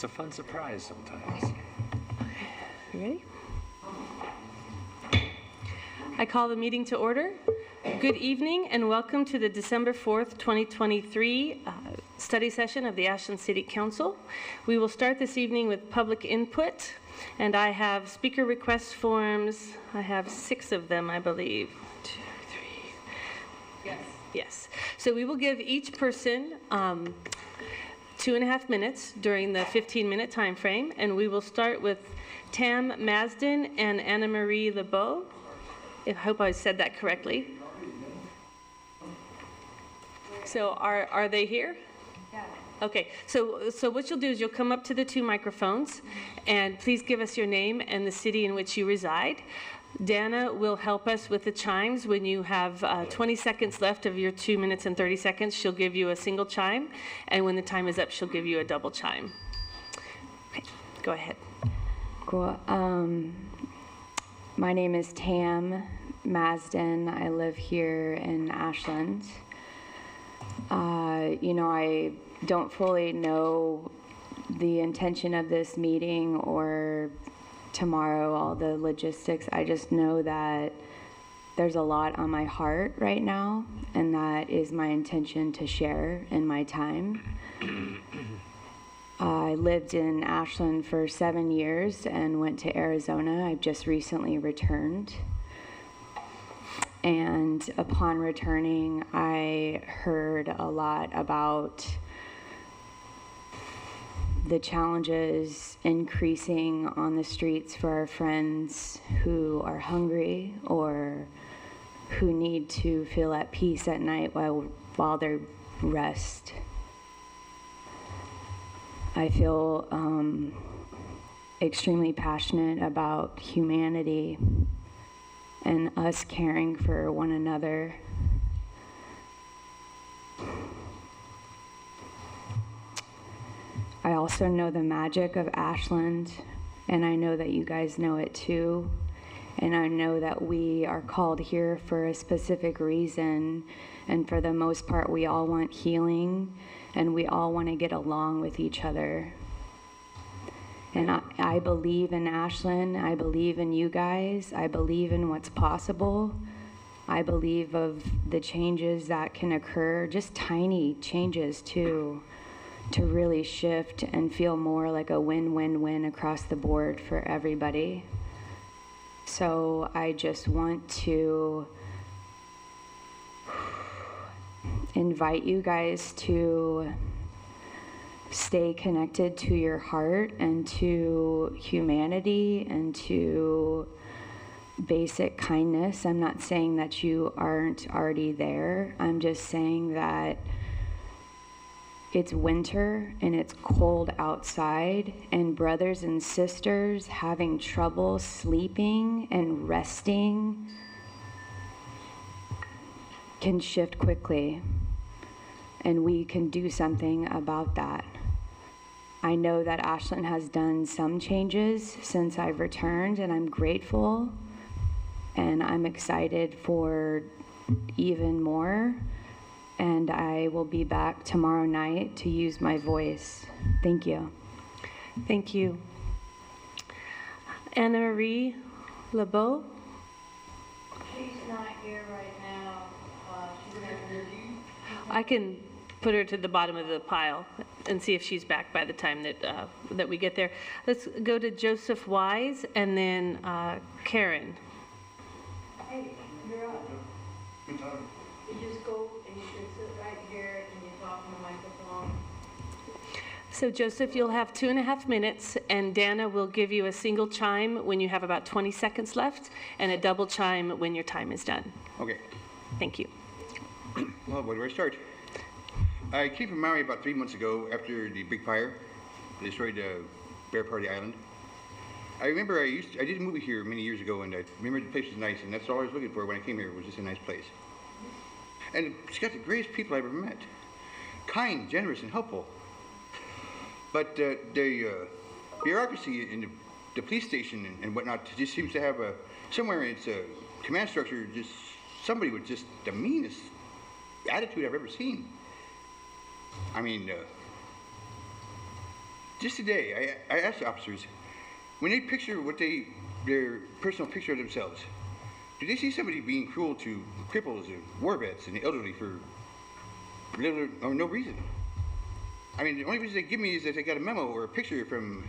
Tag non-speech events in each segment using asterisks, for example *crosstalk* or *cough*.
It's a fun surprise sometimes. You ready? I call the meeting to order. Good evening and welcome to the December 4th, 2023 uh, study session of the Ashland City Council. We will start this evening with public input, and I have speaker request forms. I have six of them, I believe. Two, three. Yes. Yes. So we will give each person um, two and a half minutes during the 15-minute time frame, and we will start with Tam Masden and Anna Marie LeBeau. I hope I said that correctly. So are, are they here? Yeah. Okay, so, so what you'll do is you'll come up to the two microphones, and please give us your name and the city in which you reside. Dana will help us with the chimes. When you have uh, 20 seconds left of your two minutes and 30 seconds, she'll give you a single chime, and when the time is up, she'll give you a double chime. Okay, go ahead. Cool. Um, my name is Tam Masden. I live here in Ashland. Uh, you know, I don't fully know the intention of this meeting or tomorrow, all the logistics. I just know that there's a lot on my heart right now, and that is my intention to share in my time. I lived in Ashland for seven years and went to Arizona. I've just recently returned. And upon returning, I heard a lot about the challenges increasing on the streets for our friends who are hungry or who need to feel at peace at night while, while they rest. I feel um, extremely passionate about humanity and us caring for one another. I also know the magic of Ashland, and I know that you guys know it too. And I know that we are called here for a specific reason, and for the most part, we all want healing and we all want to get along with each other. And I, I believe in Ashland. I believe in you guys. I believe in what's possible. I believe of the changes that can occur, just tiny changes too, to really shift and feel more like a win win win across the board for everybody. So I just want to invite you guys to stay connected to your heart and to humanity and to basic kindness. I'm not saying that you aren't already there. I'm just saying that it's winter and it's cold outside, and brothers and sisters having trouble sleeping and resting can shift quickly, and we can do something about that. I know that Ashland has done some changes since I've returned, and I'm grateful, and I'm excited for even more. And I will be back tomorrow night to use my voice. Thank you. Thank you. Anna Marie LeBeau? She's not here right now. Uh, she's I can put her to the bottom of the pile and see if she's back by the time that, uh, that we get there. Let's go to Joseph Wise and then uh, Karen. Hey, you're up. You just go and you can sit right here and you talk in the microphone. So Joseph, you'll have two and a half minutes, and Dana will give you a single chime when you have about 20 seconds left, and a double chime when your time is done. Okay. Thank you. Well, where do I start? I came from Maui about three months ago after the big fire that destroyed uh, Bear Party Island. I remember I used to, I did a movie here many years ago, and I remember the place was nice, and that's all I was looking for when I came here was just a nice place. And it's got the greatest people I've ever met, kind, generous, and helpful. But uh, the uh, bureaucracy in the, the police station and, and whatnot just seems to have a somewhere in its uh, command structure just somebody with just the meanest attitude I've ever seen. I mean, uh, just today, I, I asked officers, when they picture what they, their personal picture of themselves, do they see somebody being cruel to cripples and war vets and the elderly for little or no reason? I mean, the only reason they give me is that they got a memo or a picture from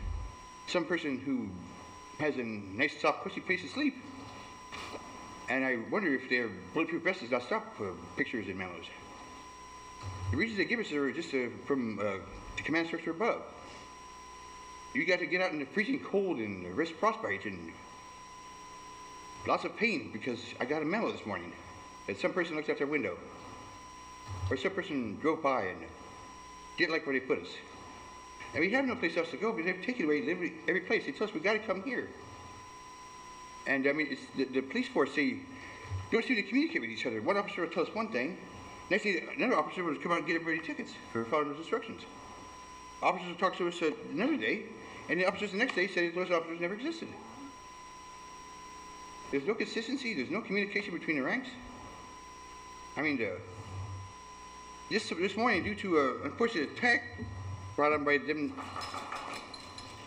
some person who has a nice soft cushy place to sleep. And I wonder if their bulletproof vest does not stop for pictures and memos. The reasons they give us are just uh, from uh, the command structure above. You got to get out in the freezing cold and risk frostbite and lots of pain because I got a memo this morning that some person looked out their window or some person drove by and didn't like where they put us. And we have no place else to go because they've taken away every, every place. They tell us we've got to come here. And I mean, it's the, the police force, they don't seem to communicate with each other. One officer will tell us one thing, next thing, another officer will come out and get everybody tickets for following those instructions. Officers will talk to us uh, another day, and the officers the next day say those officers never existed. There's no consistency, there's no communication between the ranks. I mean, uh, this, this morning, due to an unfortunate attack brought on by them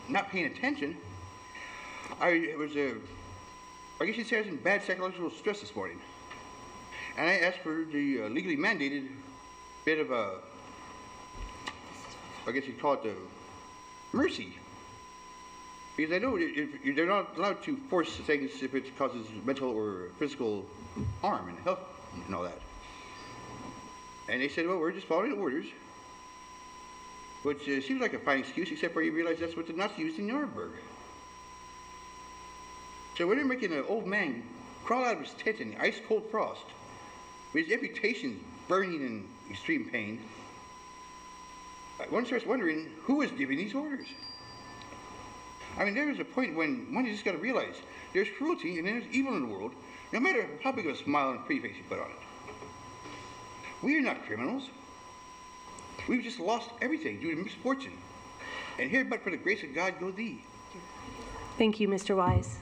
not paying attention, I was, uh, I guess you'd say I was in bad psychological stress this morning. And I asked for the uh, legally mandated bit of a, I guess you'd call it the mercy. Because I know if they're not allowed to force things if it causes mental or physical harm and health and all that. And they said, well, we're just following orders. Which uh, seems like a fine excuse, except for you realize that's what the Nazis used in Nuremberg. So when they're making an old man crawl out of his tent in the ice cold frost, with his amputations burning in extreme pain, uh, one starts wondering who is giving these orders. I mean, there is a point when one just got to realize there's cruelty and there's evil in the world, no matter how big of a smile and pretty face you put on it. We are not criminals. We've just lost everything due to misfortune. And here, but for the grace of God, go thee. Thank you, Mr. Wise.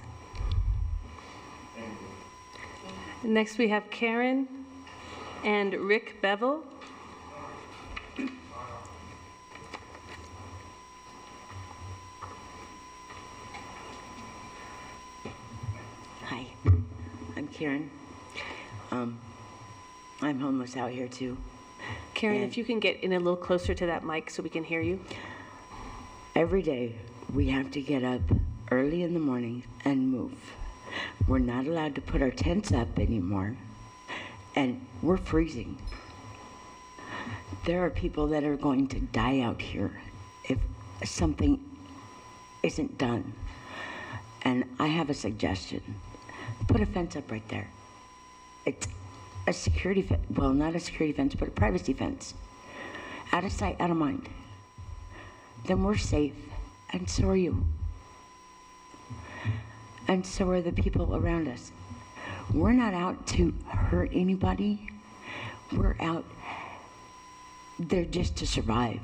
Next, we have Karen and Rick Bevel. Hi, I'm Karen. Um, I'm homeless out here too. Karen, And- if you can get in a little closer to that mic so we can hear you. Every day we have to get up early in the morning and move. We're not allowed to put our tents up anymore, and we're freezing. There are people that are going to die out here if something isn't done. And I have a suggestion. Put a fence up right there. It's a security fence. Well, not a security fence, but a privacy fence. Out of sight, out of mind. Then we're safe, and so are you. And so are the people around us. We're not out to hurt anybody. We're out there just to survive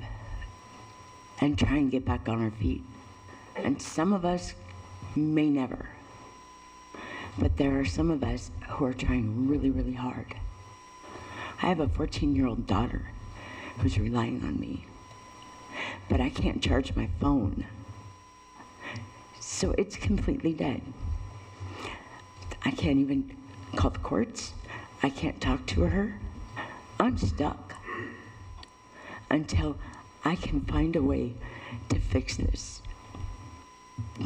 and try and get back on our feet. And some of us may never. But there are some of us who are trying really, really hard. I have a 14 year old daughter who's relying on me, but I can't charge my phone. So it's completely dead. I can't even call the courts. I can't talk to her. I'm stuck until I can find a way to fix this.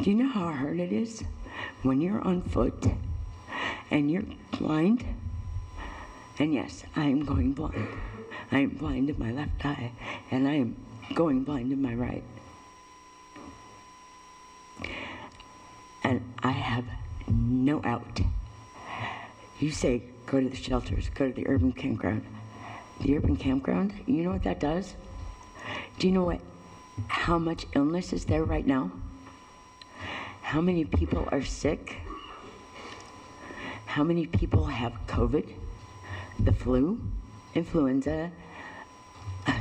Do you know how hard it is when you're on foot and you're blind? And yes, I am going blind. I am blind in my left eye, and I am going blind in my right. And I have no out. You say, go to the shelters, go to the urban campground. The urban campground, you know what that does? Do you know what how much illness is there right now? How many people are sick? How many people have COVID, the flu, influenza, uh,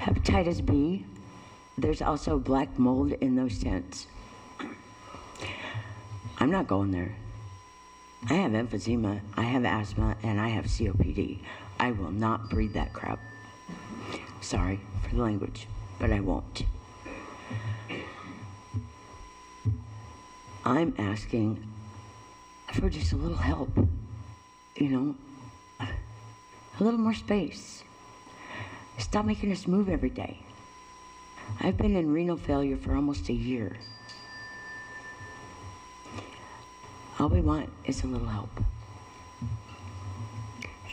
hepatitis B? There's also black mold in those tents. I'm not going there. I have emphysema, I have asthma, and I have COPD. I will not breathe that crap. Sorry for the language, but I won't. I'm asking for just a little help, you know, a little more space. Stop making us move every day. I've been in renal failure for almost a year. All we want is a little help.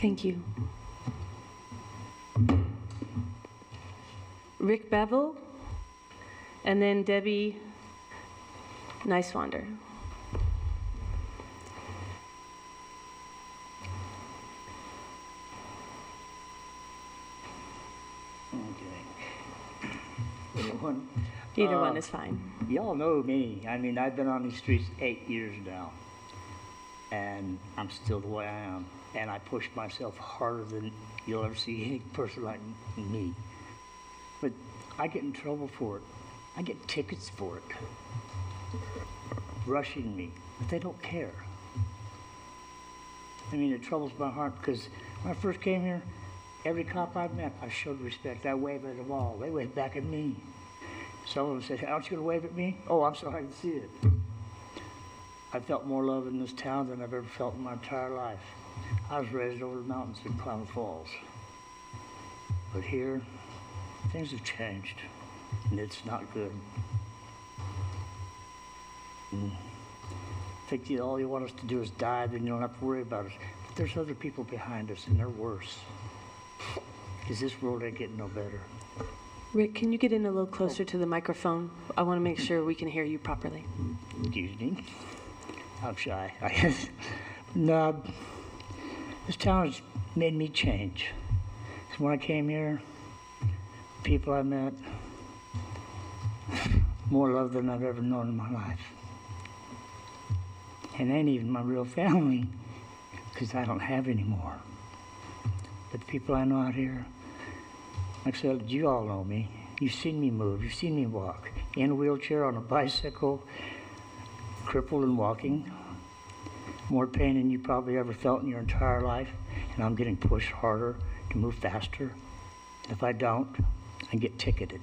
Thank you. Rick Bevel, and then Debbie Nicewander. Okay. Anyone? Either Uh, one is fine. Y'all know me. I mean, I've been on these streets eight years now, and I'm still the way I am. And I push myself harder than you'll ever see any person like me. But I get in trouble for it. I get tickets for it. Rushing me, but they don't care. I mean, it troubles my heart because when I first came here, every cop I met, I showed respect. I waved at them all. They waved back at me. Some of them said, aren't you going to wave at me? Oh, I'm sorry, I can see it. I felt more love in this town than I've ever felt in my entire life. I was raised over the mountains in Klamath Falls. But here, things have changed, and it's not good. Think you, all you want us to do is die, then you don't have to worry about us. But there's other people behind us, and they're worse. Because this world ain't getting no better. Rick, can you get in a little closer oh. to the microphone? I want to make sure we can hear you properly. Excuse me. I'm shy, I guess. No, this town has made me change. change. 'Cause when I came here, people I met, more love than I've ever known in my life. And ain't even my real family, because I don't have any more. But the people I know out here, like I said, you all know me. You've seen me move, you've seen me walk. In a wheelchair, on a bicycle, crippled and walking. More pain than you probably ever felt in your entire life. And I'm getting pushed harder to move faster. If I don't, I get ticketed.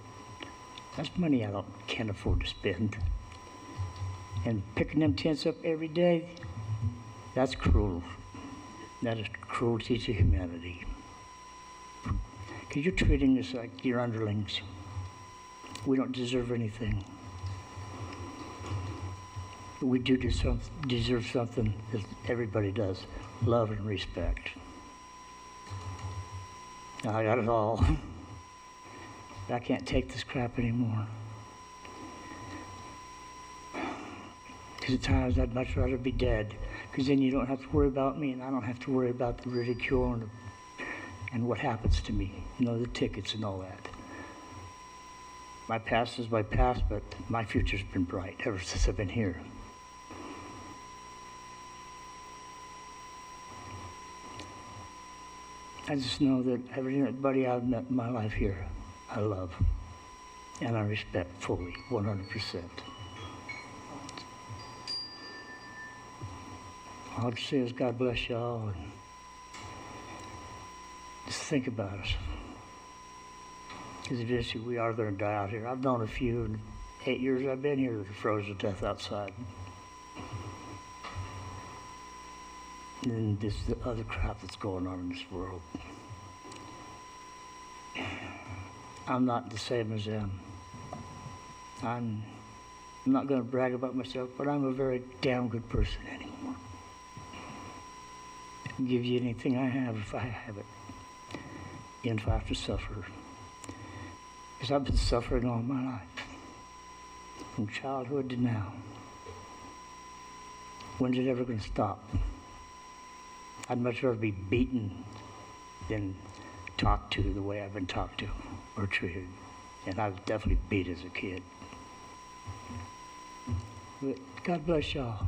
That's money I don't, can't afford to spend. And picking them tents up every day, that's cruel. That is cruelty to humanity. Because you're treating us like your underlings. We don't deserve anything. But we do deserve, something that everybody does love and respect. I got it all. I can't take this crap anymore. Because at times I'd much rather be dead. Because then you don't have to worry about me, and I don't have to worry about the ridicule and, and what happens to me. You know, the tickets and all that. My past is my past, but my future's been bright ever since I've been here. I just know that everybody I've met in my life here, I love and I respect fully, 100%. All I'll say is God bless y'all and just think about us. Because eventually we are going to die out here. I've known a few in eight years I've been here that froze to death outside. And this the other crap that's going on in this world. I'm not the same as them. I'm not going to brag about myself, but I'm a very damn good person anymore. I'll give you anything I have if I have it, even if I have to suffer. Because I've been suffering all my life, from childhood to now. When's it ever going to stop? I'd much rather be beaten than talked to the way I've been talked to or treated. And I was definitely beat as a kid. But God bless y'all.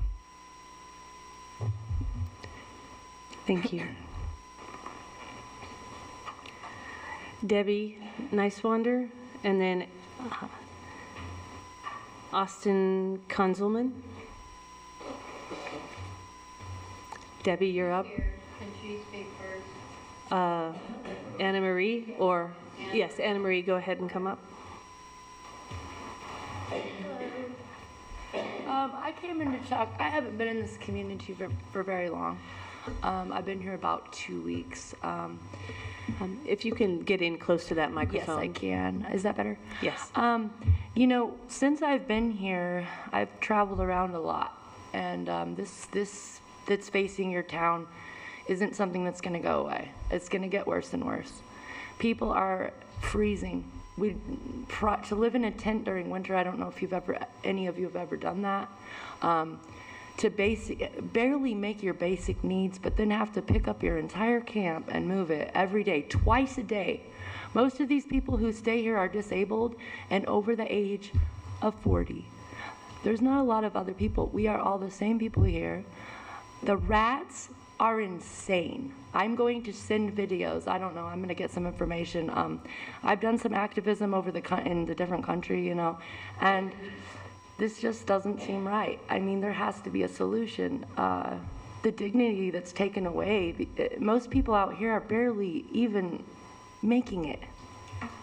Thank you. Debbie Nicewander, and then uh, Austin Kunzelman. Debbie, you're up. Can she speak? Uh, Anna Marie, or, yes, Anna Marie, go ahead and come up. Um, I came in to check. I haven't been in this community for, for very long. Um, I've been here about two weeks. Um, Um, If you can get in close to that microphone. yes. I can. Is that better? Yes. Um, you know, since I've been here, I've traveled around a lot, and um, this this that's facing your town isn't something that's going to go away. It's going to get worse and worse. People are freezing. We pro- to live in a tent during winter. I don't know if you've ever any of you have ever done that. Um, to basic, barely make your basic needs, but then have to pick up your entire camp and move it every day, twice a day. Most of these people who stay here are disabled and over the age of 40. There's not a lot of other people. We are all the same people here. The rats are insane. I'm going to send videos. I don't know. I'm going to get some information. Um, I've done some activism over the in the different country, you know, and this just doesn't seem right. I mean, there has to be a solution. Uh, the dignity that's taken away. the- uh, Most people out here are barely even making it,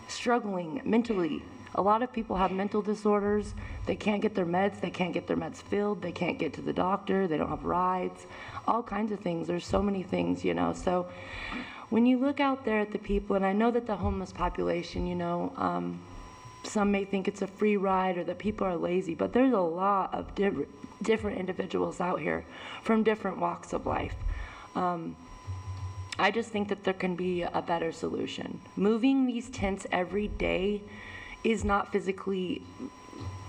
struggling mentally. A lot of people have mental disorders. They can't get their meds. They can't get their meds filled. They can't get to the doctor. They don't have rides. All kinds of things. There's so many things, you know. So when you look out there at the people, and I know that the homeless population, you know, um, some may think it's a free ride or that people are lazy, but there's a lot of diff- different individuals out here from different walks of life. Um, I just think that there can be a better solution. Moving these tents every day is not physically,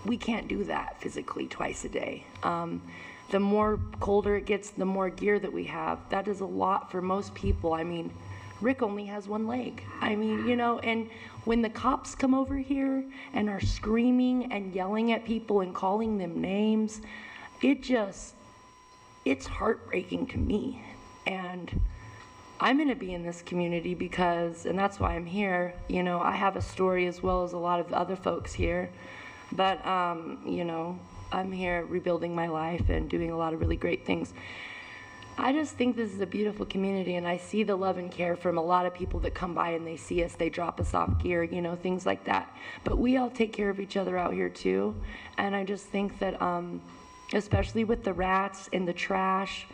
we can't do that physically twice a day. Um, the more colder it gets, the more gear that we have. That is a lot for most people. I mean, Rick only has one leg. I mean, you know, and when the cops come over here and are screaming and yelling at people and calling them names, it just, it's heartbreaking to me. And I'm going to be in this community because, and that's why I'm here. You know, I have a story as well as a lot of other folks here. But, um, you know, I'm here rebuilding my life and doing a lot of really great things. I just think this is a beautiful community, and I see the love and care from a lot of people that come by and they see us, they drop us off gear, you know, things like that. But we all take care of each other out here too, and I just think that, um, especially with the rats and the trash,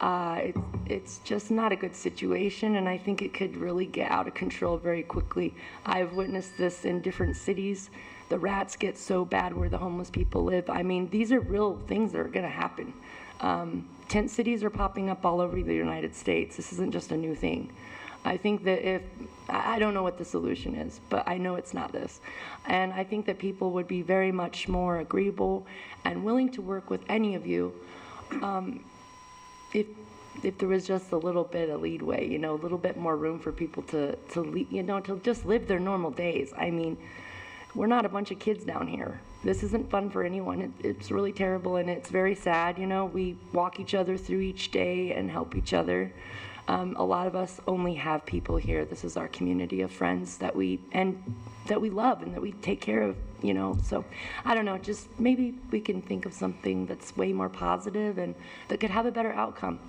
uh, it, it's just not a good situation, and I think it could really get out of control very quickly. I've witnessed this in different cities. The rats get so bad where the homeless people live. I mean, these are real things that are going to happen. Um, tent cities are popping up all over the United States. This isn't just a new thing. I think that if, I don't know what the solution is, but I know it's not this. And I think that people would be very much more agreeable and willing to work with any of you um, if, if there was just a little bit of leadway, you know, a little bit more room for people to, to, you know, to just live their normal days. I mean, we're not a bunch of kids down here. This isn't fun for anyone. It, it's really terrible and it's very sad. You know, we walk each other through each day and help each other. Um, a lot of us only have people here. This is our community of friends that we and that we love and that we take care of. You know, so I don't know. Just maybe we can think of something that's way more positive and that could have a better outcome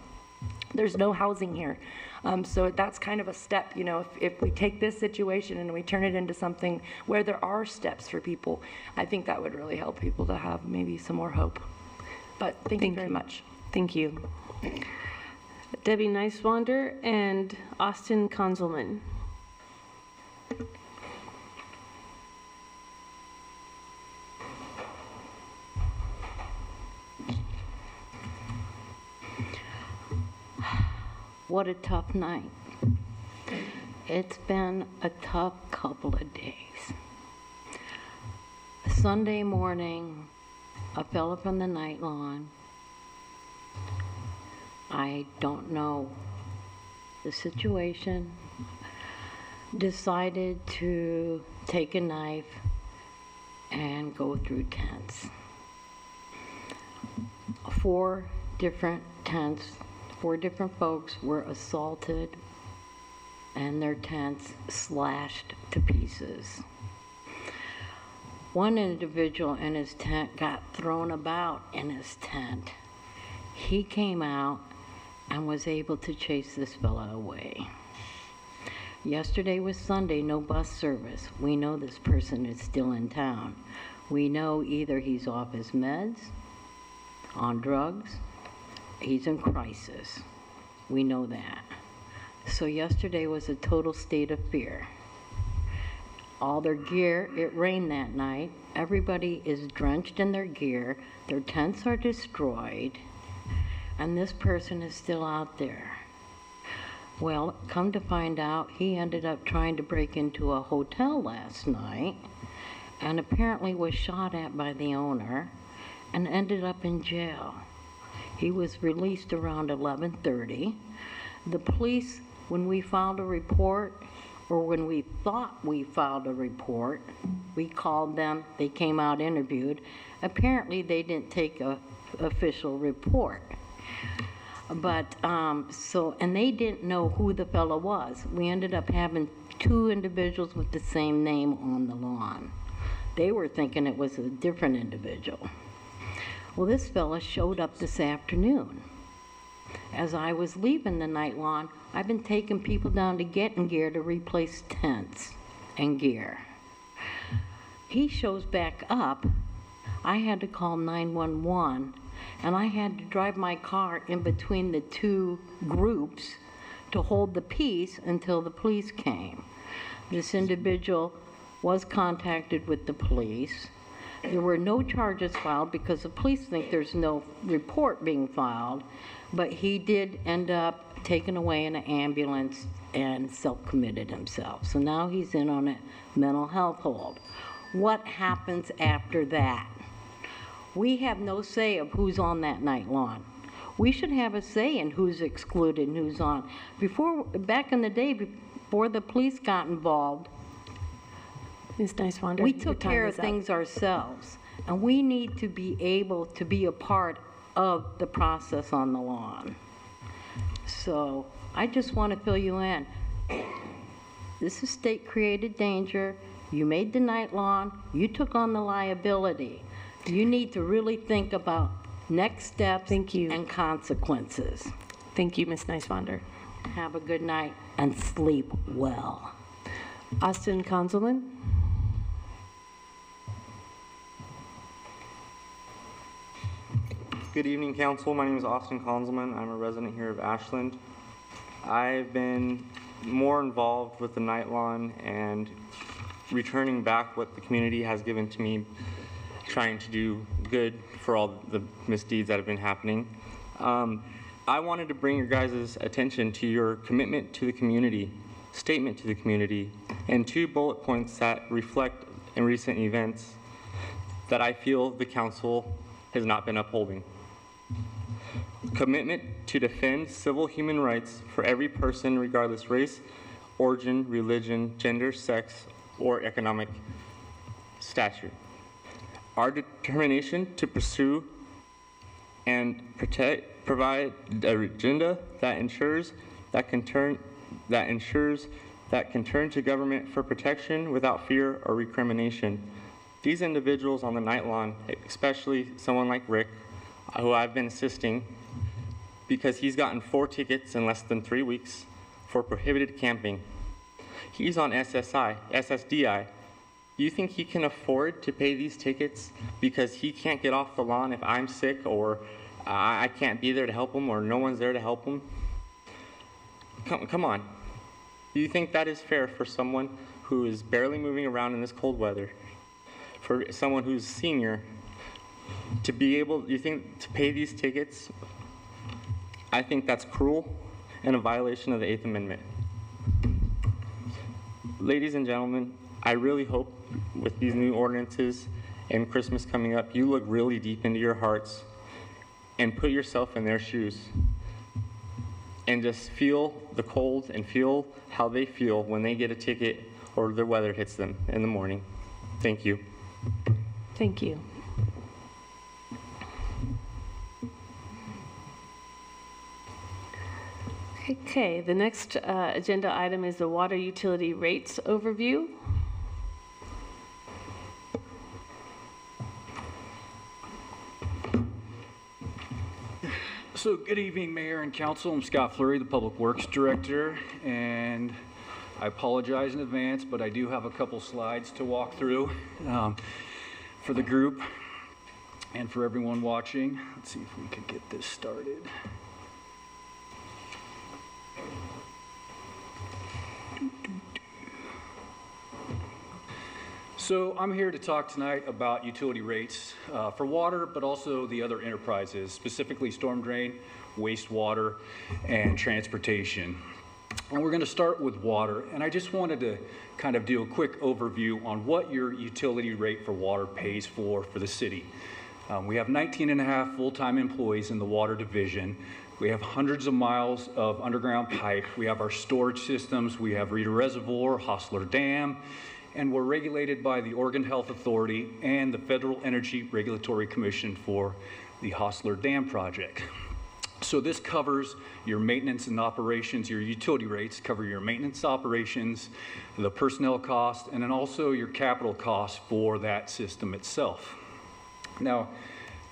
there's no housing here. Um, so that's kind of a step, you know, if, if we take this situation and we turn it into something where there are steps for people, I think that would really help people to have maybe some more hope. But thank, you Thank very you. much. Thank you. Debbie Nicewander and Austin Konzelman. What a tough night. It's been a tough couple of days. Sunday morning, I fell up on the night lawn. I don't know the situation. Decided to take a knife and go through tents. Four different tents, four different folks were assaulted and their tents slashed to pieces. One individual in his tent got thrown about in his tent. He came out and was able to chase this fellow away. Yesterday was Sunday, no bus service. We know this person is still in town. We know either he's off his meds on drugs. He's in crisis. We know that. So yesterday was a total state of fear. All their gear, it rained that night. Everybody is drenched in their gear. Their tents are destroyed. And this person is still out there. Well, come to find out, he ended up trying to break into a hotel last night and apparently was shot at by the owner and ended up in jail. He was released around 11:30. The police, when we filed a report, or when we thought we filed a report, we called them, they came out, interviewed. Apparently, they didn't take a official report. But, um, so, and they didn't know who the fellow was. We ended up having two individuals with the same name on the lawn. They were thinking it was a different individual. Well, this fella showed up this afternoon. As I was leaving the night lawn, I've been taking people down to Getting Gear to replace tents and gear. He shows back up. I had to call 911 and I had to drive my car in between the two groups to hold the peace until the police came. This individual was contacted with the police. There were no charges filed because the police think there's no report being filed, but he did end up taken away in an ambulance and self-committed himself. So now he's in on a mental health hold. What happens after that? We have no say of who's on that night lawn. We should have a say in who's excluded and who's on. Before, back in the day, before the police got involved, Ms. Niswander? we took care of up. things ourselves, and we need to be able to be a part of the process on the lawn. So I just want to fill you in. This is state-created danger. You made the night lawn. You took on the liability. You need to really think about next steps Thank you. and consequences. Thank you, Ms. Niswander. Have a good night and sleep well. Austin Conzelman? Good evening, council. My name is Austin Konzelman. I'm a resident here of Ashland. I've been more involved with the night lawn and returning back what the community has given to me, trying to do good for all the misdeeds that have been happening. Um, I wanted to bring your guys' attention to your commitment to the community, statement to the community, and two bullet points that reflect in recent events that I feel the council has not been upholding. Commitment to defend civil human rights for every person regardless race, origin, religion, gender, sex, or economic stature. Our determination to pursue and protect, provide an agenda that ensures that can turn, that ensures that can turn to government for protection without fear or recrimination. These individuals on the night lawn, especially someone like Rick, who I've been assisting, because he's gotten four tickets in less than three weeks for prohibited camping. He's on SSI, SSDI. Do you think he can afford to pay these tickets because he can't get off the lawn if I'm sick or I can't be there to help him or no one's there to help him? Come, come on. Do you think that is fair for someone who is barely moving around in this cold weather? For someone who's senior to be able, you think, to pay these tickets? I think that's cruel and a violation of the Eighth Amendment. Ladies and gentlemen, I really hope with these new ordinances and Christmas coming up, you look really deep into your hearts and put yourself in their shoes and just feel the cold and feel how they feel when they get a ticket or the weather hits them in the morning. Thank you. Thank you. Okay, the next uh, agenda item is the water utility rates overview. So, good evening, Mayor and Council. I'm Scott Fleury, the Public Works Director, and I apologize in advance, but I do have a couple slides to walk through um, for the group. And for everyone watching, let's see if we can get this started. So I'm here to talk tonight about utility rates uh, for water, but also the other enterprises, specifically storm drain, wastewater, and transportation. And we're going to start with water. And I just wanted to kind of do a quick overview on what your utility rate for water pays for for the city. Um, we have 19 and a half full-time employees in the water division. We have hundreds of miles of underground pipe. We have our storage systems. We have Reeder Reservoir, Hosler Dam, and we're regulated by the Oregon Health Authority and the Federal Energy Regulatory Commission for the Hosler Dam project. So this covers your maintenance and operations, your utility rates cover your maintenance operations, the personnel cost, and then also your capital costs for that system itself. Now,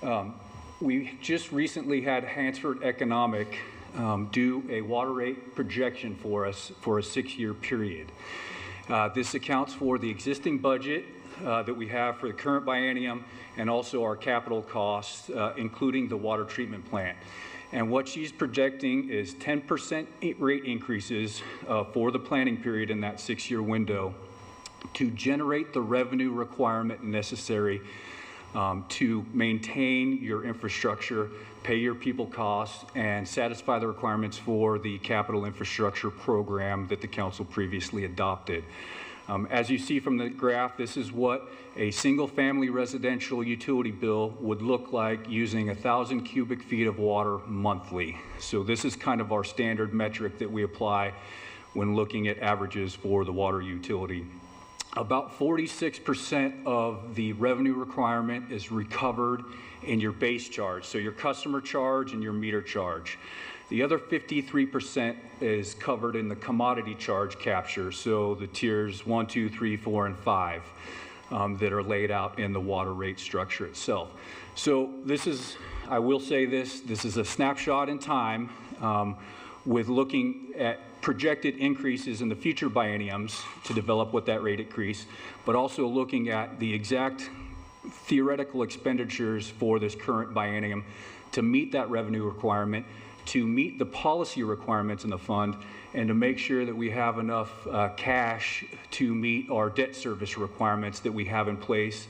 um, we just recently had Hansford Economic um, do a water rate projection for us for a six-year period. Uh, this accounts for the existing budget uh, that we have for the current biennium and also our capital costs, uh, including the water treatment plant. And what she's projecting is 10% rate increases uh, for the planning period in that six year window to generate the revenue requirement necessary um, to maintain your infrastructure, pay your people costs, and satisfy the requirements for the capital infrastructure program that the council previously adopted. Um, as you see from the graph, this is what a single family residential utility bill would look like using a thousand cubic feet of water monthly. So this is kind of our standard metric that we apply when looking at averages for the water utility. About 46% of the revenue requirement is recovered in your base charge, so your customer charge and your meter charge. The other 53% is covered in the commodity charge capture, so the tiers one, two, three, four, and 5 um, that are laid out in the water rate structure itself. So this is, I will say this, this is a snapshot in time um, with looking at projected increases in the future bienniums to develop what that rate increase, but also looking at the exact theoretical expenditures for this current biennium to meet that revenue requirement to meet the policy requirements in the fund and to make sure that we have enough uh, cash to meet our debt service requirements that we have in place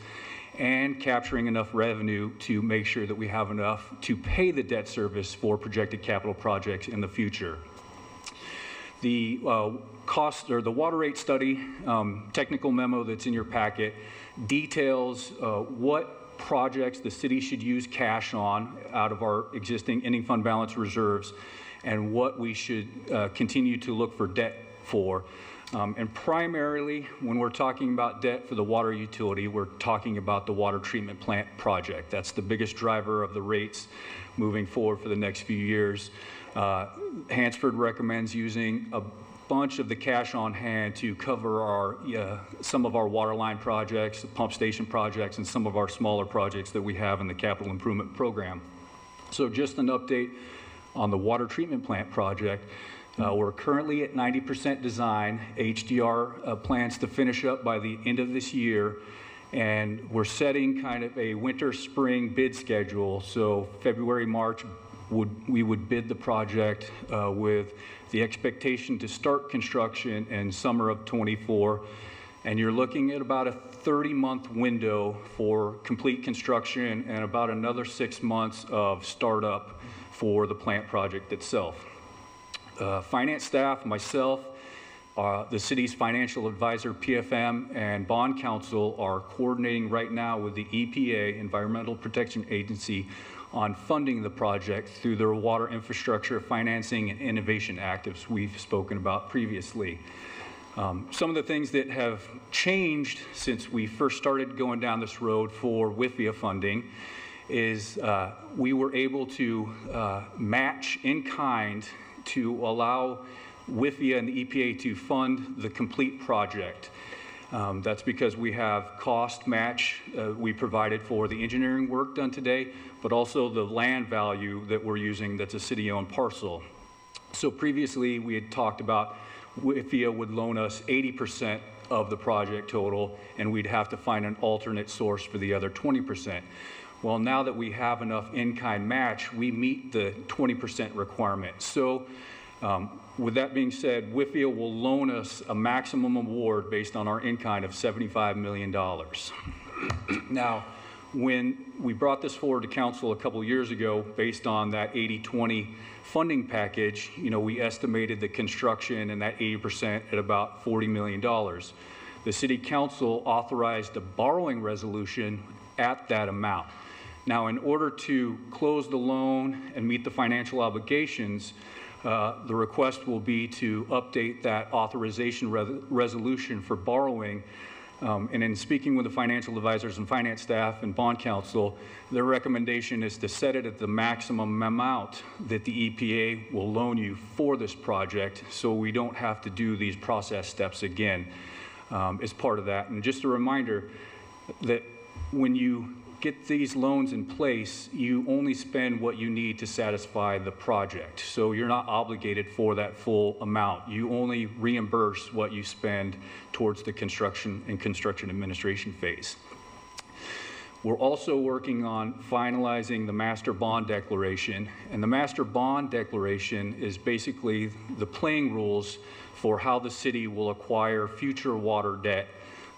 and capturing enough revenue to make sure that we have enough to pay the debt service for projected capital projects in the future. The uh, cost or the water rate study um, technical memo that's in your packet details uh, what projects the city should use cash on out of our existing ending fund balance reserves and what we should uh, continue to look for debt for. Um, and primarily, when we're talking about debt for the water utility, we're talking about the water treatment plant project. That's the biggest driver of the rates moving forward for the next few years. Uh, Hansford recommends using a bunch of the cash on hand to cover our uh, some of our water line projects, pump station projects, and some of our smaller projects that we have in the capital improvement program. So just an update on the water treatment plant project. Uh, we're currently at 90% design. HDR uh, plans to finish up by the end of this year. And we're setting kind of a winter spring bid schedule. So February, March, would, we would bid the project uh, with the expectation to start construction in summer of 24. And you're looking at about a 30 month window for complete construction and about another six months of startup for the plant project itself. Uh, finance staff, myself, uh, the city's financial advisor, PFM, and bond counsel are coordinating right now with the EPA, Environmental Protection Agency, on funding the project through their Water Infrastructure Financing and Innovation Act, as we've spoken about previously. Um, some of the things that have changed since we first started going down this road for WIFIA funding is uh, we were able to uh, match in kind to allow WIFIA and the EPA to fund the complete project. Um, that's because we have cost match uh, we provided for the engineering work done today, but also the land value that we're using that's a city-owned parcel. So previously we had talked about WIFIA would loan us 80% of the project total, and we'd have to find an alternate source for the other 20%. Well, now that we have enough in-kind match, we meet the 20% requirement. So um, with that being said, WIFIA will loan us a maximum award based on our in-kind of $75 million. Now, when we brought this forward to council a couple years ago, based on that 80-20 funding package, you know, we estimated the construction and that 80% at about $40 million. The city council authorized a borrowing resolution at that amount. Now, in order to close the loan and meet the financial obligations, uh, the request will be to update that authorization re- resolution for borrowing um, and in speaking with the financial advisors and finance staff and bond counsel, their recommendation is to set it at the maximum amount that the EPA will loan you for this project so we don't have to do these process steps again um, as part of that. And just a reminder that when you get these loans in place, you only spend what you need to satisfy the project. So you're not obligated for that full amount. You only reimburse what you spend towards the construction and construction administration phase. We're also working on finalizing the master bond declaration. And the master bond declaration is basically the playing rules for how the city will acquire future water debt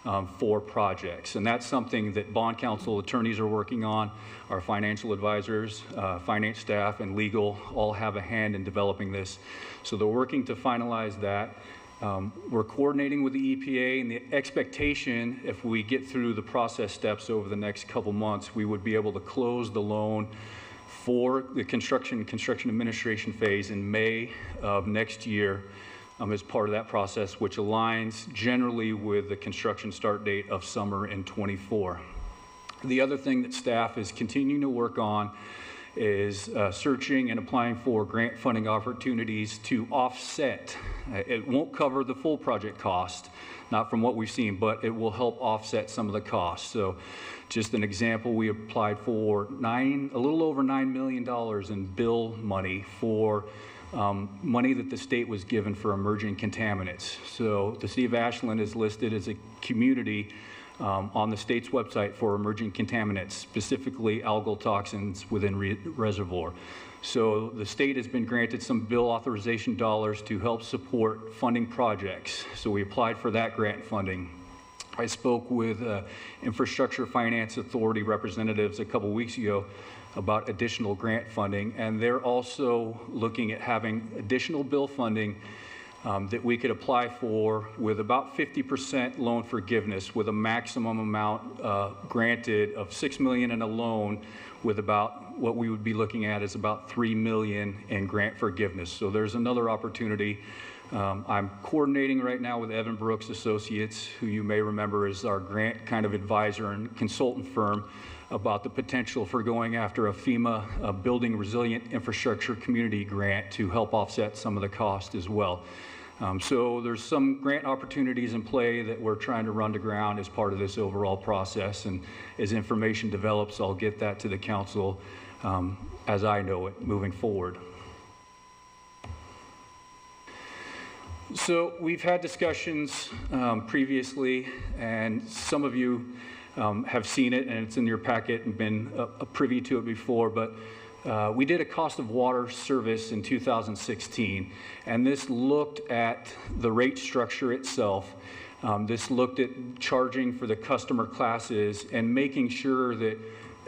um, for projects. And that's something that bond counsel attorneys are working on. Our financial advisors, uh, finance staff, and legal all have a hand in developing this. So they're working to finalize that. Um, we're coordinating with the EPA, and the expectation, if we get through the process steps over the next couple months, we would be able to close the loan for the construction construction administration phase in May of next year um, as part of that process, which aligns generally with the construction start date of summer in 24. The other thing that staff is continuing to work on is uh, searching and applying for grant funding opportunities to offset. Uh, it won't cover the full project cost, not from what we've seen, but it will help offset some of the costs. So, just an example, we applied for nine, a little over $9 million in bill money for um, money that the state was given for emerging contaminants. So the city of Ashland is listed as a community um, on the state's website for emerging contaminants, specifically algal toxins within re- reservoir. So the state has been granted some bill authorization dollars to help support funding projects. So we applied for that grant funding. I spoke with uh, Infrastructure Finance Authority representatives a couple weeks ago about additional grant funding, and they're also looking at having additional bill funding um, that we could apply for with about 50% loan forgiveness with a maximum amount uh, granted of 6 million in a loan with about what we would be looking at is about 3 million in grant forgiveness. So there's another opportunity. Um, I'm coordinating right now with Evan Brooks Associates, who you may remember is our grant kind of advisor and consultant firm about the potential for going after a FEMA uh, Building Resilient Infrastructure Community Grant to help offset some of the cost as well. Um, so there's some grant opportunities in play that we're trying to run to ground as part of this overall process. And as information develops, I'll get that to the council um, as I know it moving forward. So we've had discussions um, previously, and some of you um, have seen it, and it's in your packet and been privy to it before. But uh, we did a cost of water service in 2016, and this looked at the rate structure itself. Um, this looked at charging for the customer classes and making sure that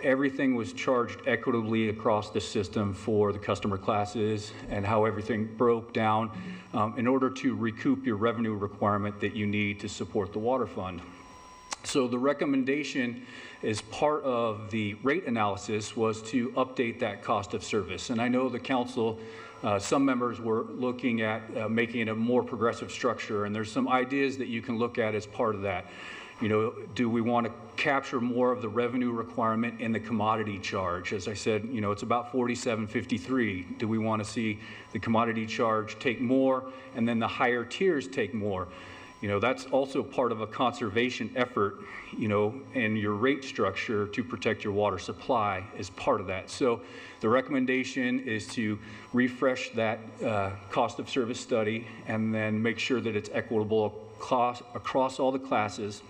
everything was charged equitably across the system for the customer classes and how everything broke down um, in order to recoup your revenue requirement that you need to support the water fund. So the recommendation as part of the rate analysis was to update that cost of service. And I know the council, uh, some members were looking at uh, making it a more progressive structure, and there's some ideas that you can look at as part of that. You know, do we want to capture more of the revenue requirement in the commodity charge? As I said, you know, it's about 47.53. Do we want to see the commodity charge take more and then the higher tiers take more? You know, that's also part of a conservation effort, you know, and your rate structure to protect your water supply is part of that. So the recommendation is to refresh that uh, cost of service study and then make sure that it's equitable across, across all the classes.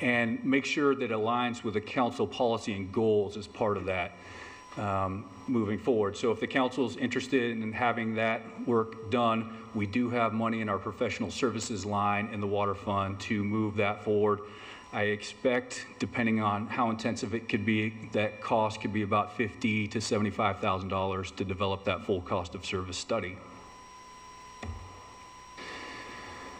and make sure that it aligns with the council policy and goals as part of that um, moving forward. So if the council is interested in having that work done, we do have money in our professional services line in the water fund to move that forward. I expect, depending on how intensive it could be, that cost could be about fifty to seventy-five thousand dollars to develop that full cost of service study.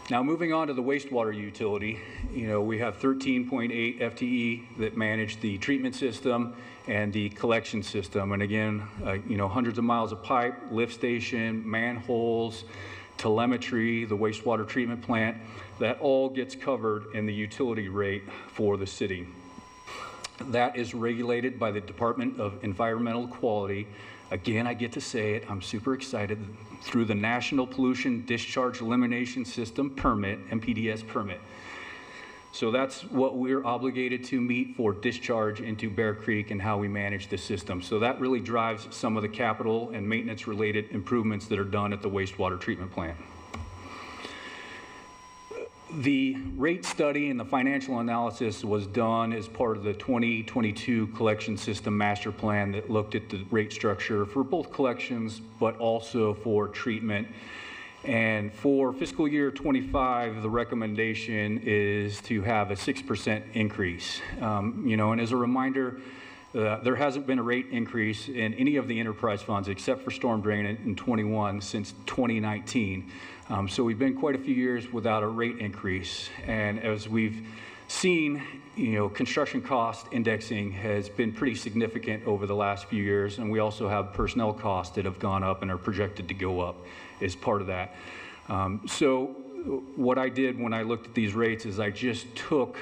Now, moving on to the wastewater utility, you know, we have 13.8 FTE that manage the treatment system and the collection system. And again, uh, you know, hundreds of miles of pipe, lift station, manholes, telemetry, the wastewater treatment plant, that all gets covered in the utility rate for the city. That is regulated by the Department of Environmental Quality. Again, I get to say it, I'm super excited, through the National Pollution Discharge Elimination System Permit, MPDS permit. So that's what we're obligated to meet for discharge into Bear Creek and how we manage the system. So that really drives some of the capital and maintenance-related improvements that are done at the wastewater treatment plant. The rate study and the financial analysis was done as part of the 2022 Collection System Master Plan that looked at the rate structure for both collections, but also for treatment. And for fiscal year '25, the recommendation is to have a 6% increase. Um, You know, and as a reminder, uh, there hasn't been a rate increase in any of the enterprise funds except for storm drain in in '21 since 2019. Um, So we've been quite a few years without a rate increase. And as we've seen, you know, construction cost indexing has been pretty significant over the last few years. And we also have personnel costs that have gone up and are projected to go up as part of that. Um, So what I did when I looked at these rates is I just took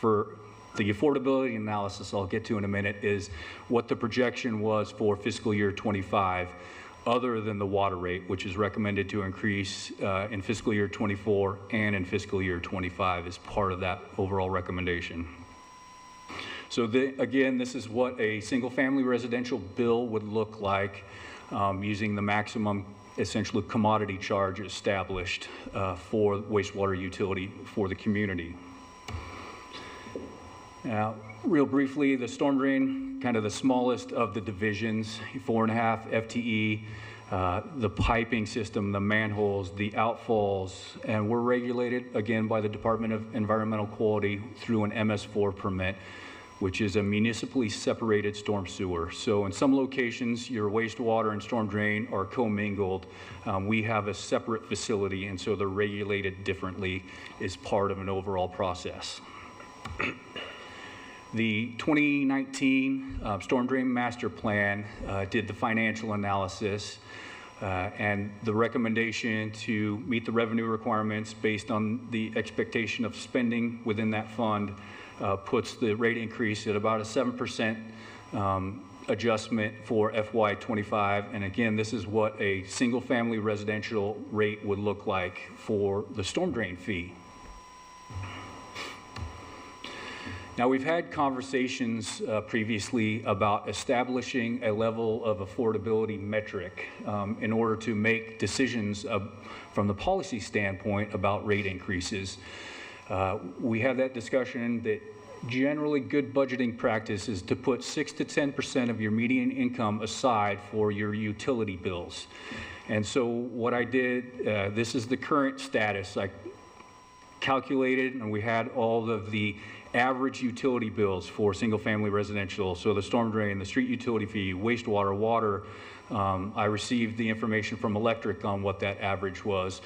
for the affordability analysis I'll get to in a minute is what the projection was for fiscal year '25, other than the water rate, which is recommended to increase uh, in fiscal year '24 and in fiscal year '25 as part of that overall recommendation. So the, again, this is what a single-family residential bill would look like um, using the maximum essentially commodity charge established uh, for wastewater utility for the community. Now, real briefly, the storm drain, kind of the smallest of the divisions, four and a half FTE, uh, the piping system, the manholes, the outfalls, and we're regulated again by the Department of Environmental Quality through an MS4 permit, which is a municipally separated storm sewer. So in some locations, your wastewater and storm drain are commingled. Um, we have a separate facility, and so they're regulated differently as part of an overall process. *clears throat* The 2019 uh, Storm Drain Master Plan uh, did the financial analysis uh, and the recommendation to meet the revenue requirements based on the expectation of spending within that fund uh, puts the rate increase at about a 7% um, adjustment for FY '25. And again, this is what a single-family residential rate would look like for the storm drain fee. Now, we've had conversations uh, previously about establishing a level of affordability metric um, in order to make decisions uh, from the policy standpoint about rate increases. Uh, we had that discussion that generally good budgeting practice is to put 6 to 10% of your median income aside for your utility bills. And so what I did, uh, this is the current status. I calculated and we had all of the average utility bills for single-family residential. So the storm drain, the street utility fee, wastewater, water. Um, I received the information from electric on what that average was.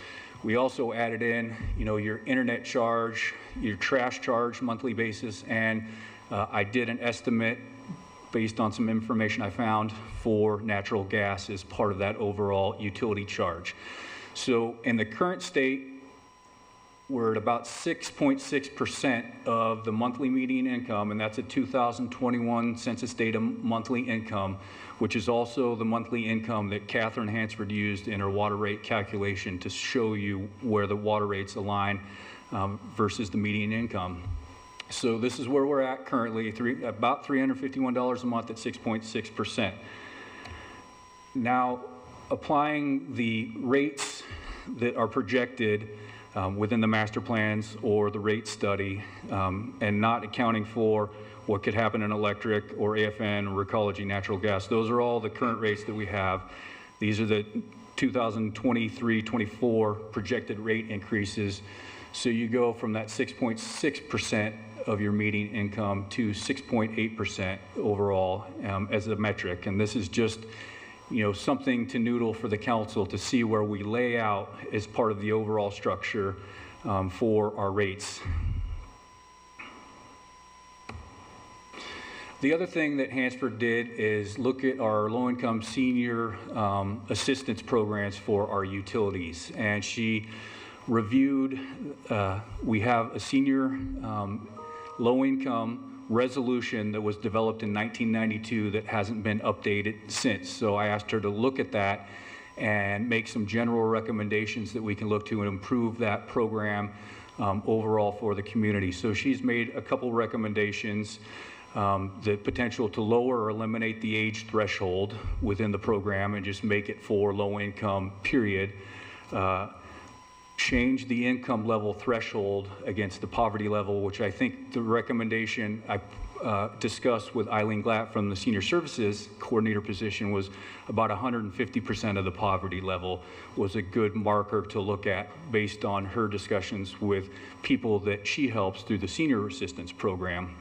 We also added in, you know, your internet charge, your trash charge monthly basis, and uh, I did an estimate based on some information I found for natural gas as part of that overall utility charge. So in the current state, we're at about 6.6% of the monthly median income, and that's a 2021 census data monthly income, which is also the monthly income that Catherine Hansford used in her water rate calculation to show you where the water rates align um, versus the median income. So this is where we're at currently, three, about $351 a month at 6.6%. Now, applying the rates that are projected um, within the master plans or the rate study, um, and not accounting for what could happen in electric or AFN or Recology natural gas. Those are all the current rates that we have. These are the 2023-24 projected rate increases. So you go from that 6.6% of your median income to 6.8% overall um, as a metric. And this is just, you know, something to noodle for the council to see where we lay out as part of the overall structure um, for our rates. The other thing that Hansford did is look at our low-income senior um, assistance programs for our utilities. And she reviewed, uh, we have a senior um, low-income resolution that was developed in 1992 that hasn't been updated since. So I asked her to look at that and make some general recommendations that we can look to and improve that program um, overall for the community. So she's made a couple recommendations um, the potential to lower or eliminate the age threshold within the program and just make it for low income, period. Uh, change the income level threshold against the poverty level, which I think the recommendation I uh, discussed with Eileen Glatt from the senior services coordinator position was about 150% of the poverty level was a good marker to look at based on her discussions with people that she helps through the senior assistance program.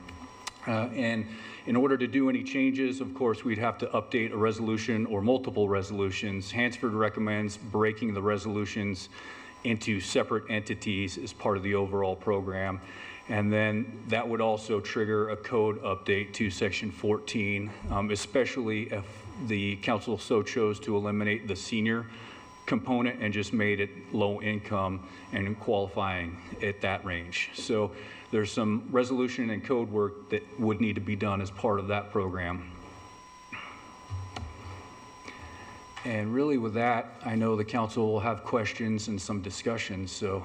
Uh, and in order to do any changes, of course, we'd have to update a resolution or multiple resolutions. Hansford recommends breaking the resolutions into separate entities as part of the overall program. And then that would also trigger a code update to section 14, um, especially if the council so chose to eliminate the senior component and just made it low income and qualifying at that range. So there's some resolution and code work that would need to be done as part of that program. And really with that, I know the council will have questions and some discussions, so.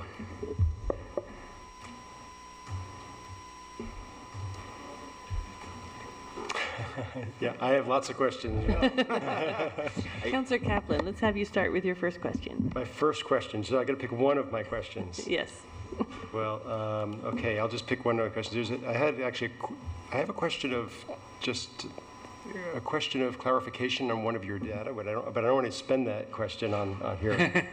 *laughs* Yeah, I have lots of questions. *laughs* Councilor Kaplan, let's have you start with your first question. My first question, so I got to pick one of my questions. *laughs* Yes. Well, um, okay, I'll just pick one of the questions. There's a, I had actually, a I have a question of just a question of clarification on one of your data, but I don't, but I don't want to spend that question on, on here.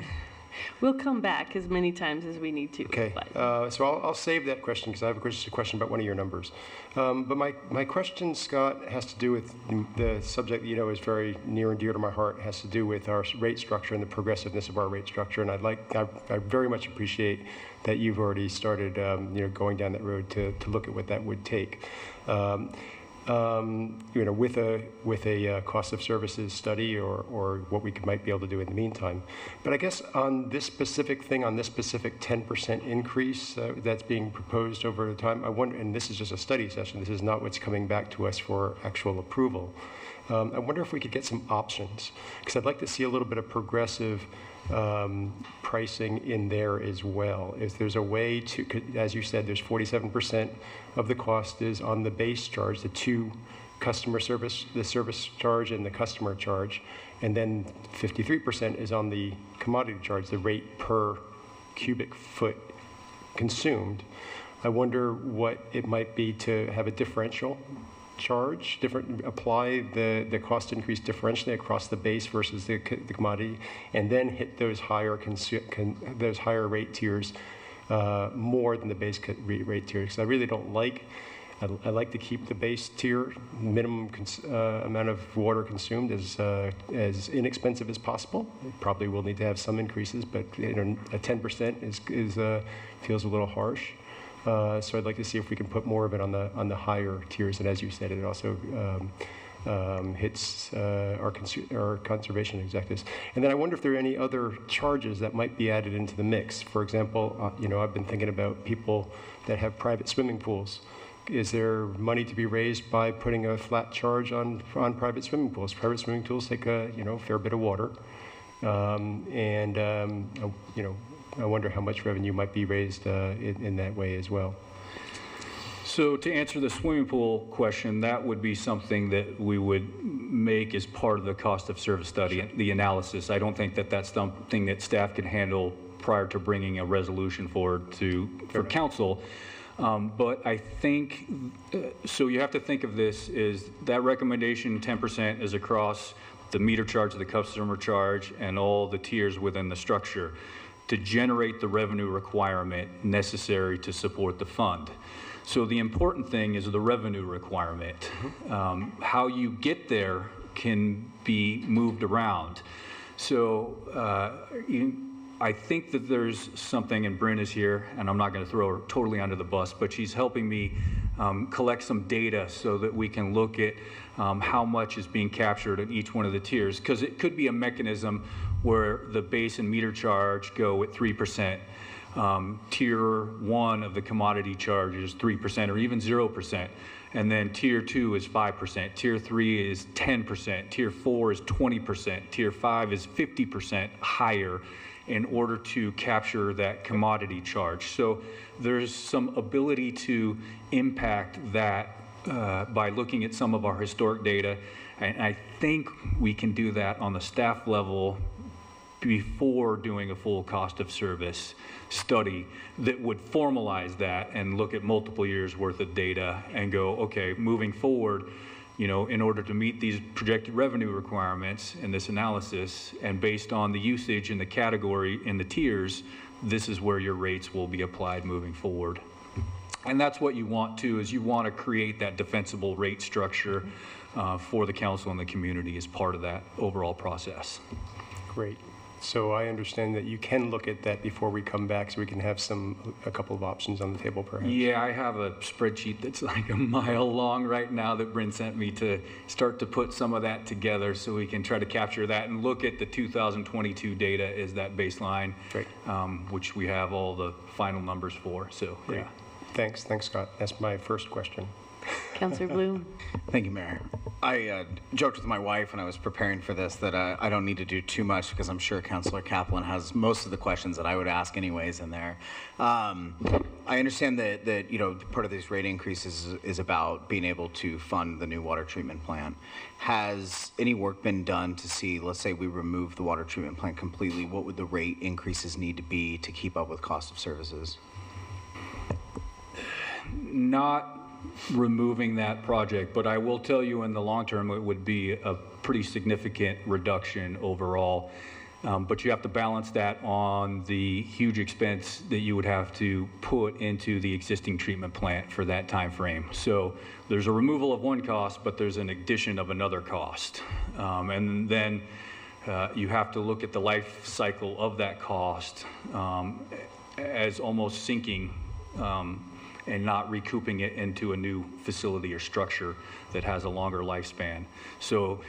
We'll come back as many times as we need to. Okay, but- uh, so I'll, I'll save that question because I have a ques- a question about one of your numbers. Um, But my, my question, Scott, has to do with the subject that you know is very near and dear to my heart, has to do with our rate structure and the progressiveness of our rate structure. And I'd like, I I very much appreciate that you've already started, um, you know, going down that road to, to look at what that would take. Um, um, you know, with a with a uh, cost of services study or or what we could, might be able to do in the meantime. But I guess on this specific thing, on this specific 10% increase uh, that's being proposed over time, I wonder, and this is just a study session. This is not what's coming back to us for actual approval. Um, I wonder if we could get some options because I'd like to see a little bit of progressive um, pricing in there as well. If there's a way to, as you said, there's 47% of the cost is on the base charge, the two customer service, the service charge and the customer charge, and then 53% is on the commodity charge, the rate per cubic foot consumed. I wonder what it might be to have a differential charge, different, apply the, the cost increase differentially across the base versus the, the commodity, and then hit those higher consu- con, those higher rate tiers uh, more than the base rate, tier. Because I really don't like, I, I like to keep the base tier minimum cons- uh, amount of water consumed as uh, as inexpensive as possible. Probably will need to have some increases, but you know, a 10% is is uh, feels a little harsh. Uh, so I'd like to see if we can put more of it on the on the higher tiers. And as you said, it also um, um, hits uh, our, our conservation executives. And then I wonder if there are any other charges that might be added into the mix. For example, uh, you know, I've been thinking about people that have private swimming pools. Is there money to be raised by putting a flat charge on on private swimming pools? Private swimming pools take a you know fair bit of water, um, and um, you know I wonder how much revenue might be raised uh, in, in that way as well. So to answer the swimming pool question, that would be something that we would make as part of the cost of service study, the analysis. I don't think that that's something that staff can handle prior to bringing a resolution forward to, for council. Um, But I think, uh, so you have to think of this is that recommendation, 10% is across the meter charge, the customer charge, and all the tiers within the structure to generate the revenue requirement necessary to support the fund. So the important thing is the revenue requirement. Um, How you get there can be moved around. So uh, you- I think that there's something, and Bryn is here, and I'm not going to throw her totally under the bus, but she's helping me um, collect some data so that we can look at um, how much is being captured in each one of the tiers. Because it could be a mechanism where the base and meter charge go at 3%. Um, Tier one of the commodity charge is 3% or even 0%. And then tier two is 5%. Tier three is 10%. Tier four is 20%. Tier five is 50% higher in order to capture that commodity charge. So there's some ability to impact that uh, by looking at some of our historic data. And I think we can do that on the staff level before doing a full cost of service study that would formalize that and look at multiple years worth of data and go, okay, moving forward, you know, in order to meet these projected revenue requirements in this analysis and based on the usage in the category in the tiers, this is where your rates will be applied moving forward. And that's what you want to, is you want to create that defensible rate structure uh, for the council and the community as part of that overall process. Great. So I understand that you can look at that before we come back, so we can have some, a couple of options on the table perhaps. Yeah, I have a spreadsheet that's like a mile long right now that Bryn sent me to start to put some of that together so we can try to capture that and look at the 2022 data as that baseline, um, which we have all the final numbers for. So, Great. yeah. Thanks, thanks, Scott. That's my first question. Councilor Bloom? Thank you, Mayor. I uh, joked with my wife when I was preparing for this that uh, I don't need to do too much because I'm sure Councilor Kaplan has most of the questions that I would ask anyways in there. Um, I understand that, that, you know, part of these rate increases is, is about being able to fund the new water treatment plant. Has any work been done to see, let's say we remove the water treatment plant completely, what would the rate increases need to be to keep up with cost of services? not removing that project, but I will tell you in the long term, it would be a pretty significant reduction overall. Um, But you have to balance that on the huge expense that you would have to put into the existing treatment plant for that time frame. So there's a removal of one cost, but there's an addition of another cost. Um, And then uh, you have to look at the life cycle of that cost um, as almost sinking um, and not recouping it into a new facility or structure that has a longer lifespan. So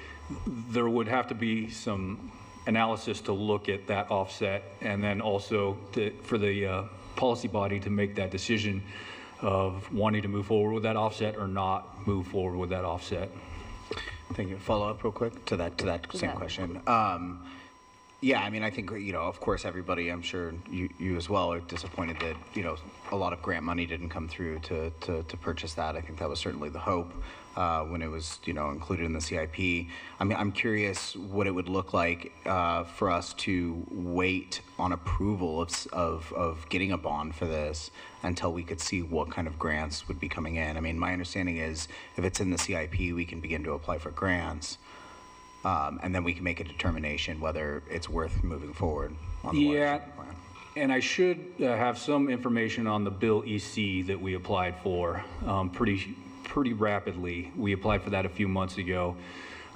there would have to be some analysis to look at that offset and then also to, for the uh, policy body to make that decision of wanting to move forward with that offset or not move forward with that offset. Thank you. Follow up real quick to that to that same that. question. Um, yeah, I mean, I think you know, of course, everybody, I'm sure you, you as well, are disappointed that you know a lot of grant money didn't come through to to, to purchase that. I think that was certainly the hope uh, when it was you know included in the CIP. I mean, I'm curious what it would look like uh, for us to wait on approval of, of of getting a bond for this until we could see what kind of grants would be coming in. I mean, my understanding is if it's in the CIP, we can begin to apply for grants. Um, and then we can make a determination whether it's worth moving forward on the water Yeah, treatment plant. and I should uh, have some information on the Bill EC that we applied for um, pretty, pretty rapidly. We applied for that a few months ago.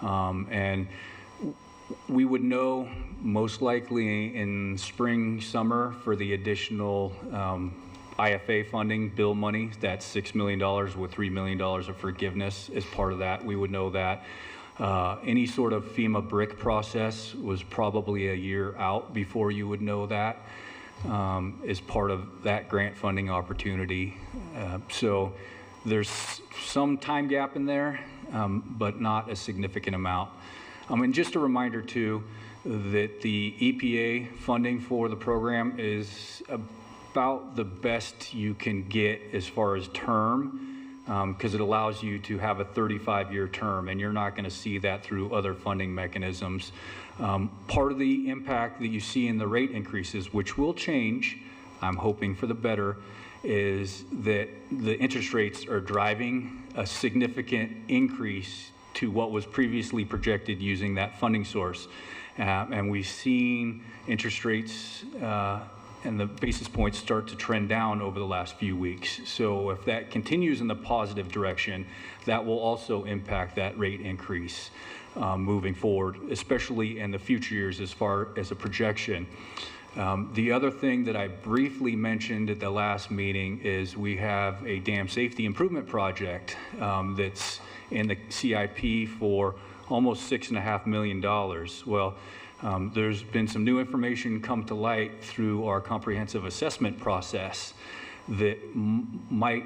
Um, And we would know most likely in spring, summer for the additional um, IFA funding, bill money, that's $6 million with $3 million of forgiveness as part of that. We would know that. Uh, Any sort of FEMA BRIC process was probably a year out before you would know that um, as part of that grant funding opportunity. Uh, So there's some time gap in there, um, but not a significant amount. Um, And just a reminder too, that the EPA funding for the program is about the best you can get as far as term. Because it allows you to have a 35-year term, and you're not going to see that through other funding mechanisms. Um, Part of the impact that you see in the rate increases, which will change, I'm hoping for the better, is that the interest rates are driving a significant increase to what was previously projected using that funding source. Uh, And we've seen interest rates uh, and the basis points start to trend down over the last few weeks. So if that continues in the positive direction, that will also impact that rate increase um, moving forward, especially in the future years as far as a projection. Um, The other thing that I briefly mentioned at the last meeting is we have a dam safety improvement project um, that's in the CIP for almost six and a half million dollars. Well, um, there's been some new information come to light through our comprehensive assessment process that m- might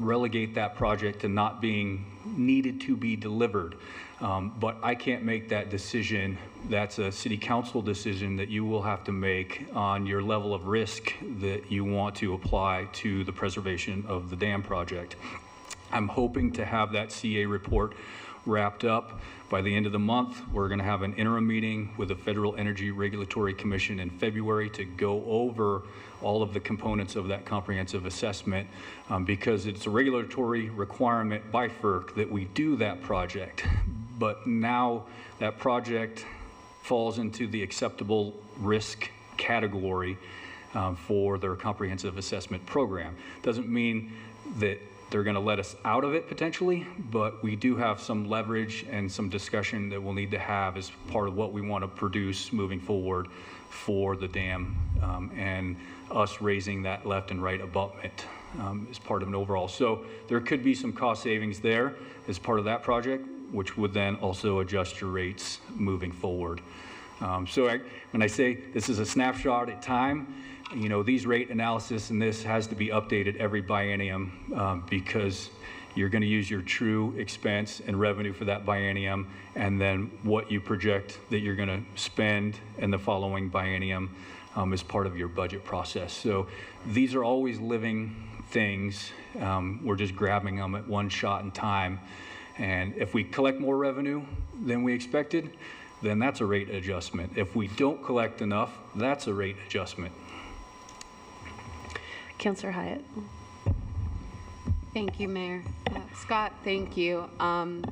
relegate that project to not being needed to be delivered. Um, But I can't make that decision. That's a city council decision that you will have to make on your level of risk that you want to apply to the preservation of the dam project. I'm hoping to have that CA report wrapped up by the end of the month. We're going to have an interim meeting with the Federal Energy Regulatory Commission in February to go over all of the components of that comprehensive assessment um, because it's a regulatory requirement by FERC that we do that project. But now that project falls into the acceptable risk category um, for their comprehensive assessment program. Doesn't mean that they're going to let us out of it potentially, but we do have some leverage and some discussion that we'll need to have as part of what we want to produce moving forward for the dam um, and us raising that left and right abutment um, as part of an overall. So there could be some cost savings there as part of that project, which would then also adjust your rates moving forward. Um, So I- when I say this is a snapshot at time, you know, these rate analysis and this has to be updated every biennium um, because you're going to use your true expense and revenue for that biennium and then what you project that you're going to spend in the following biennium um, as part of your budget process. So these are always living things. Um, We're just grabbing them at one shot in time. And if we collect more revenue than we expected, then that's a rate adjustment. If we don't collect enough, that's a rate adjustment. Councilor Hyatt. Thank you, Mayor. Uh, Scott, thank you. Um,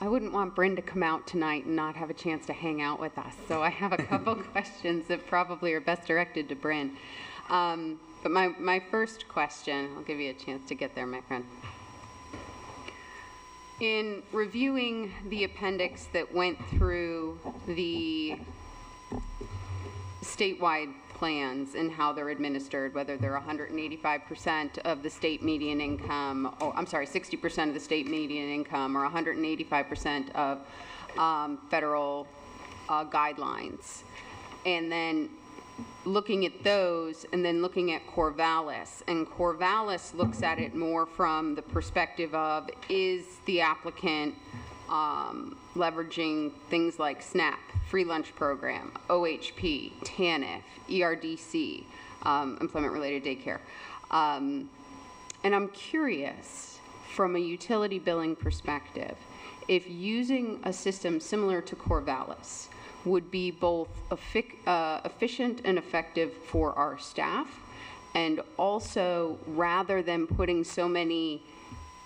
I wouldn't want Bryn to come out tonight and not have a chance to hang out with us. So I have a couple *laughs* questions that probably are best directed to Bryn. Um, but my, my first question, I'll give you a chance to get there, my friend. In reviewing the appendix that went through the statewide plans and how they're administered, whether they're 185% of the state median income, or, I'm sorry, 60% of the state median income, or 185% of um, federal uh, guidelines. And then looking at those and then looking at Corvallis. And Corvallis looks at it more from the perspective of, is the applicant um, leveraging things like SNAP, free lunch program, OHP, TANF, ERDC, um, employment-related daycare. Um, and I'm curious, from a utility billing perspective, if using a system similar to Corvallis would be both effic- uh, efficient and effective for our staff, and also rather than putting so many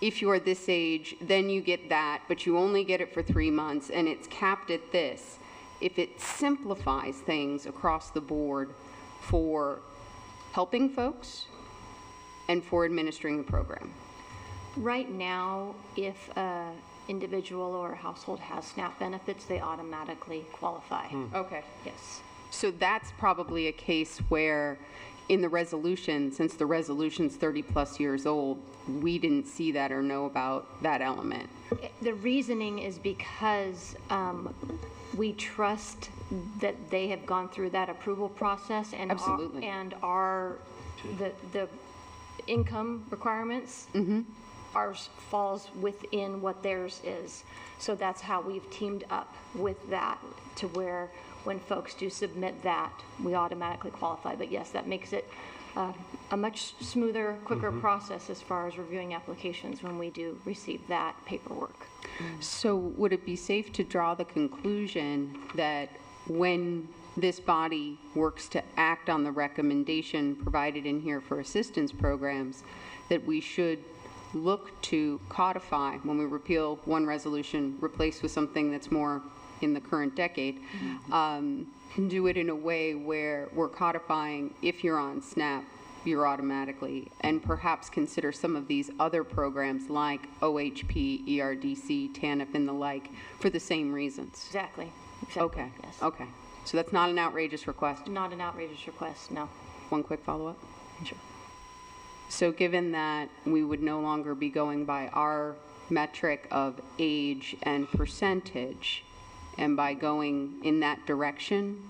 if you're this age, then you get that, but you only get it for three months, and it's capped at this. If it simplifies things across the board for helping folks and for administering the program. Right now, if a individual or a household has SNAP benefits, they automatically qualify. Hmm. Okay. Yes. So that's probably a case where, in the resolution, since the resolution's 30-plus years old, we didn't see that or know about that element. The reasoning is because um, we trust that they have gone through that approval process and. our- Absolutely. And our, the, the income requirements. Ours falls within what theirs is. So that's how we've teamed up with that to where when folks do submit that, we automatically qualify. But yes, that makes it uh, a much smoother, quicker process as far as reviewing applications when we do receive that paperwork. So would it be safe to draw the conclusion that when this body works to act on the recommendation provided in here for assistance programs, that we should look to codify, when we repeal one resolution, replace with something that's more in the current decade, um, do it in a way where we're codifying, if you're on SNAP, you're automatically, and perhaps consider some of these other programs like OHP, ERDC, TANF, and the like, for the same reasons? Exactly, exactly, Okay, yes. okay. So that's not an outrageous request? Not an outrageous request, no. One quick follow-up? Sure. So given that we would no longer be going by our metric of age and percentage, and by going in that direction,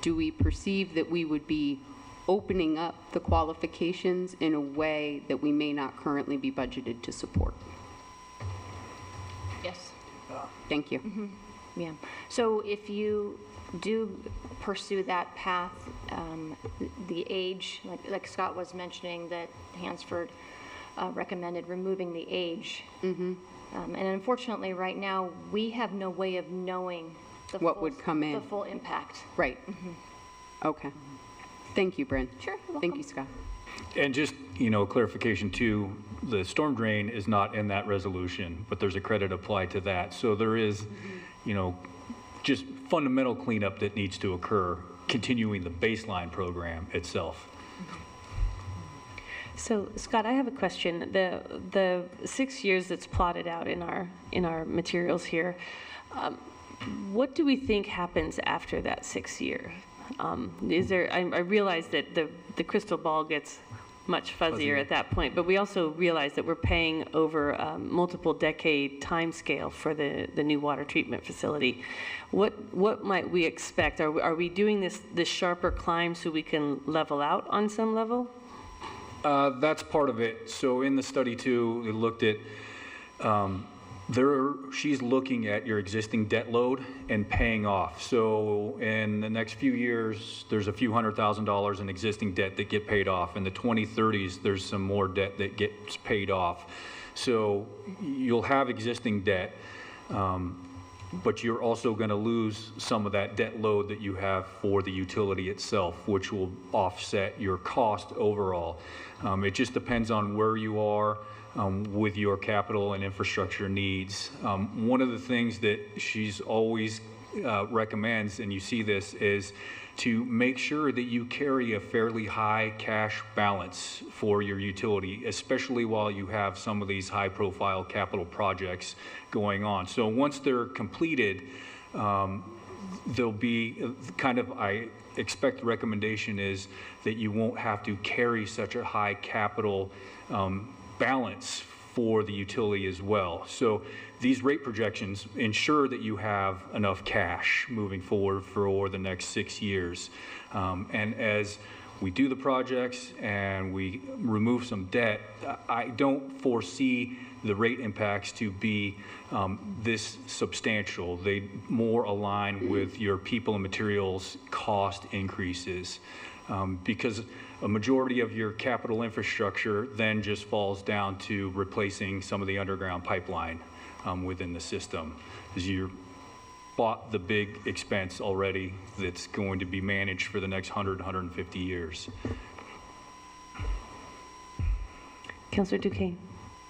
do we perceive that we would be opening up the qualifications in a way that we may not currently be budgeted to support? Yes. Thank you. Yeah. So if you do pursue that path, um, the age, like, like Scott was mentioning, that Hansford uh, recommended removing the age. Um, And unfortunately, right now, we have no way of knowing the What full- would come in. The full impact. Right. Okay. Thank you, Bryn. Sure, you're Thank you, Scott. And just, you know, clarification too, the storm drain is not in that resolution, but there's a credit applied to that. So there is, you know, just fundamental cleanup that needs to occur, continuing the baseline program itself. So, Scott, I have a question. The, the six years that's plotted out in our, in our materials here, um, what do we think happens after that six year? Um, Is there, I, I realize that the, the crystal ball gets much fuzzier Fuzzier. at that point, but we also realize that we're paying over um, multiple decade time scale for the, the new water treatment facility. What, what might we expect? Are, we- are we doing this, this sharper climb so we can level out on some level? Uh, That's part of it. So in the study too, we looked at, um, there, she's looking at your existing debt load and paying off. So in the next few years, there's a few hundred thousand dollars in existing debt that get paid off. In the 2030s, there's some more debt that gets paid off. So you'll have existing debt, um, but you're also going to lose some of that debt load that you have for the utility itself, which will offset your cost overall. Um, It just depends on where you are um, with your capital and infrastructure needs. Um, One of the things that she's always uh, recommends, and you see this, is to make sure that you carry a fairly high cash balance for your utility, especially while you have some of these high-profile capital projects going on. So once they're completed, um, there'll be kind of, I expect the recommendation is that you won't have to carry such a high capital um, balance for the utility as well. So these rate projections ensure that you have enough cash moving forward for the next six years. Um, And as we do the projects and we remove some debt, I don't foresee the rate impacts to be um, this substantial. They more align with your people and materials cost increases. Um, Because a majority of your capital infrastructure then just falls down to replacing some of the underground pipeline um, within the system. As you bought the big expense already that's going to be managed for the next 100, 150 years. Councillor DuQuesne.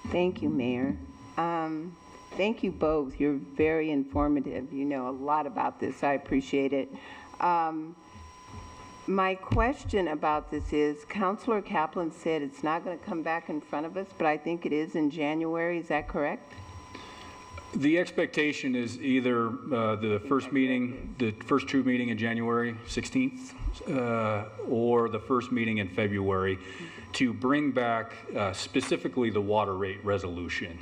Thank you, Mayor. Um, Thank you both. You're very informative. You know a lot about this. I appreciate it. Um, My question about this is, Councilor Kaplan said it's not going to come back in front of us, but I think it is in January. Is that correct? The expectation is either uh, the first meeting, the first true meeting in January 16th, uh, or the first meeting in February, to bring back uh, specifically the water rate resolution.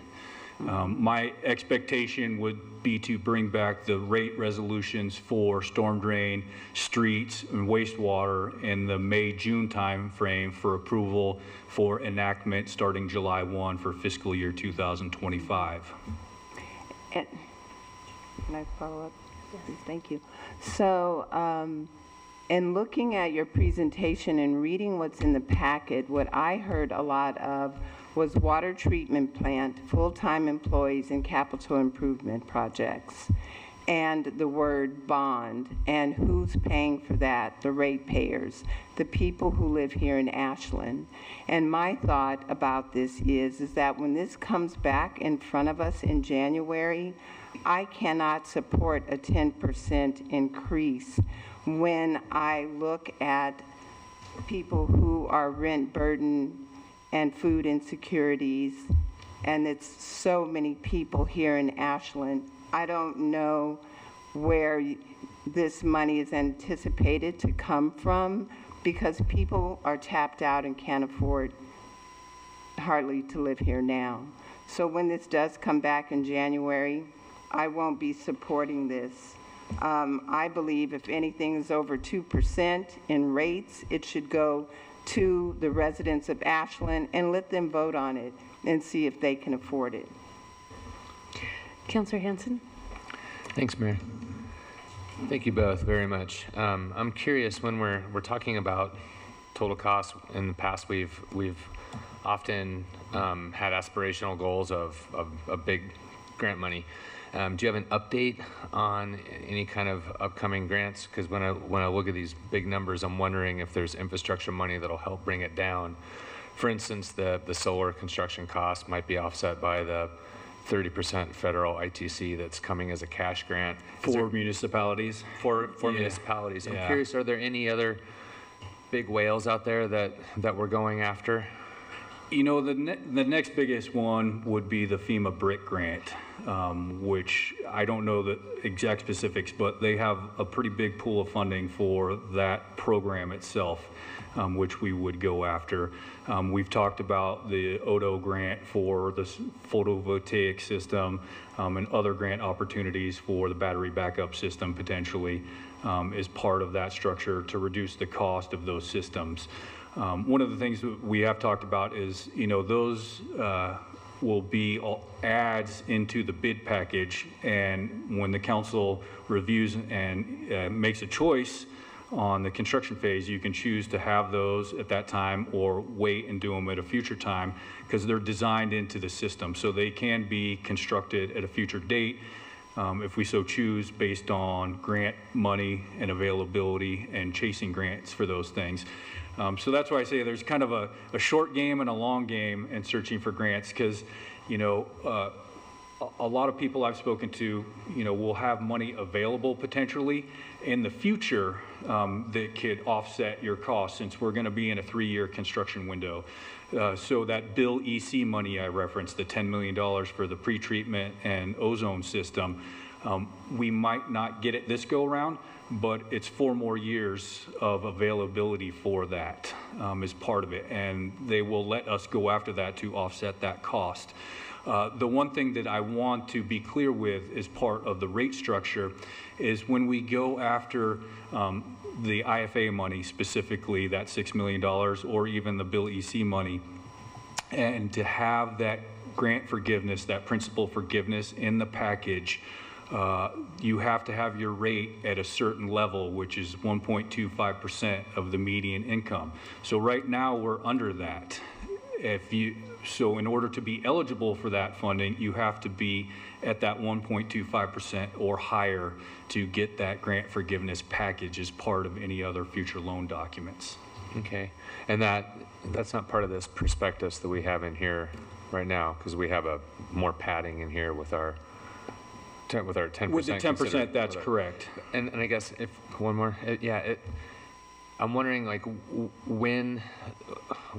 Um, My expectation would be to bring back the rate resolutions for storm drain, streets, and wastewater in the May-June timeframe for approval for enactment starting July 1 for fiscal year 2025. Can I follow up? Yes. Thank you. So, um, in looking at your presentation and reading what's in the packet, what I heard a lot of was water treatment plant, full-time employees, and capital improvement projects, and the word bond, and who's paying for that? The ratepayers, the people who live here in Ashland. And my thought about this is, is that when this comes back in front of us in January, I cannot support a 10% increase when I look at people who are rent burdened and food insecurities, and it's so many people here in Ashland. I don't know where this money is anticipated to come from because people are tapped out and can't afford hardly to live here now. So when this does come back in January, I won't be supporting this. Um, I believe if anything is over 2% in rates, it should go to the residents of Ashland and let them vote on it and see if they can afford it. Councillor Hansen? Thanks, Mayor. Thank you both very much. Um, I'm curious when we're we're talking about total cost. In the past, we've we've often um, had aspirational goals of, of, of big grant money. Um, do you have an update on any kind of upcoming grants? Because when I when I look at these big numbers, I'm wondering if there's infrastructure money that'll help bring it down. For instance, the the solar construction cost might be offset by the 30% federal ITC that's coming as a cash grant. For there- municipalities? For, for Yeah. municipalities. I'm Yeah. curious, are there any other big whales out there that, that we're going after? You know, the, ne- the next biggest one would be the FEMA BRIC grant, um, which I don't know the exact specifics, but they have a pretty big pool of funding for that program itself, um, which we would go after. Um, we've talked about the ODO grant for the photovoltaic system um, and other grant opportunities for the battery backup system potentially um, is part of that structure to reduce the cost of those systems. Um, One of the things we have talked about is, you know, those uh, will be adds into the bid package, and when the council reviews and uh, makes a choice on the construction phase, you can choose to have those at that time or wait and do them at a future time, because they're designed into the system, so they can be constructed at a future date um, if we so choose, based on grant money and availability and chasing grants for those things. Um, so that's why I say there's kind of a, a short game and a long game in searching for grants because, you know, uh, a, a lot of people I've spoken to, you know, will have money available potentially in the future um, that could offset your costs since we're going to be in a three-year construction window. Uh, so that BIL EC money I referenced, the $10 million for the pretreatment and ozone system, um, we might not get it this go around, but it's four more years of availability for that um, as part of it, and they will let us go after that to offset that cost. Uh, The one thing that I want to be clear with as part of the rate structure is when we go after um, the IFA money specifically, that $6 million, or even the BIL EC money, and to have that grant forgiveness, that principal forgiveness in the package, uh, you have to have your rate at a certain level, which is 1.25% of the median income. So right now, we're under that. If you, so in order to be eligible for that funding, you have to be at that 1.25% or higher to get that grant forgiveness package as part of any other future loan documents. Okay, and that, that's not part of this prospectus that we have in here right now, because we have a more padding in here with our, ten- with our 10%. With the 10%, considered- that's correct. And, and I guess if, one more, Uh, yeah, it, I'm wondering like when,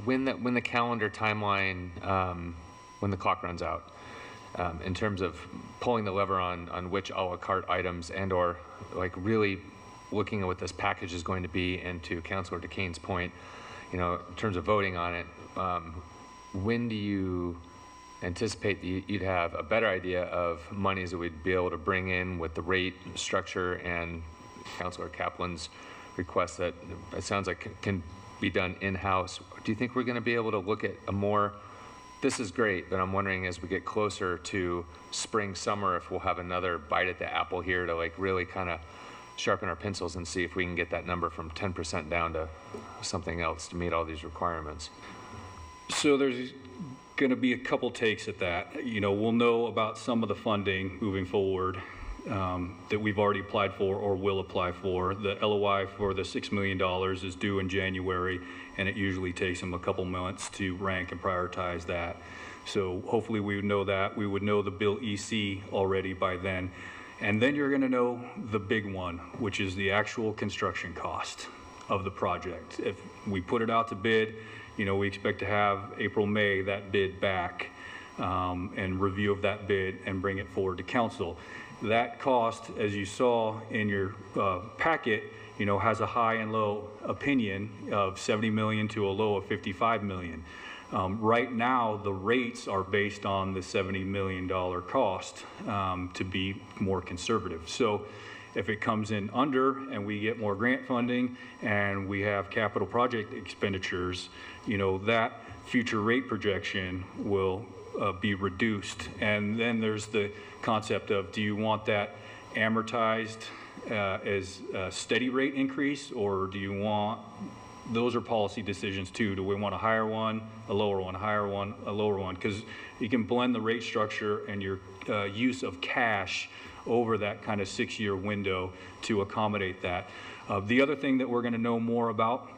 when the, when the calendar timeline, um, when the clock runs out, um, in terms of pulling the lever on, on which à la carte items and/or like really looking at what this package is going to be, and to Councilor DuQuesne's point, you know, in terms of voting on it, um, when do you anticipate that you- you'd have a better idea of monies that we'd be able to bring in with the rate structure and Councilor Kaplan's request that it sounds like can- can be done in-house? Do you think we're going to be able to look at a more, this is great, but I'm wondering as we get closer to spring, summer, if we'll have another bite at the apple here to like really kind of sharpen our pencils and see if we can get that number from 10% down to something else to meet all these requirements. So there's going to be a couple takes at that. You know, we'll know about some of the funding moving forward um, that we've already applied for or will apply for. The LOI for the $6 million is due in January, and it usually takes them a couple months to rank and prioritize that. So hopefully we would know that. We would know the BIL EC already by then. And then you're going to know the big one, which is the actual construction cost of the project. If we put it out to bid, you know, we expect to have April, May, that bid back um, and review of that bid and bring it forward to council. That cost, as you saw in your uh, packet, you know, has a high and low opinion of 70 million to a low of 55 million. Um, right now, the rates are based on the $70 million cost um, to be more conservative. So if it comes in under and we get more grant funding and we have capital project expenditures, you know, that future rate projection will uh, be reduced. And then there's the concept of do you want that amortized uh, as a steady rate increase or do you want those are policy decisions too. Do we want a higher one, a lower one, a higher one, a lower one? Because you can blend the rate structure and your uh, use of cash over that kind of six-year window to accommodate that. Uh, the other thing that we're going to know more about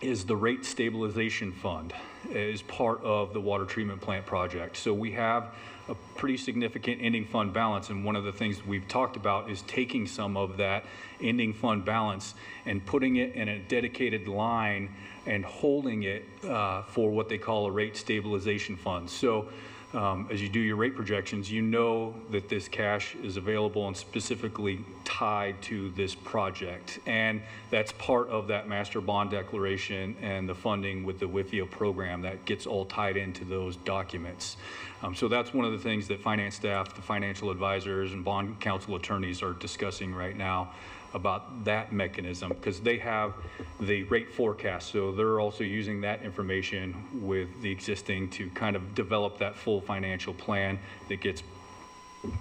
is the rate stabilization fund as part of the water treatment plant project. So we have a pretty significant ending fund balance, and one of the things we've talked about is taking some of that ending fund balance and putting it in a dedicated line and holding it uh, for what they call a rate stabilization fund. So um, as you do your rate projections, you know that this cash is available and specifically tied to this project. And that's part of that master bond declaration and the funding with the WIFIA program that gets all tied into those documents. Um, so that's one of the things that finance staff, the financial advisors, and bond counsel attorneys are discussing right now about that mechanism because they have the rate forecast. So they're also using that information with the existing to kind of develop that full financial plan that gets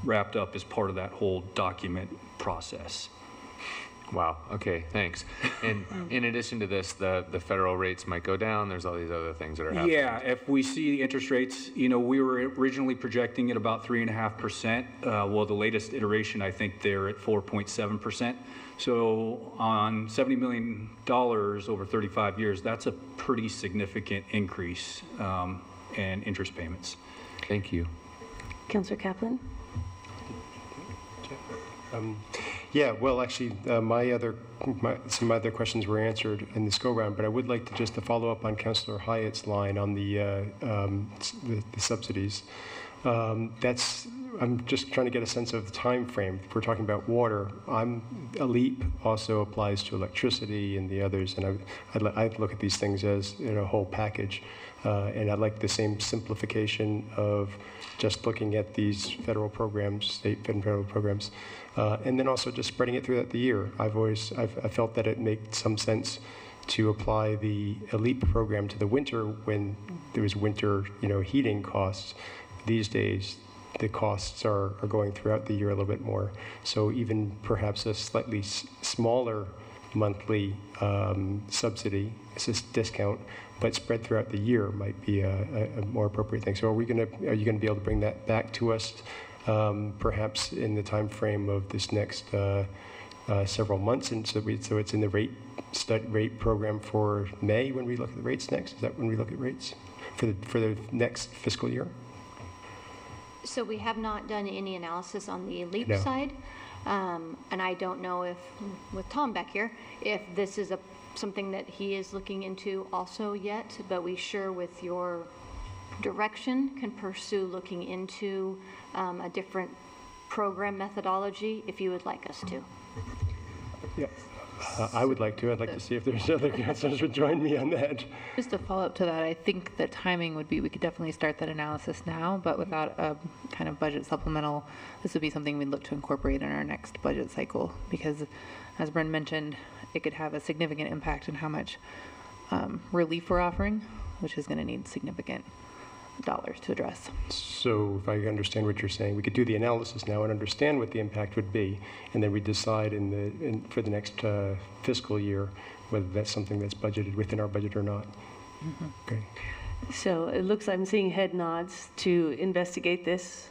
wrapped up as part of that whole document process. Wow. Okay. Thanks. And *laughs* in addition to this, the the federal rates might go down. There's all these other things that are happening. Yeah, if we see the interest rates, you know, we were originally projecting at about three and a half percent. Uh, well, the latest iteration, I think they're at 4.7 percent. So on $70 million over 35 years, that's a pretty significant increase um, in interest payments. Thank you. Councillor Kaplan? Um, yeah, well, actually, uh, my other, my, some other questions were answered in this go-round, but I would like to just to follow up on Councillor Hyatt's line on the, uh, um, the, the subsidies. Um, that's, I'm just trying to get a sense of the time frame. If we're talking about water, I'm, ALEAP also applies to electricity and the others, and I, I'd, look at these things as know, a whole package. Uh, and I'd like the same simplification of just looking at these federal programs, state and federal programs, uh, and then also just spreading it throughout the year. I've always I've, I felt that it made some sense to apply the elite program to the winter when there was winter, you know, heating costs. These days, the costs are, are going throughout the year a little bit more. So even perhaps a slightly s- smaller monthly um, subsidy, discount, but spread throughout the year might be a, a, a more appropriate thing. So are we going to, are you going to be able to bring that back to us, um, perhaps in the time frame of this next uh, uh, several months? And so, we, so it's in the rate stud, rate program for May when we look at the rates next. Is that when we look at rates for the for the next fiscal year? So we have not done any analysis on the LEAP No. side. Um, and I don't know if, with Tom back here, if this is a, something that he is looking into also yet, but we sure with your direction can pursue looking into, um, a different program methodology if you would like us to. Yeah. Uh, I would like to. I'd like to see if there's *laughs* other councilors would join me on that. Just to follow up to that, I think the timing would be, we could definitely start that analysis now, but without a kind of budget supplemental, this would be something we'd look to incorporate in our next budget cycle, because as Bryn mentioned, it could have a significant impact on how much um, relief we're offering, which is going to need significant dollars to address. So if I understand what you're saying, we could do the analysis now and understand what the impact would be, and then we decide in the, in, for the next uh, fiscal year whether that's something that's budgeted within our budget or not. Okay. So it looks, I'm seeing head nods to investigate this.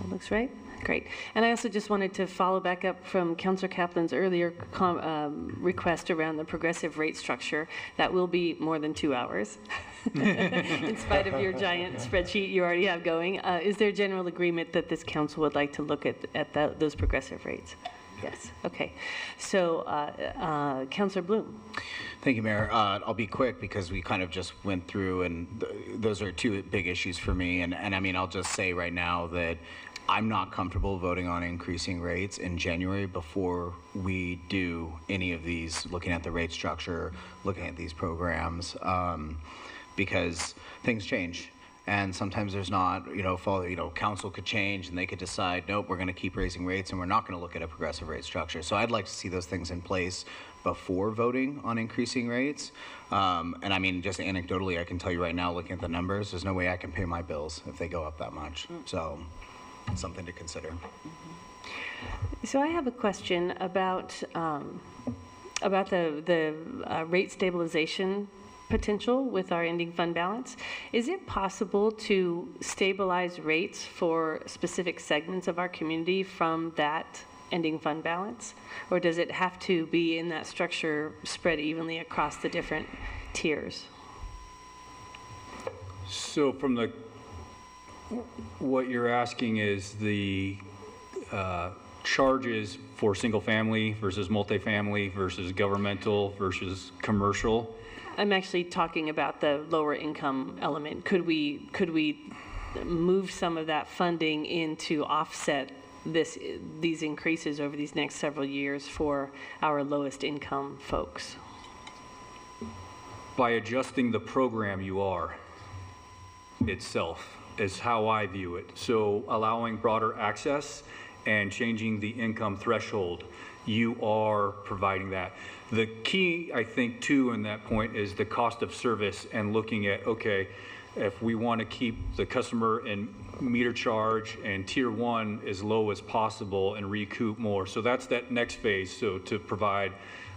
That looks right. Great. And I also just wanted to follow back up from Councillor Kaplan's earlier com- um, request around the progressive rate structure. That will be more than two hours, *laughs* *laughs* in spite of your giant spreadsheet you already have going. Uh, Is there general agreement that this council would like to look at, at that- those progressive rates? Yes. Okay. So, uh, uh, Councillor Bloom. Thank you, Mayor. Uh, I'll be quick because we kind of just went through, and th- those are two big issues for me. And, and I mean, I'll just say right now that I'm not comfortable voting on increasing rates in January before we do any of these, looking at the rate structure, looking at these programs, um, because things change. And sometimes there's not, you know, follow, you know, council could change and they could decide, nope, we're going to keep raising rates and we're not going to look at a progressive rate structure. So I'd like to see those things in place before voting on increasing rates. Um, and I mean, just anecdotally, I can tell you right now, looking at the numbers, there's no way I can pay my bills if they go up that much. So it's something to consider. So I have a question about, um, about the, the uh, rate stabilization potential with our ending fund balance. Is it possible to stabilize rates for specific segments of our community from that ending fund balance? Or does it have to be in that structure spread evenly across the different tiers? So from the, what you're asking is the uh, charges for single-family versus multifamily versus governmental versus commercial? I'm actually talking about the lower income element. Could we, could we move some of that funding in to offset this, these increases over these next several years for our lowest income folks? By adjusting the program you are itself is how I view it. So allowing broader access and changing the income threshold, you are providing that. The key, I think, too, in that point is the cost of service and looking at, okay, if we want to keep the customer in meter charge and tier one as low as possible and recoup more. So that's that next phase. So to provide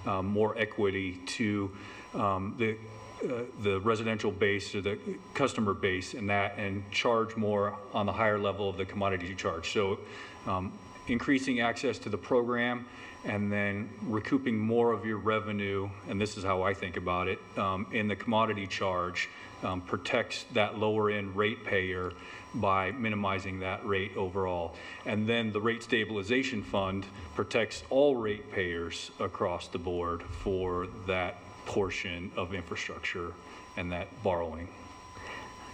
um, more equity to um, the uh, the residential base or the customer base and that and charge more on the higher level of the commodity charge. So um, increasing access to the program and then recouping more of your revenue, and this is how I think about it, um, in the commodity charge um, protects that lower end ratepayer by minimizing that rate overall. And then the rate stabilization fund protects all ratepayers across the board for that portion of infrastructure and that borrowing.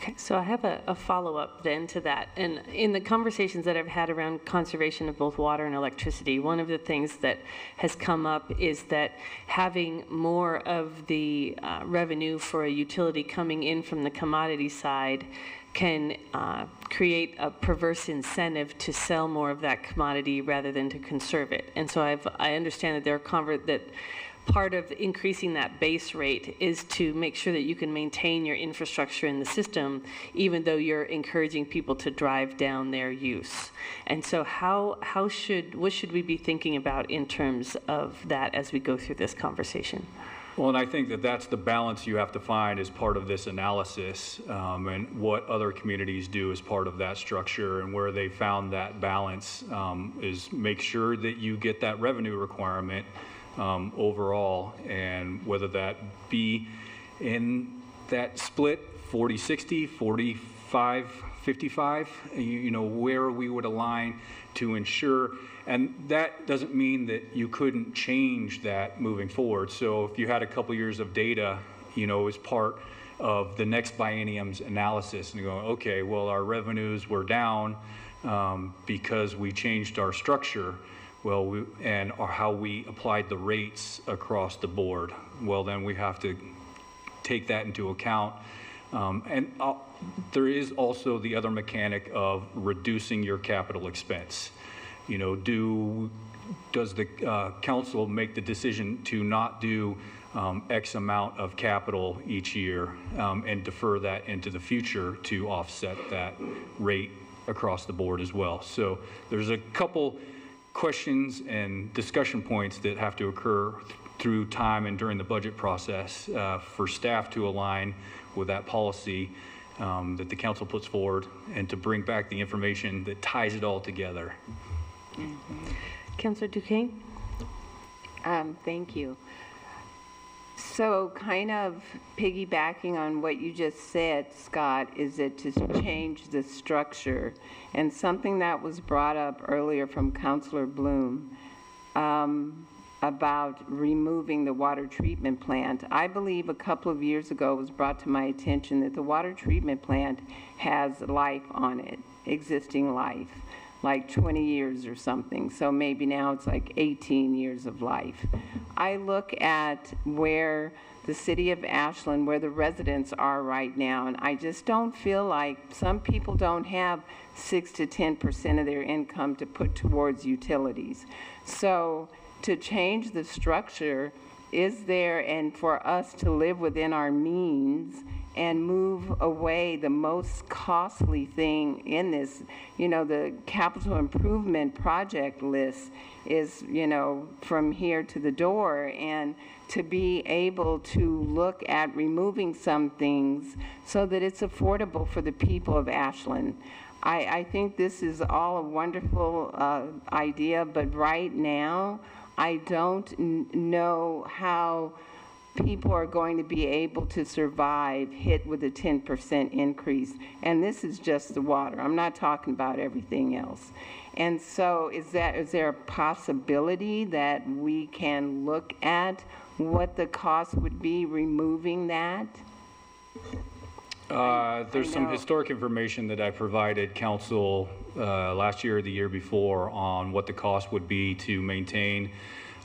Okay, so I have a, a follow-up then to that. And in the conversations that I've had around conservation of both water and electricity, one of the things that has come up is that having more of the uh, revenue for a utility coming in from the commodity side can uh, create a perverse incentive to sell more of that commodity rather than to conserve it. And so I've, I understand that there are conver- that part of increasing that base rate is to make sure that you can maintain your infrastructure in the system, even though you're encouraging people to drive down their use. And so, how how should what should we be thinking about in terms of that as we go through this conversation? Well, and I think that that's the balance you have to find as part of this analysis, um, and what other communities do as part of that structure, and where they found that balance um, is make sure that you get that revenue requirement um, overall, and whether that be in that split 40 60, 45 55, you, you know, where we would align to ensure. And that doesn't mean that you couldn't change that moving forward. So if you had a couple years of data, you know, as part of the next biennium's analysis and go, okay, well, our revenues were down um, because we changed our structure well, we, and or how we applied the rates across the board. Well, then we have to take that into account. Um, and uh, there is also the other mechanic of reducing your capital expense. You know, do does the uh, council make the decision to not do um, X amount of capital each year um, and defer that into the future to offset that rate across the board as well. So there's a couple questions and discussion points that have to occur through time and during the budget process uh, for staff to align with that policy um, that the council puts forward and to bring back the information that ties it all together. Councillor DuQuesne? Um, thank you. So kind of piggybacking on what you just said, Scott, is it to change the structure? And something that was brought up earlier from Counselor Bloom um, about removing the water treatment plant. I believe a couple of years ago it was brought to my attention that the water treatment plant has life on it, existing life like 20 years or something. So maybe now it's like 18 years of life. I look at where the city of Ashland, where the residents are right now, and I just don't feel like some people don't have 6 to 10% of their income to put towards utilities. So to change the structure is there and for us to live within our means and move away the most costly thing in this. You know, the capital improvement project list is, you know, from here to the door. And to be able to look at removing some things so that it's affordable for the people of Ashland. I, I think this is all a wonderful uh, idea, but right now, I don't know how people are going to be able to survive hit with a 10% increase. And this is just the water. I'm not talking about everything else. And so is that is there a possibility that we can look at what the cost would be removing that? Uh, There's some historic information that I provided council uh, last year or the year before on what the cost would be to maintain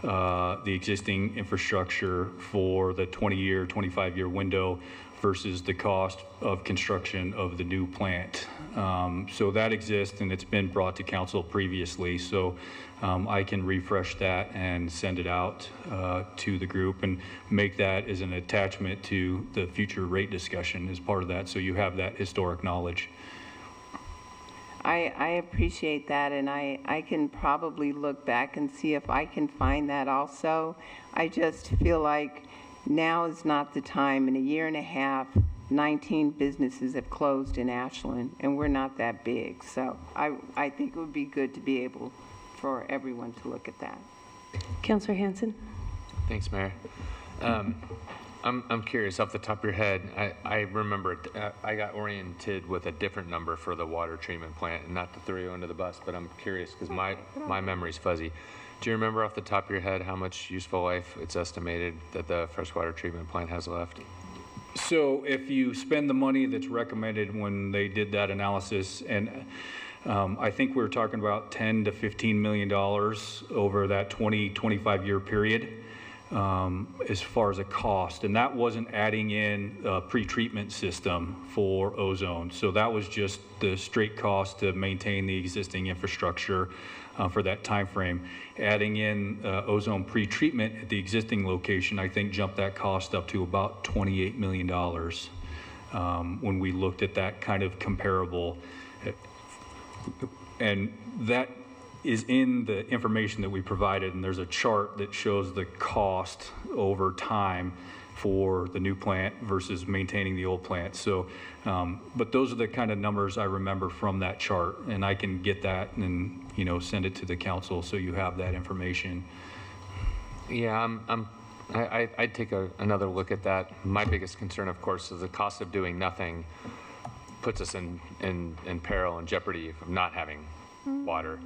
uh, the existing infrastructure for the 20-year, 25-year window versus the cost of construction of the new plant. Um, So that exists, and it's been brought to council previously, so um, I can refresh that and send it out uh, to the group and make that as an attachment to the future rate discussion as part of that, so you have that historic knowledge. I, I appreciate that, and I, I can probably look back and see if I can find that also. I just feel like now is not the time. In a year and a half, 19 businesses have closed in Ashland, and we're not that big. So I, I think it would be good to be able for everyone to look at that. Councillor Hansen? Thanks, Mayor. Um, I'm, I'm curious, off the top of your head, I, I remember, uh, I got oriented with a different number for the water treatment plant, and not to throw you under the bus, but I'm curious, because my, my memory's fuzzy. Do you remember off the top of your head how much useful life it's estimated that the freshwater treatment plant has left? So if you spend the money that's recommended when they did that analysis, and um, I think we are talking about 10 to 15 million dollars over that 20, 25 year period um, as far as a cost, and that wasn't adding in a pre-treatment system for ozone. So that was just the straight cost to maintain the existing infrastructure uh, for that time frame. Adding in uh, ozone pre-treatment at the existing location, I think jumped that cost up to about 28 million dollars um, when we looked at that kind of comparable. And that is in the information that we provided, and there's a chart that shows the cost over time for the new plant versus maintaining the old plant. So, um, but those are the kind of numbers I remember from that chart, and I can get that and, you know, send it to the council so you have that information. Yeah, I'm, I'm, I, I'd take a, another look at that. My biggest concern, of course, is the cost of doing nothing puts us in, in, in peril and jeopardy of not having water.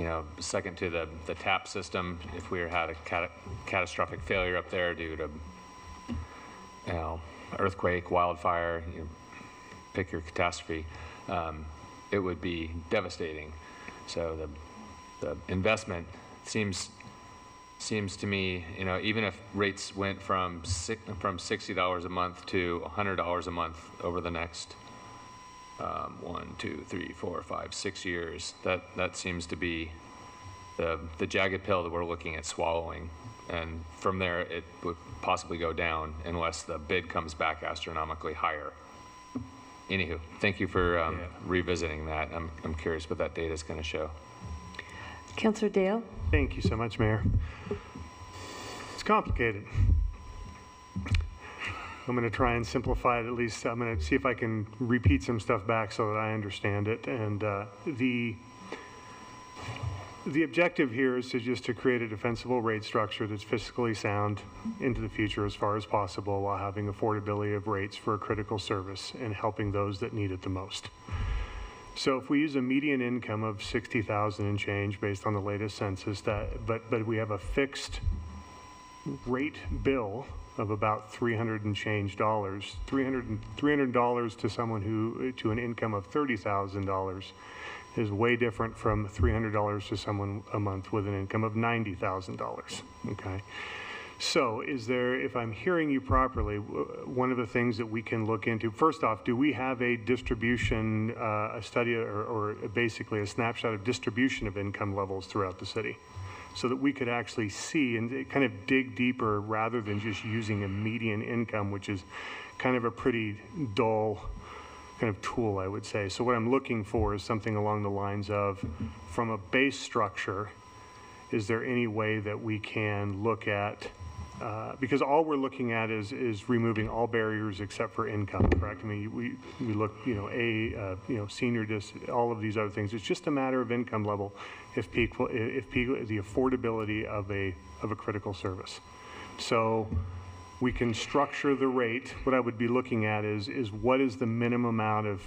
You know, second to the, the TAP system, if we had a cat- catastrophic failure up there due to, you know, earthquake, wildfire, you know, pick your catastrophe, um, it would be devastating. So the, the investment seems seems to me, you know, even if rates went from six, from sixty dollars a month to hundred dollars a month over the next um, one, two, three, four, five, six years, that that seems to be the the jagged pill that we're looking at swallowing And from there, it would possibly go down unless the bid comes back astronomically higher. Anywho, thank you for um, revisiting that. I'm, I'm curious what that data is going to show. Councillor Dahle? Thank you so much, Mayor. It's complicated. I'm going to try and simplify it at least. I'm going to see if I can repeat some stuff back so that I understand it. And uh, the the objective here is to just to create a defensible rate structure that's fiscally sound into the future as far as possible while having affordability of rates for a critical service and helping those that need it the most. So if we use a median income of 60,000 and change based on the latest census that but but we have a fixed rate bill of about 300 and change dollars, 300 $300 to someone who to an income of $30,000 is way different from $300 to someone a month with an income of $90,000. Okay. So, is there, if I'm hearing you properly, one of the things that we can look into, first off, do we have a distribution, uh, a study, or, or basically a snapshot of distribution of income levels throughout the city? So that we could actually see and kind of dig deeper rather than just using a median income, which is kind of a pretty dull kind of tool, I would say. So, what I'm looking for is something along the lines of from a base structure, is there any way that we can look at uh, because all we're looking at is is removing all barriers except for income, correct? I mean, we we look, you know, a uh, you know senior dis, all of these other things. It's just a matter of income level, if people if people the affordability of a of a critical service. So we can structure the rate. What I would be looking at is is what is the minimum amount of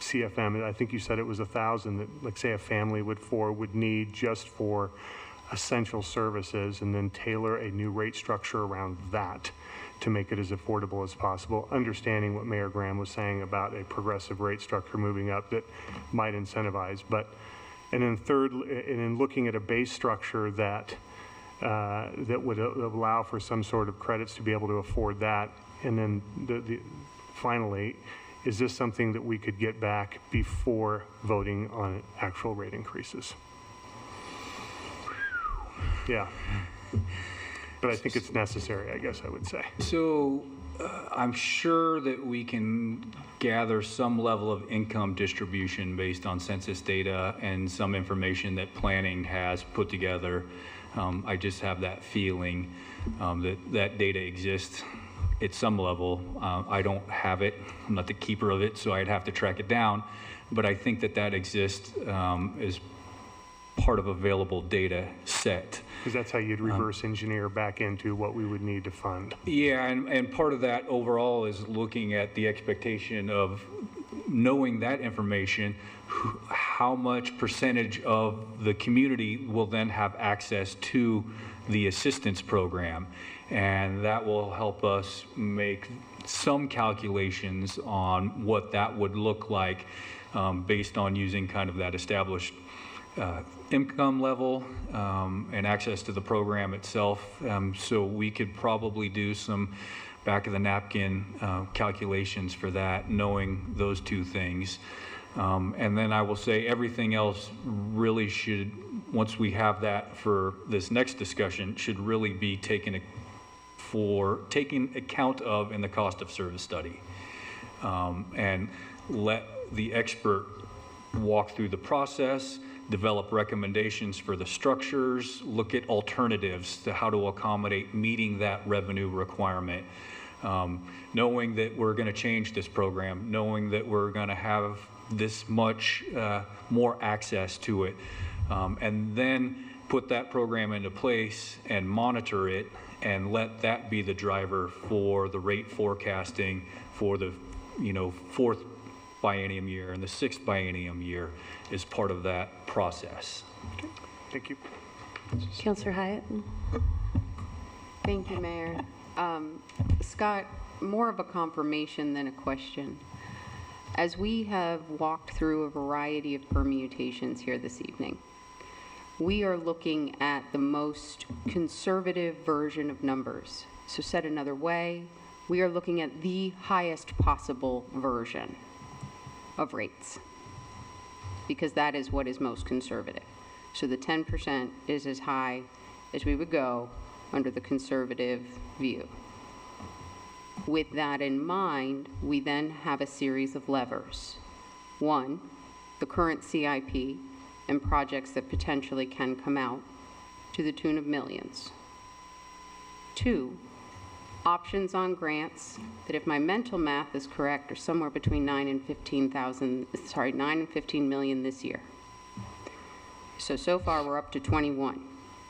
CFM? I think you said it was a thousand that, like, say, a family would for would need just for essential services, and then tailor a new rate structure around that to make it as affordable as possible. Understanding what Mayor Graham was saying about a progressive rate structure moving up that might incentivize, but and then third, and in looking at a base structure that uh, that would allow for some sort of credits to be able to afford that. And then the, the, finally, is this something that we could get back before voting on actual rate increases? Yeah. But I think it's necessary, I guess I would say. So I'm sure that we can gather some level of income distribution based on census data and some information that planning has put together. Um, I just have that feeling um, that that data exists at some level. Uh, I don't have it. I'm not the keeper of it, so I'd have to track it down. But I think that that exists um, as part of available data set. Because that's how you'd reverse engineer back into what we would need to fund. Yeah, and, and part of that overall is looking at the expectation of knowing that information, who- how much percentage of the community will then have access to the assistance program. And that will help us make some calculations on what that would look like um, based on using kind of that established uh, income level um, and access to the program itself. Um, So we could probably do some back of the napkin uh, calculations for that, knowing those two things. Um, And then I will say, everything else really should, once we have that for this next discussion, should really be taken for, taking account of in the cost of service study. Um, And let the expert walk through the process, develop recommendations for the structures, look at alternatives to how to accommodate meeting that revenue requirement. Um, Knowing that we're going to change this program, knowing that we're going to have this much uh, more access to it, um, and then put that program into place and monitor it and let that be the driver for the rate forecasting for the, you know, fourth biennium year and the sixth biennium year is part of that process. Thank you. Councillor Hyatt? Thank you, Mayor. Um, Scott, more of a confirmation than a question. As we have walked through a variety of permutations here this evening, we are looking at the most conservative version of numbers. So said another way, we are looking at the highest possible version of rates because that is what is most conservative. So the 10% is as high as we would go under the conservative view. With that in mind, we then have a series of levers. One, the current CIP and projects that potentially can come out to the tune of millions. Two, options on grants that if my mental math is correct are somewhere between 9 and 15,000, sorry, 9 and 15 million this year. So, so far, we're up to 21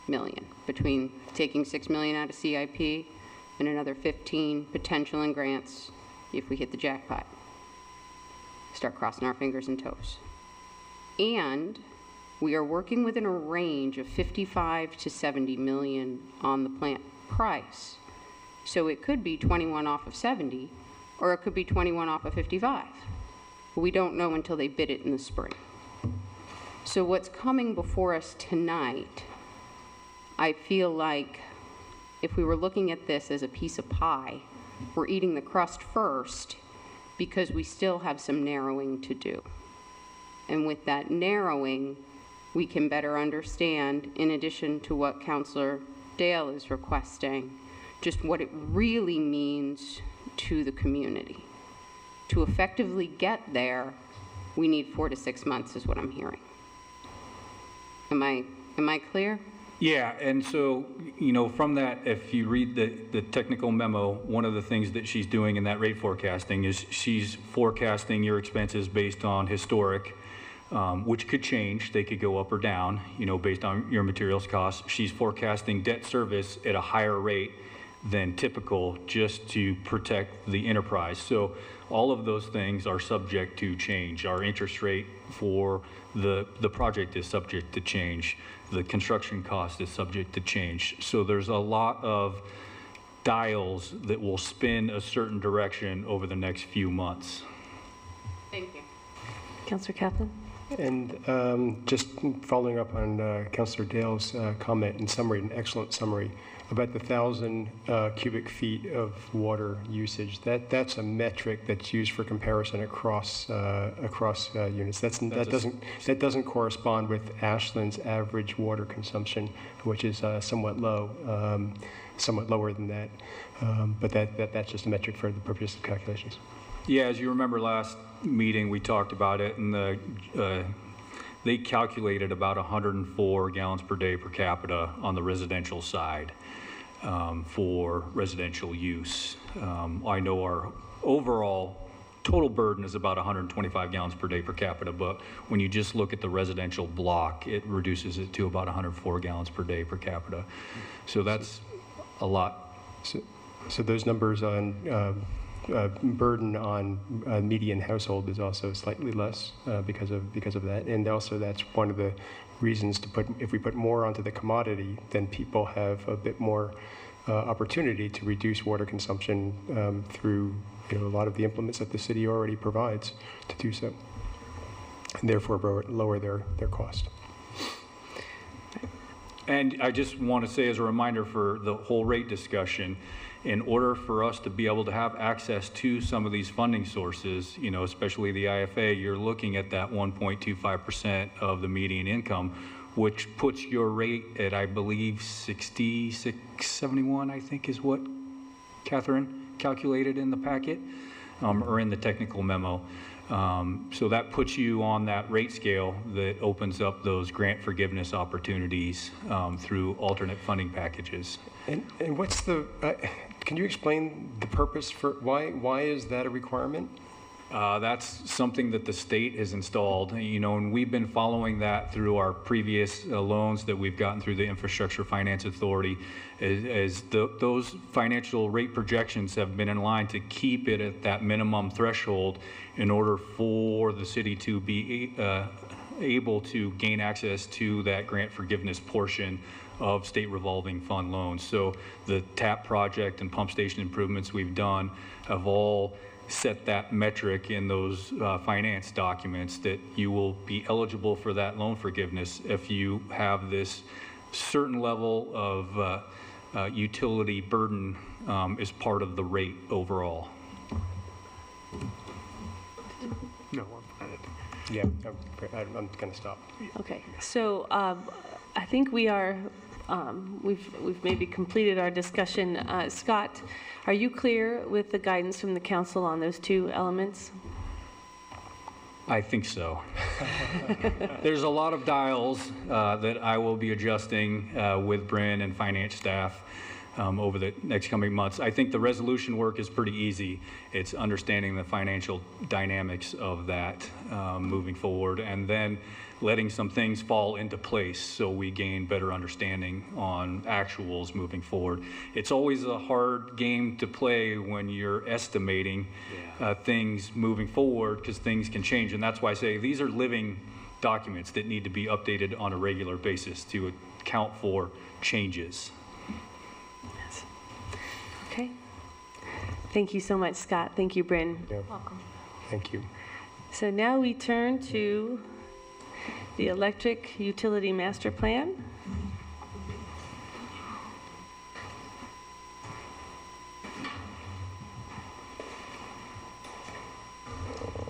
million between taking 6 million out of CIP and another 15 potential in grants if we hit the jackpot. Start crossing our fingers and toes. And we are working within a range of 55 to 70 million on the plant price. So it could be 21 off of 70, or it could be 21 off of 55. We don't know until they bid it in the spring. So what's coming before us tonight, I feel like if we were looking at this as a piece of pie, we're eating the crust first because we still have some narrowing to do. And with that narrowing, we can better understand, in addition to what Councillor Dahle is requesting, just what it really means to the community. To effectively get there, we need four to six months, is what I'm hearing. Am I, am I clear? Yeah, and so, you know, from that, if you read the, the technical memo, one of the things that she's doing in that rate forecasting is she's forecasting your expenses based on historic, um, which could change. They could go up or down, you know, based on your materials costs. She's forecasting debt service at a higher rate than typical just to protect the enterprise. So all of those things are subject to change. Our interest rate for the, the project is subject to change. The construction cost is subject to change. So there's a lot of dials that will spin a certain direction over the next few months. Thank you. Councillor Kaplan? And um, just following up on uh, Councillor Dahle's uh, comment and summary, an excellent summary about the thousand uh, cubic feet of water usage. That that's a metric that's used for comparison across uh, across uh, units. That's, That's that doesn't that doesn't correspond with Ashland's average water consumption, which is uh, somewhat low, um, somewhat lower than that. Um, but that, that that's just a metric for the purpose of calculations. Yeah, as you remember last meeting, we talked about it, and the, uh, they calculated about 104 gallons per day per capita on the residential side um, for residential use. Um, I know our overall total burden is about 125 gallons per day per capita, but when you just look at the residential block, it reduces it to about 104 gallons per day per capita. So that's a lot. So, so those numbers on um, uh, burden on uh, median household is also slightly less uh, because of because of that, and also that's one of the reasons to put if we put more onto the commodity, then people have a bit more uh, opportunity to reduce water consumption um, through you know a lot of the implements that the city already provides to do so, and therefore lower, lower their their cost. And I just want to say as a reminder for the whole rate discussion, in order for us to be able to have access to some of these funding sources, you know, especially the IFA, you're looking at that 1.25% of the median income, which puts your rate at, I believe, 6671, I think is what Catherine calculated in the packet, um, or in the technical memo. Um, so that puts you on that rate scale that opens up those grant forgiveness opportunities um, through alternate funding packages. And, and what's the, uh, can you explain the purpose for, why, why is that a requirement? Uh, that's something that the state has installed, you know, and we've been following that through our previous uh, loans that we've gotten through the Infrastructure Finance Authority, as, those financial rate projections have been in line to keep it at that minimum threshold in order for the city to be uh, able to gain access to that grant forgiveness portion of state revolving fund loans. So the TAP project and pump station improvements we've done have all set that metric in those uh, finance documents that you will be eligible for that loan forgiveness if you have this certain level of uh, uh, utility burden um, as part of the rate overall. No, Yeah, I'm, I'm going to stop. Okay, so um, I think we are um, we've, we've maybe completed our discussion. Uh, Scott, are you clear with the guidance from the council on those two elements? I think so. *laughs* There's a lot of dials uh, that I will be adjusting uh, with Bryn and finance staff um, over the next coming months. I think the resolution work is pretty easy. It's understanding the financial dynamics of that um, moving forward, and then letting some things fall into place so we gain better understanding on actuals moving forward. It's always a hard game to play when you're estimating uh, things moving forward because things can change. And that's why I say these are living documents that need to be updated on a regular basis to account for changes. Yes. Okay. Thank you so much, Scott. Thank you, Bryn. Welcome. Thank you. So now we turn to the Electric Utility Master Plan.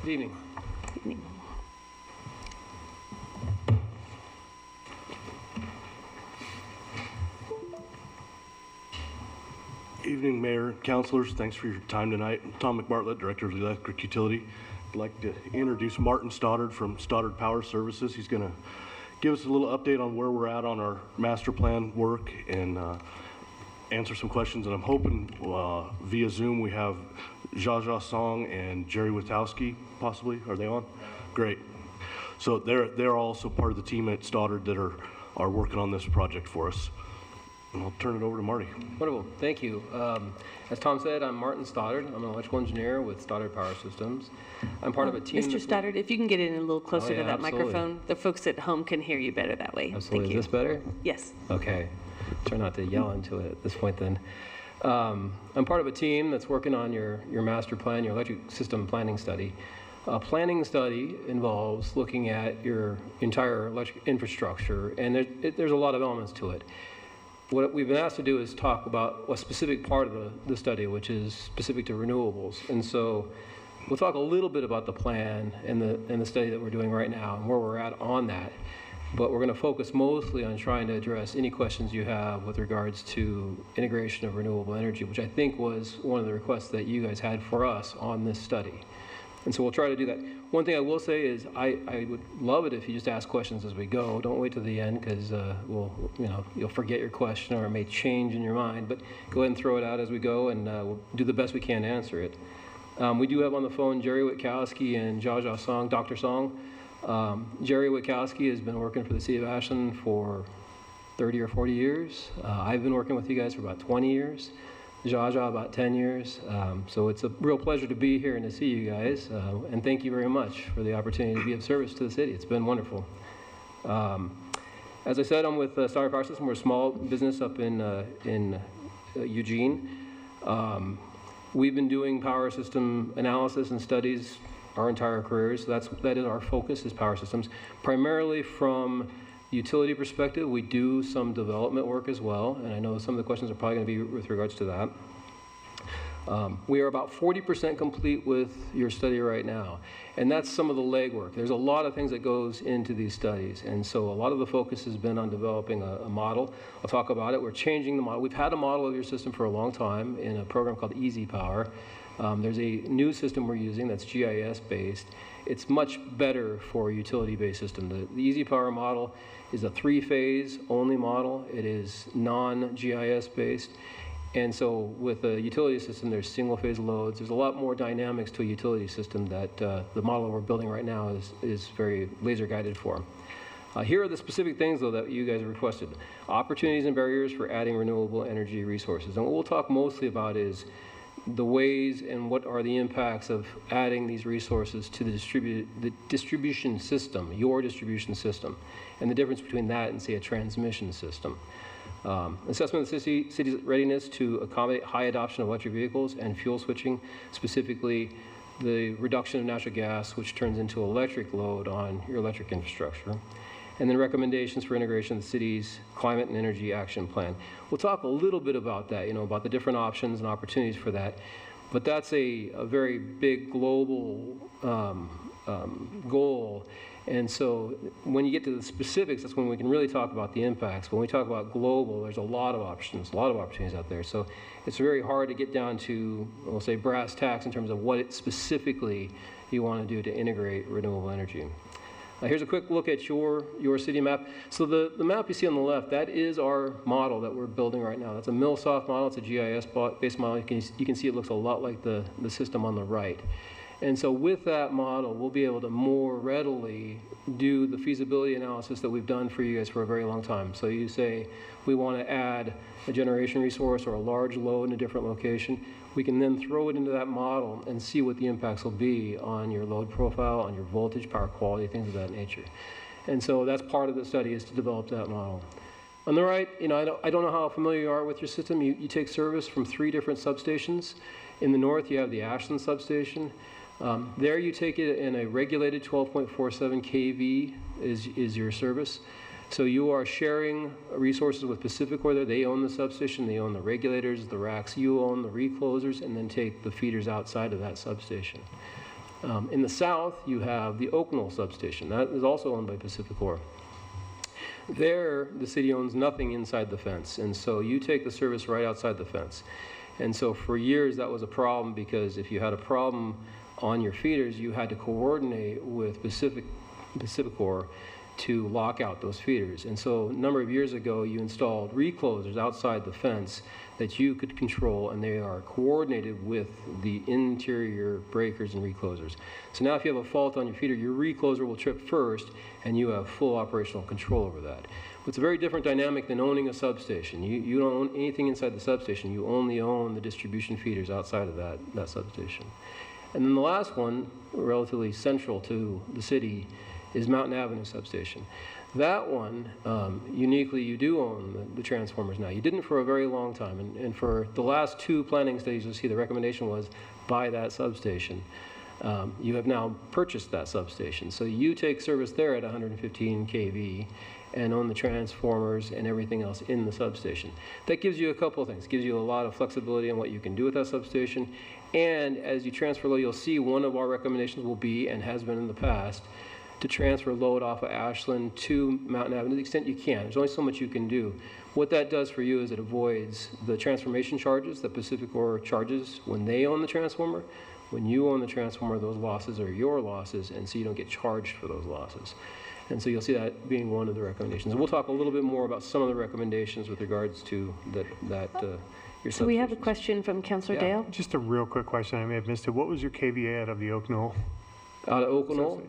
Good evening. Evening. Evening, Mayor, councilors. Thanks for your time tonight. I'm Tom McBartlett, Director of the Electric Utility. I'd like to introduce Martin Stoddard from Stoddard Power Services. He's going to give us a little update on where we're at on our master plan work and uh, answer some questions. And I'm hoping uh, via Zoom we have Jia Jia Song and Jerry Witkowski possibly. Are they on? Great. So they're they're also part of the team at Stoddard that are are working on this project for us. And I'll turn it over to Marty. Wonderful, thank you. Um, As Tom said, I'm Martin Stoddard. I'm an electrical engineer with Stoddard Power Systems. I'm part of a team. Mr. Stoddard, if you can get in a little closer Oh, yeah, to that absolutely. microphone, the folks at home can hear you better that way. Absolutely. Thank Is you. this better? Yes. Okay. Try not to yell into it at this point then. Um, I'm part of a team that's working on your, your master plan, your electric system planning study. A planning study involves looking at your entire electric infrastructure, and there, it, there's a lot of elements to it. What we've been asked to do is talk about a specific part of the, the study, which is specific to renewables. And so we'll talk a little bit about the plan and the, and the study that we're doing right now and where we're at on that. But we're going to focus mostly on trying to address any questions you have with regards to integration of renewable energy, which I think was one of the requests that you guys had for us on this study. And so we'll try to do that. One thing I will say is I, I would love it if you just ask questions as we go. Don't wait till the end because uh, we'll, you know, you'll forget your question or it may change in your mind. But go ahead and throw it out as we go and uh, we'll do the best we can to answer it. Um, we do have on the phone Jerry Witkowski and Jia Song, Dr. Song. Um, Jerry Witkowski has been working for the city of Ashland for 30 or 40 years. Uh, I've been working with you guys for about 20 years. About 10 years. Um, so it's a real pleasure to be here and to see you guys. Uh, and thank you very much for the opportunity to be of service to the city. It's been wonderful. Um, as I said, I'm with uh, Stoddard Power System. We're a small business up in, uh, in uh, Eugene. Um, we've been doing power system analysis and studies our entire careers. So that's, that is our focus is power systems. Primarily from utility perspective, we do some development work as well. And I know some of the questions are probably going to be with regards to that. Um, we are about 40% complete with your study right now, and that's some of the legwork. There's a lot of things that goes into these studies, and so a lot of the focus has been on developing a, a model. I'll talk about it. We're changing the model. We've had a model of your system for a long time in a program called EasyPower. Um, there's a new system we're using that's GIS based. It's much better for a utility based system. The, the EasyPower model is a three phase only model. It is non GIS based. And so with a utility system, there's single phase loads. There's a lot more dynamics to a utility system that uh, the model we're building right now is, is very laser guided for. Uh, here are the specific things, though, that you guys requested. Opportunities and barriers for adding renewable energy resources. And what we'll talk mostly about is the ways and what are the impacts of adding these resources to the, distribu- the distribution system, your distribution system, and the difference between that and, say, a transmission system. Um, assessment of the city, city's readiness to accommodate high adoption of electric vehicles and fuel switching, specifically the reduction of natural gas, which turns into electric load on your electric infrastructure. And then recommendations for integration of the city's climate and energy action plan. We'll talk a little bit about that, you know, about the different options and opportunities for that. But that's a, a very big global um, um, goal. And so when you get to the specifics, that's when we can really talk about the impacts. When we talk about global, there's a lot of options, a lot of opportunities out there. So it's very hard to get down to, we'll say, brass tacks in terms of what it specifically you want to do to integrate renewable energy. Uh, here's a quick look at your, your city map. So the, the map you see on the left, that is our model that we're building right now. That's a Milsoft model. It's a GIS-based model. You can, you can see it looks a lot like the, the system on the right. And so with that model, we'll be able to more readily do the feasibility analysis that we've done for you guys for a very long time. So you say, we want to add a generation resource or a large load in a different location. We can then throw it into that model and see what the impacts will be on your load profile, on your voltage, power quality, things of that nature. And so that's part of the study is to develop that model. On the right, you know, I don't, I don't know how familiar you are with your system. You, you take service from three different substations. In the north, you have the Ashland substation. Um, there you take it in a regulated 12.47 kV is, is your service. So you are sharing resources with PacifiCorp there. They own the substation, they own the regulators, the racks, you own the reclosers, and then take the feeders outside of that substation. Um, in the south, you have the Oak Knoll substation. That is also owned by PacifiCorp. There, the city owns nothing inside the fence, and so you take the service right outside the fence. And so for years, that was a problem because if you had a problem on your feeders, you had to coordinate with Pacific, PacifiCorp to lock out those feeders. And so a number of years ago, you installed reclosers outside the fence that you could control, and they are coordinated with the interior breakers and reclosers. So now if you have a fault on your feeder, your recloser will trip first, and you have full operational control over that. It's a very different dynamic than owning a substation. You, you don't own anything inside the substation. You only own the distribution feeders outside of that, that substation. And then the last one, relatively central to the city, is Mountain Avenue substation. That one, um, uniquely, you do own the, the, transformers now. You didn't for a very long time. And, and, for the last two planning stages, you'll see the recommendation was buy that substation. Um, you have now purchased that substation. So you take service there at 115 kV and own the transformers and everything else in the substation. That gives you a couple of things. It gives you a lot of flexibility on what you can do with that substation. And as you transfer load, you'll see one of our recommendations will be, and has been in the past, to transfer load off of Ashland to Mountain Avenue to the extent you can. There's only so much you can do. What that does for you is it avoids the transformation charges that PacifiCorp charges when they own the transformer. When you own the transformer, those losses are your losses, and so you don't get charged for those losses. And so you'll see that being one of the recommendations. And we'll talk a little bit more about some of the recommendations with regards to that, that uh, your So we have a question from Councilor Yeah. Dahle. Just a real quick question, I may have missed it. What was your KVA out of the Oak Knoll? out of Oak Knoll.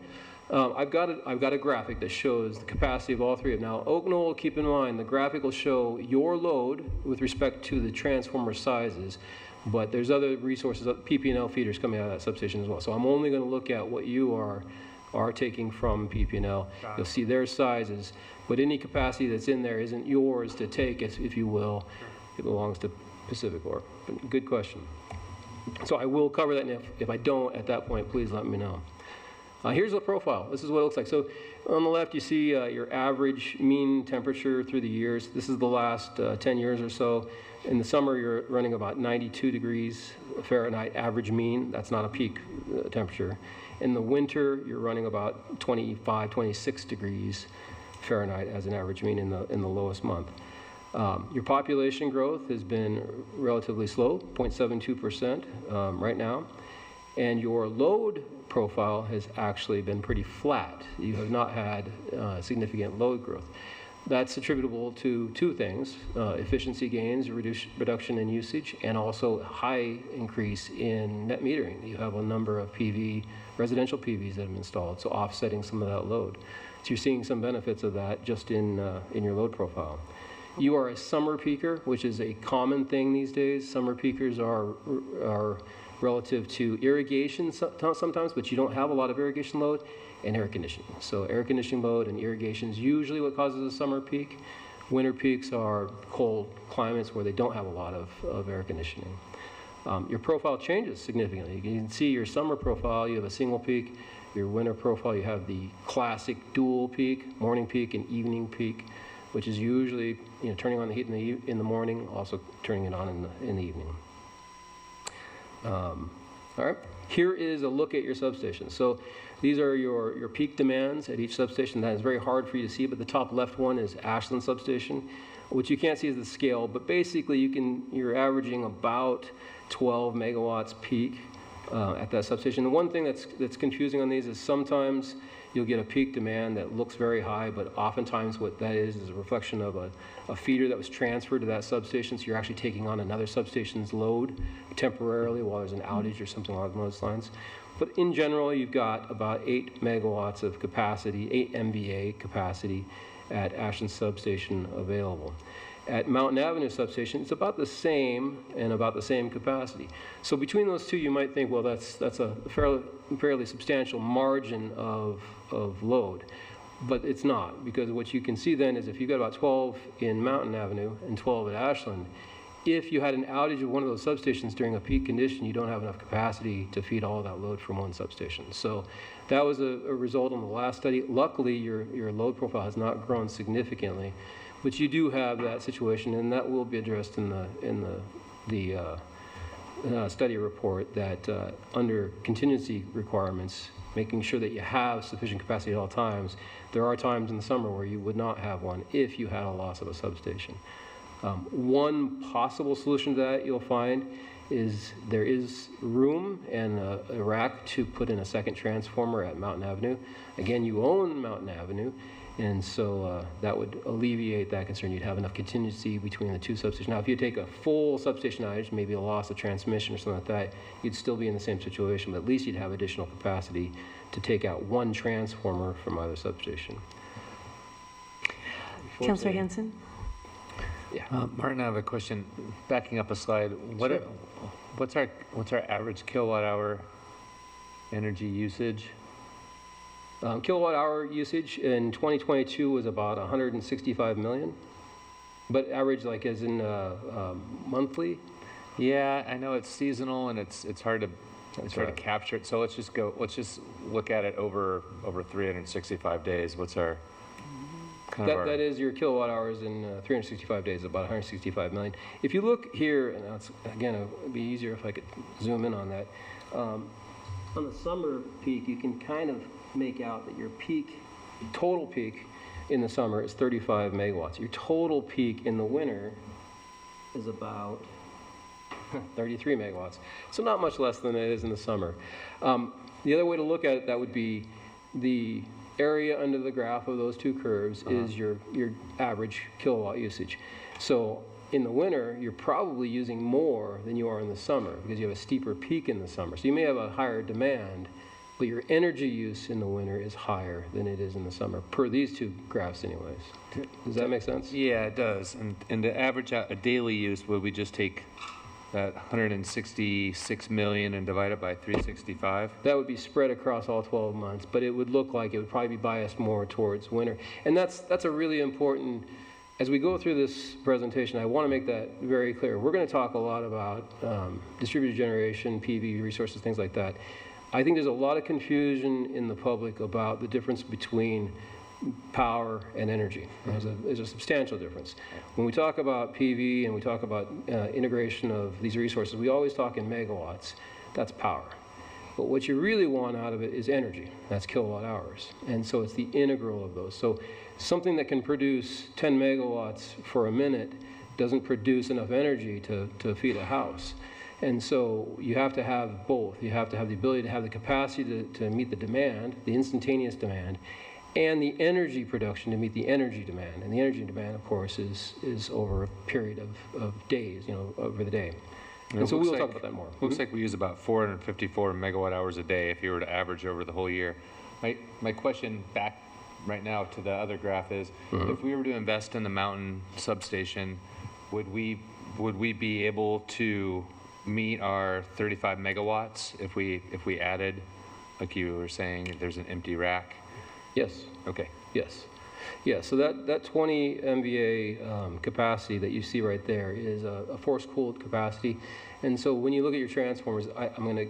Um, I've got a, I've got a graphic that shows the capacity of all three of them. Now, Oak Knoll, keep in mind, the graphic will show your load with respect to the transformer sizes, but there's other resources, uh, PP&L feeders coming out of that substation as well. So I'm only going to look at what you are are taking from PP&L. You'll see their sizes, but any capacity that's in there isn't yours to take, if if you will. It belongs to PacifiCorp. But Good question. So I will cover that, and if, if I don't at that point, please let me know. Uh, here's the profile. This is what it looks like. So on the left, you see uh, your average mean temperature through the years. This is the last uh, 10 years or so. In the summer, you're running about 92 degrees Fahrenheit average mean. That's not a peak uh, temperature. In the winter, you're running about 25, 26 degrees Fahrenheit as an average mean in the, in the lowest month. Um, your population growth has been relatively slow, 0.72% um, right now, and your load profile has actually been pretty flat. You have not had uh, significant load growth. That's attributable to two things, uh, efficiency gains, reduce, reduction in usage, and also high increase in net metering. You have a number of PV, residential PVs that have been installed, so offsetting some of that load. So you're seeing some benefits of that just in, uh, in your load profile. You are a summer peaker, which is a common thing these days. Summer peakers are, are relative to irrigation sometimes, but you don't have a lot of irrigation load, and air conditioning. So air conditioning load and irrigation is usually what causes a summer peak. Winter peaks are cold climates where they don't have a lot of, of air conditioning. Um, your profile changes significantly. You can see your summer profile, you have a single peak. Your winter profile, you have the classic dual peak, morning peak and evening peak, which is usually you know, turning on the heat in the, in the morning, also turning it on in the, in the evening. Um, All right, here is a look at your substation. So these are your, your peak demands at each substation. That is very hard for you to see, but the top left one is Ashland Substation. What you can't see is the scale, but basically you can, you're averaging about 12 megawatts peak uh, at that substation. The one thing that's, that's confusing on these is sometimes you'll get a peak demand that looks very high, but oftentimes what that is is a reflection of a, a feeder that was transferred to that substation, so you're actually taking on another substation's load temporarily while there's an outage or something along those lines. But in general, you've got about 8 megawatts of capacity, 8 MVA capacity at Ashland Substation available. At Mountain Avenue Substation, it's about the same and about the same capacity. So between those two, you might think, well, that's, that's a fairly, fairly substantial margin of, of load. But it's not, because what you can see then is if you've got about 12 in Mountain Avenue and 12 at Ashland, if you had an outage of one of those substations during a peak condition, you don't have enough capacity to feed all that load from one substation. So that was a, a result on the last study. Luckily, your, your load profile has not grown significantly, but you do have that situation, and that will be addressed in the, in the, the uh, uh, study report that uh, under contingency requirements, making sure that you have sufficient capacity at all times, there are times in the summer where you would not have one if you had a loss of a substation. Um, one possible solution to that you'll find is there is room and a, a rack to put in a second transformer at Mountain Avenue. Again, you own Mountain Avenue, and so uh, that would alleviate that concern. You'd have enough contingency between the two substations. Now, if you take a full substation outage, maybe a loss of transmission or something like that, you'd still be in the same situation, but at least you'd have additional capacity to take out one transformer from either substation. Councillor Hansen? Yeah. Uh, Martin, I have a question. Backing up a slide, what, Sure. what's our, what's our average kilowatt hour energy usage? Um, kilowatt hour usage in 2022 was about 165 million, but average like as in uh, um, monthly. Yeah, I know it's seasonal and it's, it's hard to, it's hard right. to capture it. So let's just go, let's just look at it over, over 365 days. What's our, kind That, our? that is your kilowatt hours in uh, 365 days, about 165 million. If you look here, and that's, again, it would be easier if I could zoom in on that. Um, on the summer peak, you can kind of make out that your peak, total peak in the summer is 35 megawatts. Your total peak in the winter is about *laughs* 33 megawatts. So not much less than it is in the summer. Um, the other way to look at it, that would be the area under the graph of those two curves is your, your average kilowatt usage. So in the winter, you're probably using more than you are in the summer because you have a steeper peak in the summer. So you may have a higher demand, but your energy use in the winter is higher than it is in the summer, per these two graphs anyways. Does that make sense? Yeah, it does. And, and to average out a daily use, would we just take that 166 million and divide it by 365? That would be spread across all 12 months, but it would look like it would probably be biased more towards winter. And that's, that's a really important, as we go through this presentation, I want to make that very clear. We're going to talk a lot about um, distributed generation, PV resources, things like that. I think there's a lot of confusion in the public about the difference between power and energy. There's a, there's a substantial difference. When we talk about PV and we talk about uh, integration of these resources, we always talk in megawatts. That's power. But what you really want out of it is energy. That's kilowatt hours. And so it's the integral of those. So something that can produce 10 megawatts for a minute doesn't produce enough energy to, to feed a house. And so you have to have both. You have to have the ability to have the capacity to, to meet the demand, the instantaneous demand, and the energy production to meet the energy demand. And the energy demand, of course, is, is over a period of, of days, you know, over the day. And, It so we'll talk about that more. Looks Mhm. like we use about 454 megawatt hours a day if you were to average over the whole year. My, my question back right now to the other graph is, Mhm. if we were to invest in the mountain substation, would we, would we be able to meet our 35 megawatts if we, if we added, like you were saying, there's an empty rack? Yes. Okay. Yes. Yeah, so that, that 20 MVA um, capacity that you see right there is a, a force-cooled capacity. And so when you look at your transformers, I, I'm going to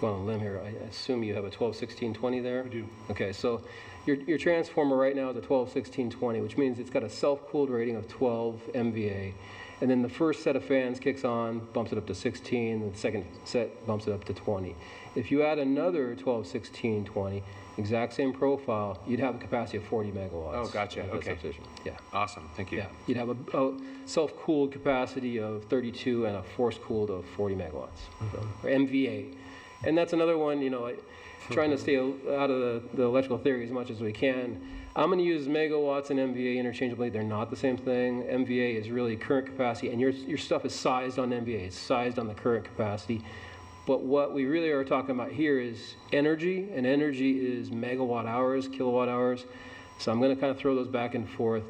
go on a limb here. I assume you have a 12, 16, 20 there? We do. Okay, so your, your transformer right now is a 12, 16, 20, which means it's got a self-cooled rating of 12 MVA. And then the first set of fans kicks on, bumps it up to 16, the second set bumps it up to 20. If you add another 12, 16, 20, exact same profile, you'd have a capacity of 40 megawatts. Oh, gotcha. that Okay. substation. Yeah. Awesome. Thank you. Yeah, you'd have a, a self-cooled capacity of 32 and a force-cooled of 40 megawatts, so, or MVA. And that's another one, you know, trying to stay out of the, the electrical theory as much as we can. I'm going to use megawatts and MVA interchangeably. They're not the same thing. MVA is really current capacity, and your, your stuff is sized on MVA. It's sized on the current capacity. But what we really are talking about here is energy, and energy is megawatt hours, kilowatt hours. So I'm going to kind of throw those back and forth.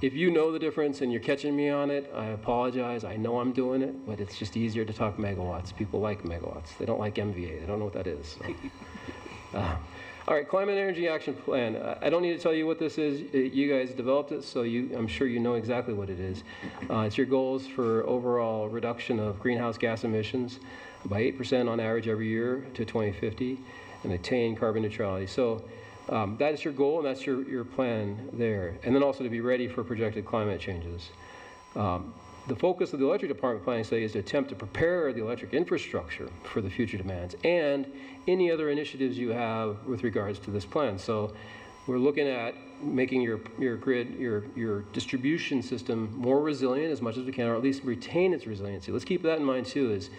If you know the difference and you're catching me on it, I apologize. I know I'm doing it, but it's just easier to talk megawatts. People like megawatts. They don't like MVA. They don't know what that is. so. *laughs* Uh, all right, climate energy action plan. I don't need to tell you what this is. Uh, You guys developed it, so you, I'm sure you know exactly what it is. Uh, it's your goals for overall reduction of greenhouse gas emissions by 8% on average every year to 2050 and attain carbon neutrality. So um, that is your goal and that's your, your plan there. And then also to be ready for projected climate changes. Um, the focus of the electric department planning study is to attempt to prepare the electric infrastructure for the future demands and any other initiatives you have with regards to this plan. So we're looking at making your, your grid, your, your distribution system more resilient as much as we can, or at least retain its resiliency. Let's keep that in mind too, is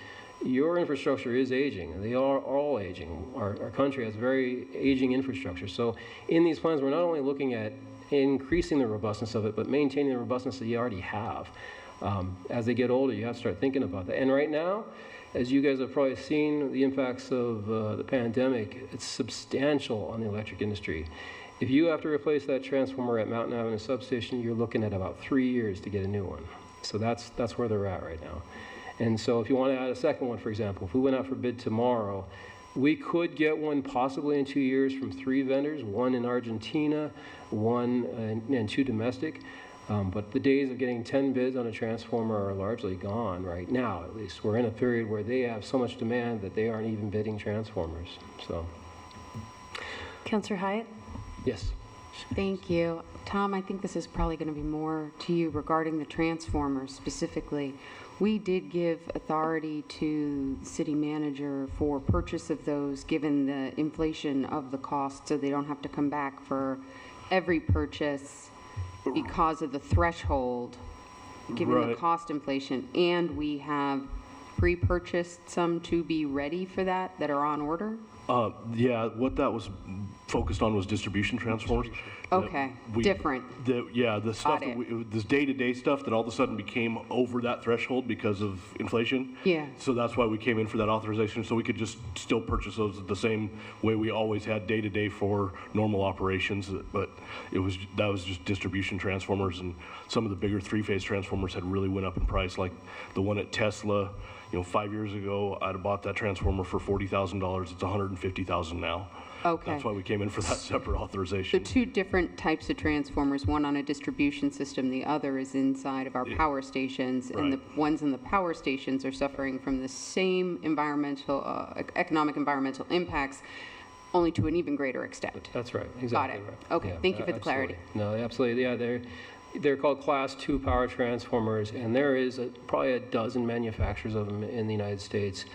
your infrastructure is aging. They are all aging. Our, our country has very aging infrastructure. So in these plans, we're not only looking at increasing the robustness of it, but maintaining the robustness that you already have. Um, as they get older, you have to start thinking about that. And right now, as you guys have probably seen, the impacts of uh, the pandemic, it's substantial on the electric industry. If you have to replace that transformer at Mountain Avenue substation, you're looking at about three years to get a new one. So that's, that's where they're at right now. And so if you want to add a second one, for example, if we went out for bid tomorrow, we could get one possibly in two years from three vendors, one in Argentina, one uh, and two domestic. Um, but the days of getting 10 bids on a transformer are largely gone right now, at least. We're in a period where they have so much demand that they aren't even bidding transformers. So, Councillor Hyatt? yes. Thank you. Tom, I think this is probably going to be more to you regarding the transformers specifically. We did give authority to the city manager for purchase of those, given the inflation of the cost, so they don't have to come back for every purchase because of the threshold, given the Right. cost inflation. And we have pre-purchased some to be ready for that, that are on order? Uh, yeah, what that was focused on was distribution transformers. That Okay, we- different. The, yeah, the stuff, that we, this day-to-day stuff that all of a sudden became over that threshold because of inflation. Yeah. So that's why we came in for that authorization, so we could just still purchase those the same way we always had day-to-day for normal operations. But it was, that was just distribution transformers, and some of the bigger three-phase transformers had really went up in price, like the one at Tesla. You know, five years ago, I'd have bought that transformer for forty thousand dollars. It's 150,000 now. Okay. That's why we came in for that separate So authorization. two different types of transformers, one on a distribution system, the other is inside of our Yeah. power stations. And the Right. ones in the power stations are suffering from the same environmental, uh, ec- economic environmental impacts, only to an even greater extent. That's right. Exactly it. right. Okay, Yeah, thank you for the clarity. absolutely. No, absolutely. Yeah, they're they're called Class Two power transformers, and there is a, probably a dozen manufacturers of them in the United States,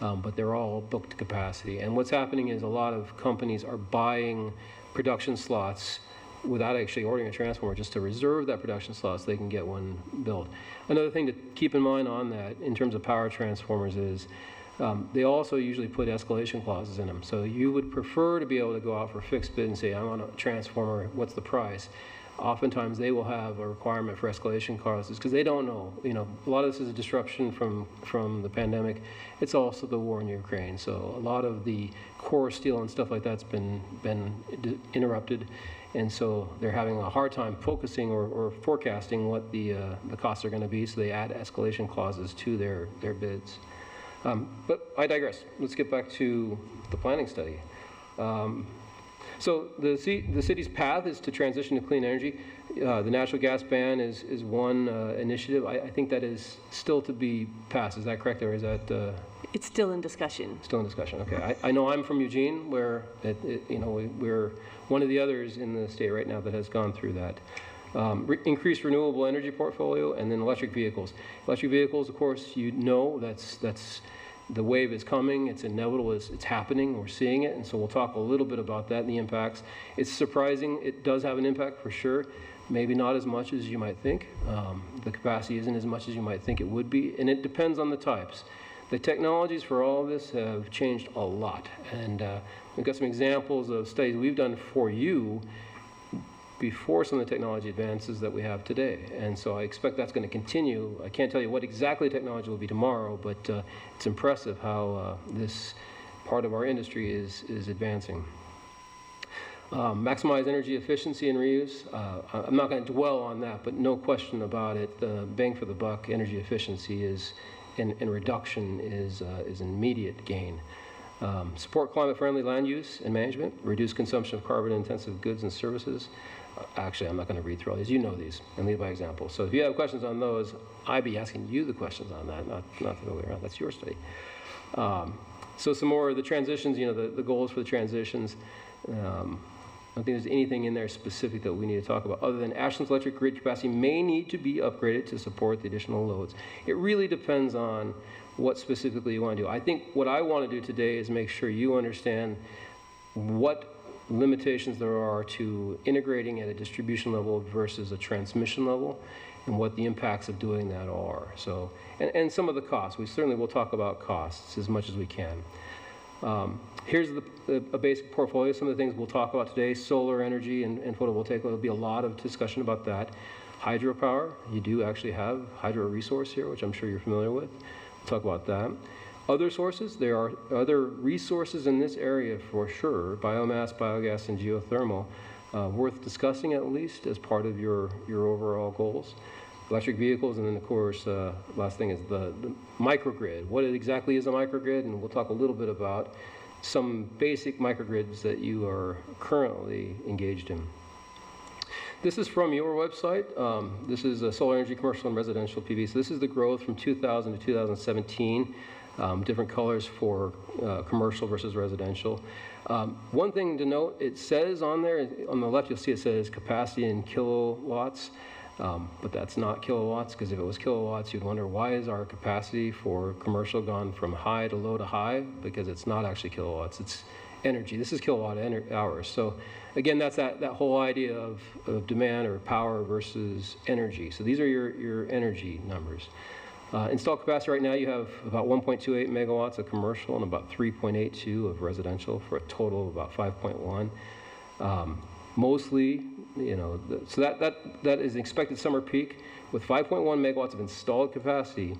um, but they're all booked to capacity. And what's happening is a lot of companies are buying production slots without actually ordering a transformer, just to reserve that production slot so they can get one built. Another thing to keep in mind on that, in terms of power transformers, is um, they also usually put escalation clauses in them. So you would prefer to be able to go out for a fixed bid and say, I want a transformer, what's the price? Oftentimes, they will have a requirement for escalation clauses because they don't know. You know, a lot of this is a disruption from, from the pandemic. It's also the war in Ukraine. So a lot of the core steel and stuff like that's been, been interrupted. And so they're having a hard time focusing or, or forecasting what the, uh, the costs are going to be. So they add escalation clauses to their, their bids. Um, But I digress. Let's get back to the planning study. Um, So the, the city's path is to transition to clean energy. Uh, The natural gas ban is, is one uh, initiative. I, I think that is still to be passed. Is that correct, or is that uh, It's still in discussion. still in discussion? Okay. I, I know I'm from Eugene, where, it, it- you know, we- we're one of the others in the state right now that has gone through that. Um, re- Increased renewable energy portfolio, and then electric vehicles. Electric vehicles, of course, you know, that's, that's, the wave is coming, it's inevitable, it's, it's happening, we're seeing it, and so we'll talk a little bit about that and the impacts. It's surprising, it does have an impact for sure, maybe not as much as you might think. Um, the capacity isn't as much as you might think it would be, and it depends on the types. The technologies for all of this have changed a lot, and uh, we've got some examples of studies we've done for you before some of the technology advances that we have today. And so I expect that's going to continue. I can't tell you what exactly technology will be tomorrow, but uh, it's impressive how uh, this part of our industry is, is advancing. Um, maximize energy efficiency and reuse. Uh, I'm not going to dwell on that, but no question about it. The bang for the buck, energy efficiency is, and, and reduction is, uh, is an immediate gain. Um, support climate-friendly land use and management. Reduce consumption of carbon-intensive goods and services. Actually, I'm not going to read through all these. You know these, and lead by example. So if you have questions on those, I'd be asking you the questions on that, not not the other way around. That's your study. Um, so some more of the transitions. You know, the, the goals for the transitions. Um, I don't think there's anything in there specific that we need to talk about, other than Ashland's electric grid capacity may need to be upgraded to support the additional loads. It really depends on what specifically you want to do. I think what I want to do today is make sure you understand what limitations there are to integrating at a distribution level versus a transmission level and what the impacts of doing that are. So, and, and some of the costs. We certainly will talk about costs as much as we can. Um, here's the, the, a basic portfolio. Some of the things we'll talk about today, solar energy and, and photovoltaic, there'll be a lot of discussion about that. Hydropower, you do actually have hydro resource here, which I'm sure you're familiar with. We'll talk about that. Other sources, there are other resources in this area for sure, biomass, biogas, and geothermal, uh, worth discussing at least as part of your, your overall goals. Electric vehicles, and then of course, uh, last thing is the, the microgrid. What exactly is a microgrid? And we'll talk a little bit about some basic microgrids that you are currently engaged in. This is from your website. Um, this is a solar energy commercial and residential PV. So this is the growth from 2000 to 2017. Um, different colors for uh, commercial versus residential. Um, one thing to note, it says on there, on the left you'll see it says capacity in kilowatts, um, but that's not kilowatts because if it was kilowatts you'd wonder why is our capacity for commercial gone from high to low to high because it's not actually kilowatts, it's energy. This is kilowatt hours. So again, that's that, that whole idea of, of demand or power versus energy. So these are your, your energy numbers. Uh, installed capacity right now, you have about 1.28 megawatts of commercial and about 3.82 of residential for a total of about 5.1. Um, mostly, you know, so that, that, that is expected summer peak. With 5.1 megawatts of installed capacity,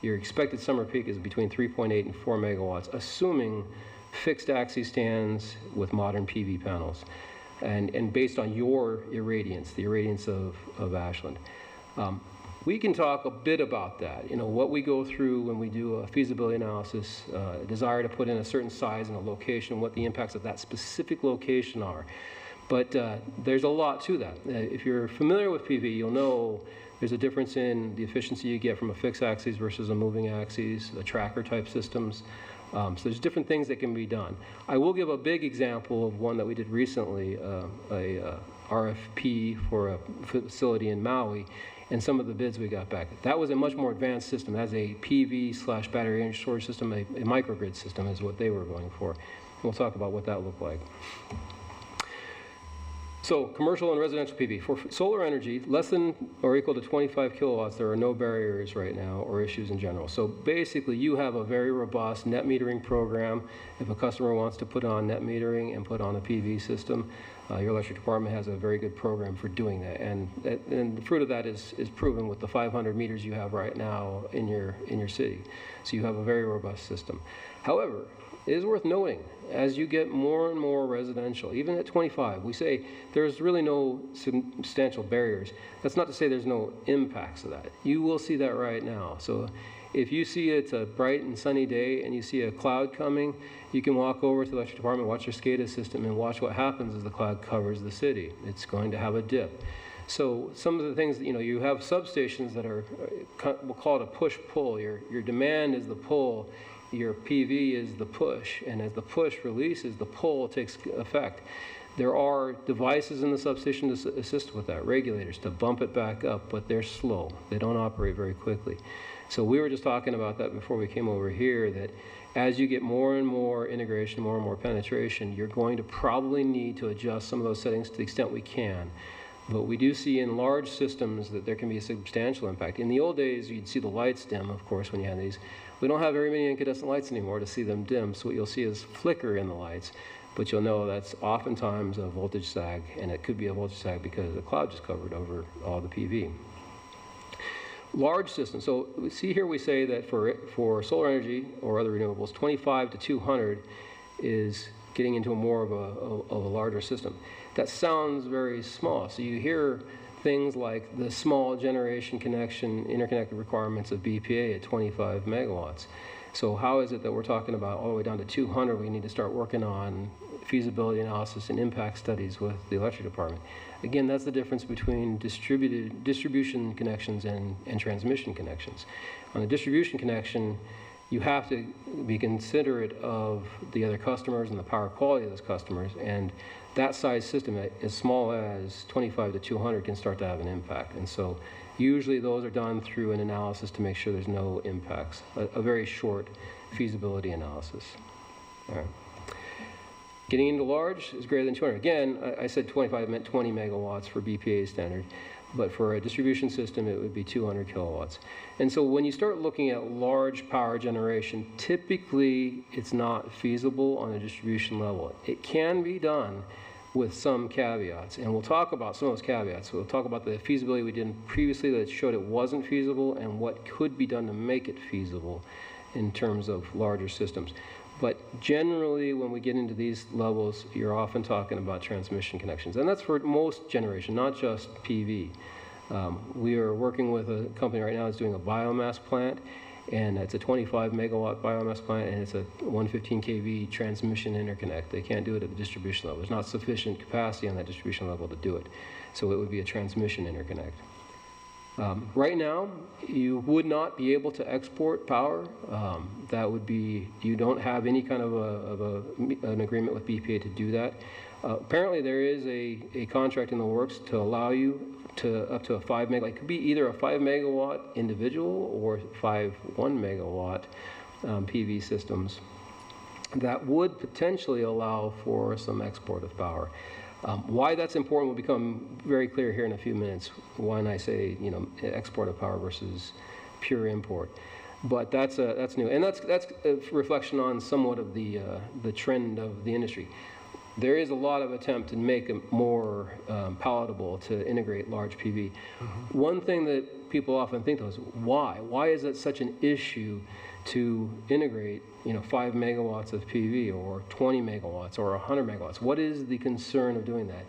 your expected summer peak is between 3.8 and 4 megawatts, assuming fixed axis stands with modern PV panels. And, and based on your irradiance, the irradiance of, of Ashland. Um, we can talk a bit about that. You know, what we go through when we do a feasibility analysis, uh, desire to put in a certain size and a location, what the impacts of that specific location are. But uh, there's a lot to that. Uh, if you're familiar with PV, you'll know there's a difference in the efficiency you get from a fixed axis versus a moving axis, the tracker type systems. Um, so there's different things that can be done. I will give a big example of one that we did recently, uh, a uh, RFP for a facility in Maui, and some of the bids we got back. That was a much more advanced system. That's a PV slash battery energy storage system, a, a microgrid system is what they were going for. And we'll talk about what that looked like. So commercial and residential PV. For solar energy, less than or equal to 25 kilowatts, there are no barriers right now or issues in general. So basically, you have a very robust net metering program. If a customer wants to put on net metering and put on a PV system, uh, your electric department has a very good program for doing that. And, and the fruit of that is, is proven with the 500 meters you have right now in your, in your city. So you have a very robust system. However, it is worth noting as you get more and more residential, even at 25, we say there's really no substantial barriers. That's not to say there's no impacts of that. You will see that right now. So if you see it's a bright and sunny day and you see a cloud coming, you can walk over to the electric department, watch your SCADA system, and watch what happens as the cloud covers the city. It's going to have a dip. So some of the things, you know, you have substations that are, uh, we'll call it a push-pull. Your, your demand is the pull your PV is the push, and as the push releases, the pull takes effect. There are devices in the substation to assist with that, regulators to bump it back up, but they're slow. They don't operate very quickly. So we were just talking about that before we came over here, that as you get more and more integration, more and more penetration, you're going to probably need to adjust some of those settings to the extent we can. But we do see in large systems that there can be a substantial impact. In the old days, you'd see the lights dim, of course, when you had these. We don't have very many incandescent lights anymore to see them dim, so what you'll see is flicker in the lights. But you'll know that's oftentimes a voltage sag, and it could be a voltage sag because the cloud just covered over all the PV. Large systems. So see here we say that for for solar energy or other renewables, 25 to 200 is getting into a more of a, of a larger system. That sounds very small. So you hear things like the small generation connection interconnected requirements of BPA at 25 megawatts. So how is it that we're talking about all the way down to 200? We need to start working on feasibility analysis and impact studies with the electric department. Again, that's the difference between distributed distribution connections and, and transmission connections. On a distribution connection, you have to be considerate of the other customers and the power quality of those customers. And that size system, as small as 25 to 200, can start to have an impact. And so usually those are done through an analysis to make sure there's no impacts, a, a very short feasibility analysis. All right. Getting into large is greater than 200. Again, I, I said 25 meant 20 megawatts for BPA standard, but for a distribution system, it would be 200 kilowatts. And so when you start looking at large power generation, typically it's not feasible on a distribution level. It can be done with some caveats, and we'll talk about some of those caveats. We'll talk about the feasibility we did previously that showed it wasn't feasible and what could be done to make it feasible in terms of larger systems. But generally, when we get into these levels, you're often talking about transmission connections. And that's for most generation, not just PV. Um, we are working with a company right now that's doing a biomass plant, and it's a 25 megawatt biomass plant, and it's a 115 kV transmission interconnect. They can't do it at the distribution level. There's not sufficient capacity on that distribution level to do it. So it would be a transmission interconnect. Um, right now, you would not be able to export power. Um, that would be, you don't have any kind of, a, of a, an agreement with BPA to do that. Uh, apparently, there is a, a contract in the works to allow you to up to a five megawatt. It could be either a five megawatt individual or five one megawatt um, PV systems that would potentially allow for some export of power. Um, why that's important will become very clear here in a few minutes when I say, you know, export of power versus pure import. But that's, uh, that's new. And that's, that's a reflection on somewhat of the, uh, the trend of the industry. There is a lot of attempt to make it more um, palatable to integrate large PV. Mm-hmm. One thing that people often think of is why? Why is it such an issue to integrate you know, 5 megawatts of PV or 20 megawatts or 100 megawatts? What is the concern of doing that?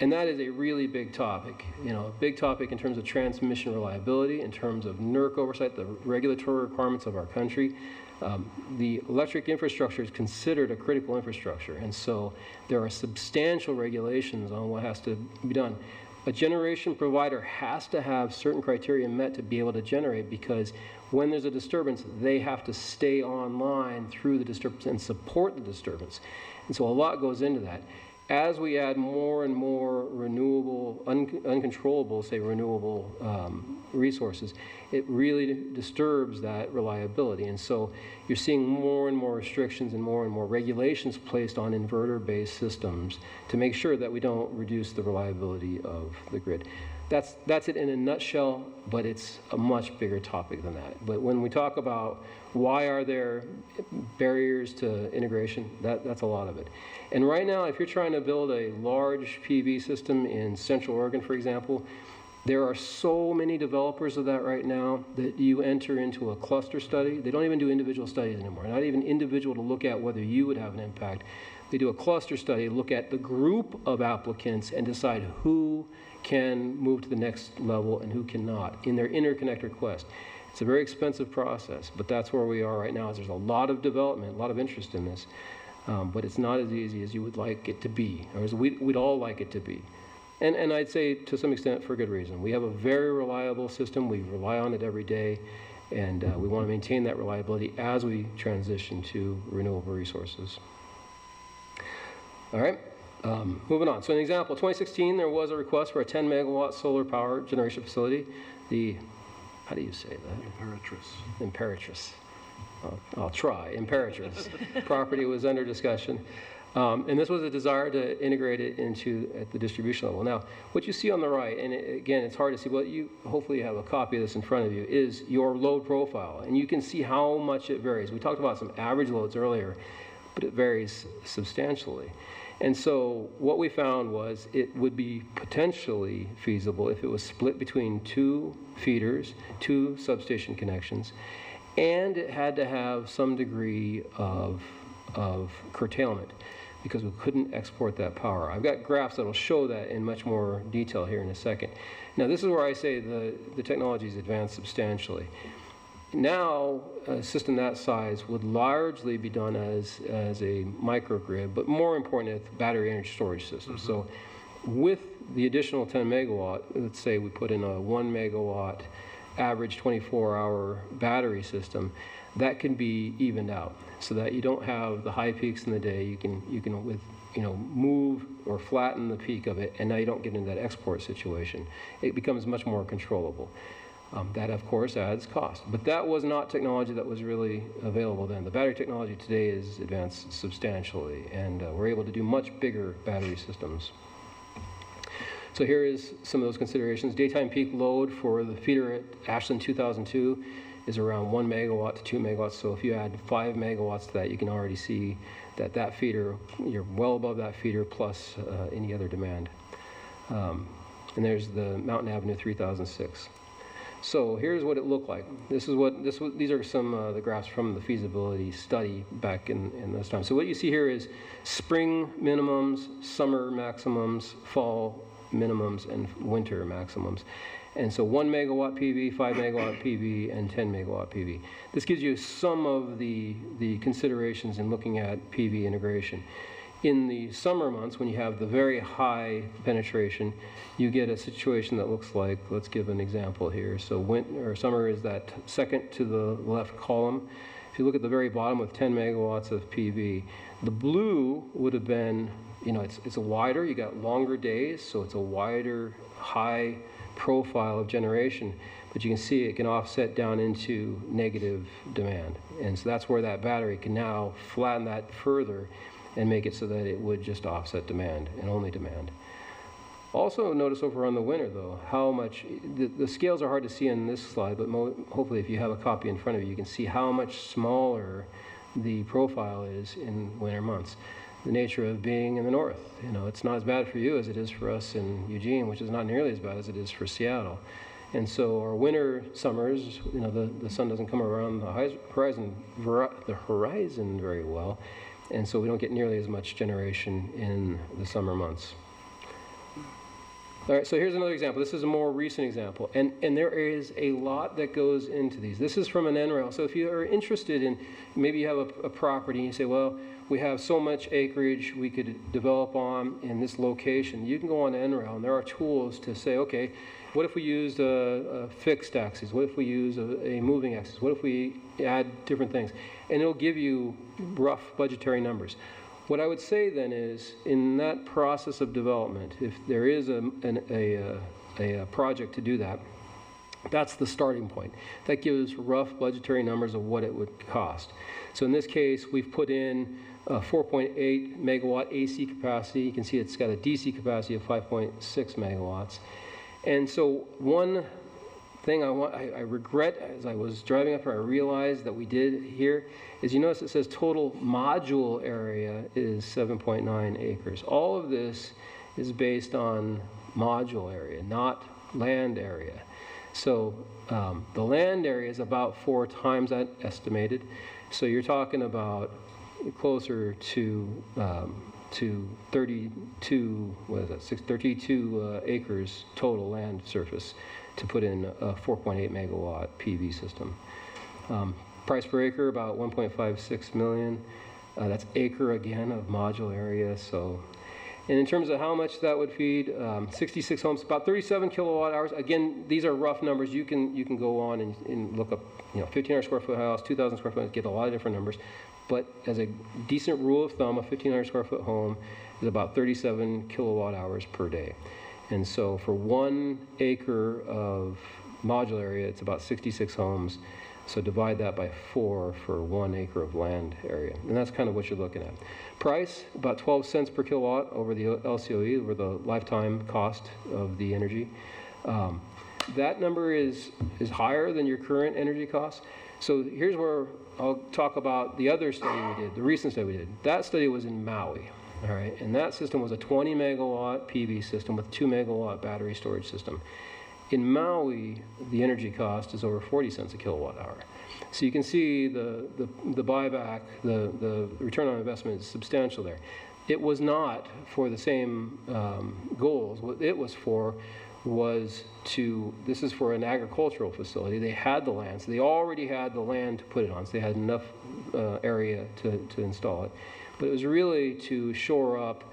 And that is a really big topic, you know, a big topic in terms of transmission reliability, in terms of NERC oversight, the regulatory requirements of our country. Um, the electric infrastructure is considered a critical infrastructure, and so there are substantial regulations on what has to be done. A generation provider has to have certain criteria met to be able to generate because when there's a disturbance, they have to stay online through the disturbance and support the disturbance. And so a lot goes into that as we add more and more renewable, un- uncontrollable, say, renewable um, resources, it really disturbs that reliability. And so you're seeing more and more restrictions and more and more regulations placed on inverter based systems to make sure that we don't reduce the reliability of the grid. That's, that's it in a nutshell, but it's a much bigger topic than that. But when we talk about why are there barriers to integration, that, that's a lot of it. And right now, if you're trying to build a large PV system in Central Oregon, for example, there are so many developers of that right now that you enter into a cluster study. They don't even do individual studies anymore, not even individual to look at whether you would have an impact. They do a cluster study, look at the group of applicants, and decide who can move to the next level and who cannot in their interconnect request. It's a very expensive process, but that's where we are right now. Is there's a lot of development, a lot of interest in this, um, but it's not as easy as you would like it to be, or as we'd, we'd all like it to be. And, and I'd say to some extent for good reason. We have a very reliable system. We rely on it every day, and uh, we want to maintain that reliability as we transition to renewable resources. All right. Um, Moving on, so an example, 2016, there was a request for a 10 megawatt solar power generation facility. The, how do you say that? Imperatrice. Imperatrice. I'll- I'll try, Imperatrice. *laughs* Property was under discussion. Um, And this was a desire to integrate it into, at the distribution level. Now, what you see on the right, and it- again, it's hard to see, but you, hopefully you have a copy of this in front of you, is your load profile. And you can see how much it varies. We talked about some average loads earlier, but it varies substantially. And so what we found was it would be potentially feasible if it was split between two feeders, two substation connections, and it had to have some degree of, of curtailment because we couldn't export that power. I've got graphs that'll show that in much more detail here in a second. Now, this is where I say the, the technology has advanced substantially. Now, a system that size would largely be done as, as a microgrid, but more important, a battery energy storage system. Mm-hmm. So with the additional 10 megawatt, let's say we put in a 1 megawatt average 24-hour battery system, that can be evened out so that you don't have the high peaks in the day. You can, you can with, you know, move or flatten the peak of it, and now you don't get into that export situation. It becomes much more controllable. Um, that, of course, adds cost. But that was not technology that was really available then. The battery technology today is advanced substantially, and uh, we're able to do much bigger battery systems. So here is some of those considerations. Daytime peak load for the feeder at Ashland 2002 is around 1 megawatt to 2 megawatts. So if you add 5 megawatts to that, you can already see that that feeder, you're well above that feeder plus uh, any other demand. Um, and there's the Mountain Avenue 3006. So here's what it looked like. This is what this was, these are some uh, the graphs from the feasibility study back in, in those times. So what you see here is spring minimums, summer maximums, fall minimums, and winter maximums. And so 1 megawatt PV, 5 megawatt PV, and 10 megawatt PV. This gives you some of the, the considerations in looking at PV integration. In the summer months, when you have the very high penetration, you get a situation that looks like, let's give an example here. So winter, or summer is that second to the left column. If you look at the very bottom with 10 megawatts of PV, the blue would have been, you know, it's, it's a wider, you got longer days, so it's a wider, high profile of generation. But you can see it can offset down into negative demand. And so that's where that battery can now flatten that further and make it so that it would just offset demand and only demand. Also notice over on the winter though, how much, the, the scales are hard to see in this slide, but hopefully if you have a copy in front of you, you can see how much smaller the profile is in winter months. The nature of being in the north, you know, it's not as bad for you as it is for us in Eugene, which is not nearly as bad as it is for Seattle. And so our winter summers, you know, the, the sun doesn't come around the horizon, the horizon very well, and so we don't get nearly as much generation in the summer months. All right, so here's another example. This is a more recent example, and, and there is a lot that goes into these. This is from an NREL. So if you are interested in, maybe you have a, a property and you say, well, we have so much acreage we could develop on in this location. You can go on NREL, and there are tools to say, okay, what if we used a, a fixed axis? What if we use a, a moving axis? What if we add different things? And it'll give you rough budgetary numbers. What I would say then is, in that process of development, if there is a, an, a, a, a project to do that, that's the starting point. That gives rough budgetary numbers of what it would cost. So in this case, we've put in a 4.8 megawatt AC capacity. You can see it's got a DC capacity of 5.6 megawatts. And so one thing I, want, I, I regret as I was driving up here, I realized that we did here is you notice it says total module area is 7.9 acres. All of this is based on module area, not land area. So um, the land area is about four times that estimated. So you're talking about closer to um, to 32 what is that? Six, 32 uh, acres total land surface to put in a 4.8 megawatt PV system. Um, price per acre about 1.56 million. Uh, that's acre again of module area. So, and in terms of how much that would feed, um, 66 homes, about 37 kilowatt hours. Again, these are rough numbers. You can you can go on and, and look up, you know, 1,500 square foot house, 2,000 square foot, get a lot of different numbers. But as a decent rule of thumb, a 1,500 square foot home is about 37 kilowatt hours per day. And so for one acre of modular area, it's about 66 homes. So divide that by four for one acre of land area. And that's kind of what you're looking at. Price, about 12 cents per kilowatt over the LCOE, over the lifetime cost of the energy. Um, that number is, is higher than your current energy costs. So here's where I'll talk about the other study we did, the recent study we did. That study was in Maui, all right, and that system was a 20 megawatt PV system with two megawatt battery storage system. In Maui, the energy cost is over 40 cents a kilowatt hour. So you can see the, the, the buyback, the, the return on investment is substantial there. It was not for the same um, goals. What it was for was to, this is for an agricultural facility. They had the land, so they already had the land to put it on, so they had enough uh, area to, to install it. But it was really to shore up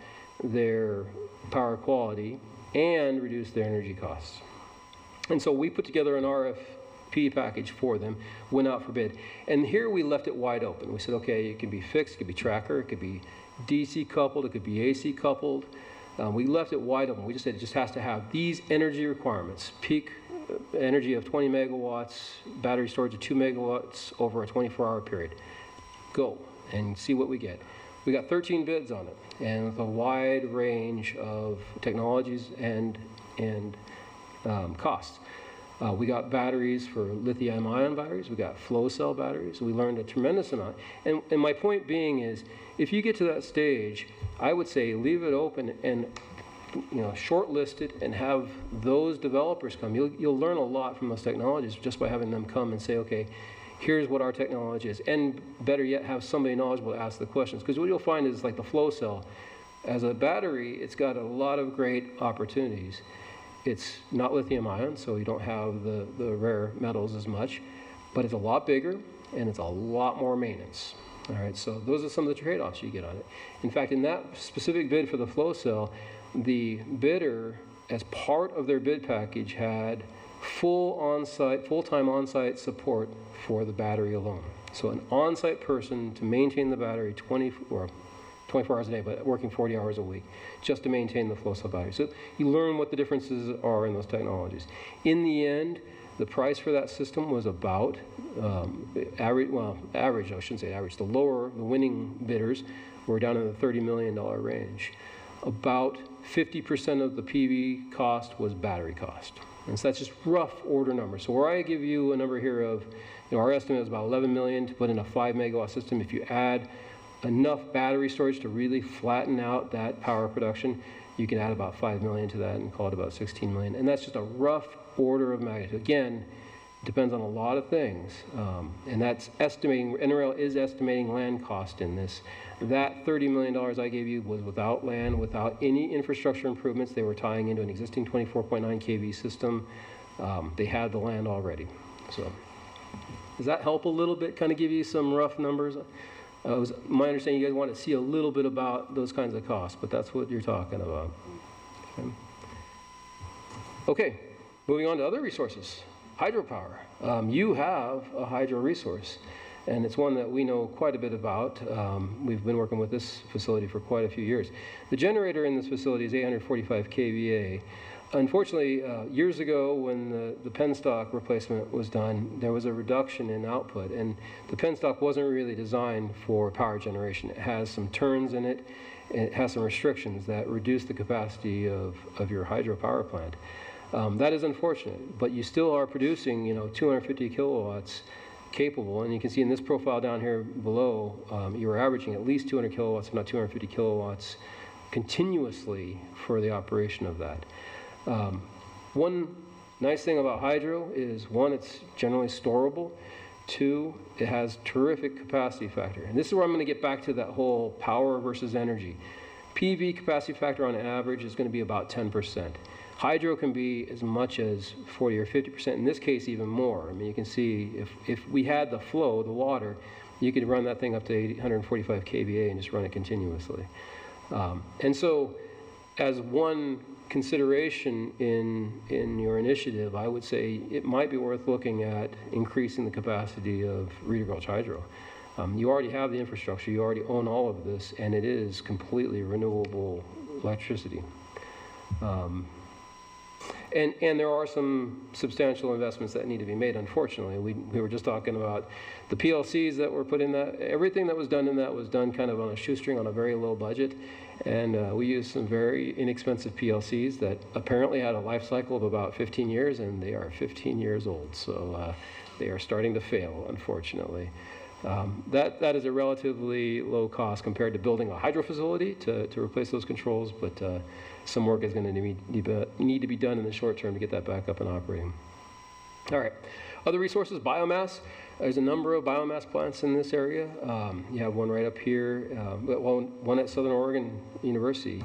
their power quality and reduce their energy costs. And so we put together an RFP package for them, went out for bid. And here we left it wide open. We said, okay, it can be fixed, it could be tracker, it could be DC coupled, it could be AC coupled. Um, we left it wide open. We just said it just has to have these energy requirements peak uh, energy of 20 megawatts, battery storage of 2 megawatts over a 24 hour period. Go and see what we get. We got 13 bids on it, and with a wide range of technologies and, and um, costs. Uh, we got batteries for lithium ion batteries, we got flow cell batteries. We learned a tremendous amount. And, and my point being is if you get to that stage, I would say leave it open and you know, shortlist it and have those developers come. You'll, you'll learn a lot from those technologies just by having them come and say, okay, here's what our technology is. And better yet, have somebody knowledgeable to ask the questions. Because what you'll find is like the flow cell, as a battery, it's got a lot of great opportunities. It's not lithium ion, so you don't have the, the rare metals as much, but it's a lot bigger and it's a lot more maintenance. All right, so those are some of the trade-offs you get on it. In fact, in that specific bid for the flow cell, the bidder, as part of their bid package, had full on-site, full-time on-site support for the battery alone. So an on-site person to maintain the battery 20 or 24 hours a day, but working 40 hours a week, just to maintain the flow cell battery. So you learn what the differences are in those technologies. In the end, the price for that system was about um, average, well, average, I shouldn't say average, the lower, the winning bidders were down in the $30 million range. About 50% of the PV cost was battery cost. And so that's just rough order numbers. So where I give you a number here of, you know, our estimate is about 11 million to put in a five megawatt system. If you add enough battery storage to really flatten out that power production, you can add about 5 million to that and call it about 16 million. And that's just a rough order of magnitude. Again, depends on a lot of things. Um, and that's estimating, NREL is estimating land cost in this. That $30 million I gave you was without land, without any infrastructure improvements. They were tying into an existing 24.9 kV system. Um, they had the land already. So does that help a little bit, kind of give you some rough numbers? Uh, was my understanding you guys want to see a little bit about those kinds of costs, but that's what you're talking about. Okay, okay. moving on to other resources. Hydropower. Um, you have a hydro resource, and it's one that we know quite a bit about. Um, we've been working with this facility for quite a few years. The generator in this facility is 845 kVA. Unfortunately, uh, years ago when the, the penstock replacement was done, there was a reduction in output, and the penstock wasn't really designed for power generation. It has some turns in it, it has some restrictions that reduce the capacity of, of your hydropower plant. Um, that is unfortunate, but you still are producing, you know, 250 kilowatts capable, and you can see in this profile down here below, um, you are averaging at least 200 kilowatts, if not 250 kilowatts, continuously for the operation of that. Um, one nice thing about hydro is one, it's generally storable. Two, it has terrific capacity factor. And this is where I'm going to get back to that whole power versus energy. PV capacity factor on average is going to be about 10%. Hydro can be as much as 40 or 50%, in this case even more. I mean, you can see if, if we had the flow, the water, you could run that thing up to 845 kVA and just run it continuously. Um, and so as one consideration in, in your initiative, I would say it might be worth looking at increasing the capacity of Reeder Gulch Hydro. Um, you already have the infrastructure, you already own all of this, and it is completely renewable electricity. Um, and, and there are some substantial investments that need to be made, unfortunately. We, we were just talking about the PLCs that were put in that. Everything that was done in that was done kind of on a shoestring on a very low budget. And uh, we used some very inexpensive PLCs that apparently had a life cycle of about 15 years, and they are 15 years old. So uh, they are starting to fail, unfortunately. Um, that, that is a relatively low cost compared to building a hydro facility to, to replace those controls, but uh, some work is going to need, need to be done in the short term to get that back up and operating. All right, other resources, biomass. There's a number of biomass plants in this area. Um, you have one right up here, uh, well, one at Southern Oregon University.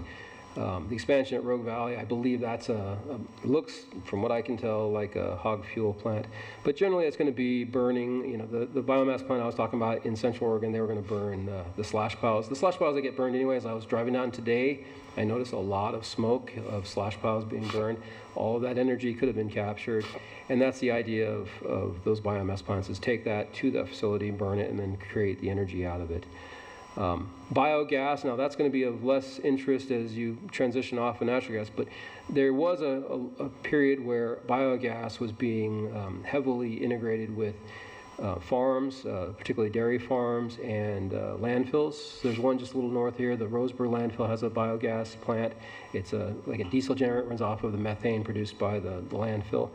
Um, the expansion at Rogue Valley, I believe that's a, a, looks, from what I can tell, like a hog fuel plant. But generally, it's going to be burning. You know, the, the biomass plant I was talking about in Central Oregon, they were going to burn uh, the slash piles. The slash piles that get burned anyway. As I was driving down today, I noticed a lot of smoke of slash piles being burned. All of that energy could have been captured, and that's the idea of, of those biomass plants: is take that to the facility, burn it, and then create the energy out of it. Um, biogas, now that's going to be of less interest as you transition off of natural gas, but there was a, a, a period where biogas was being um, heavily integrated with farms, uh, particularly dairy farms and uh, landfills. There's one just a little north here. The Roseburg landfill has a biogas plant. It's a, like a diesel generator, runs off of the methane produced by the, the landfill.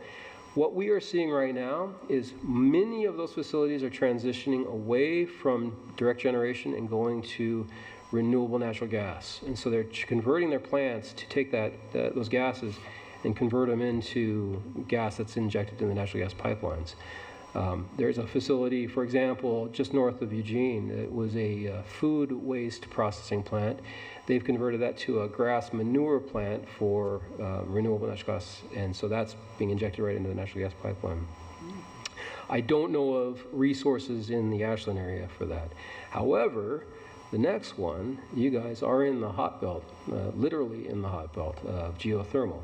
What we are seeing right now is many of those facilities are transitioning away from direct generation and going to renewable natural gas. And so they're converting their plants to take that, that those gases and convert them into gas that's injected in the natural gas pipelines. Um, there's a facility, for example, just north of Eugene. It was a uh, food waste processing plant. They've converted that to a grass manure plant for uh, renewable natural gas, and so that's being injected right into the natural gas pipeline. I don't know of resources in the Ashland area for that. However, the next one, you guys are in the hot belt, uh, literally in the hot belt of geothermal.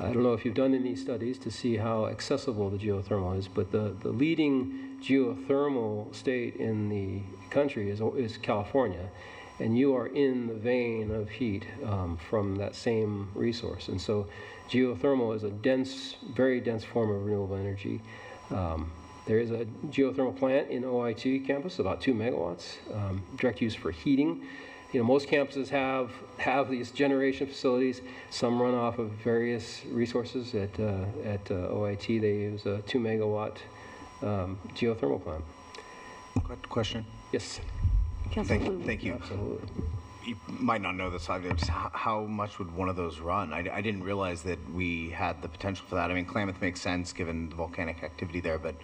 I don't know if you've done any studies to see how accessible the geothermal is, but the, the leading geothermal state in the country is, is California and you are in the vein of heat um, from that same resource. And so geothermal is a dense, very dense form of renewable energy. Um, there is a geothermal plant in OIT campus, about two megawatts, um, direct use for heating. You know, most campuses have have these generation facilities. Some run off of various resources. At uh, at uh, OIT, they use a two megawatt um, geothermal plant. Question. Yes. Thank, thank you. Absolutely. You might not know this, just how, how much would one of those run? I, I didn't realize that we had the potential for that. I mean, Klamath makes sense given the volcanic activity there, but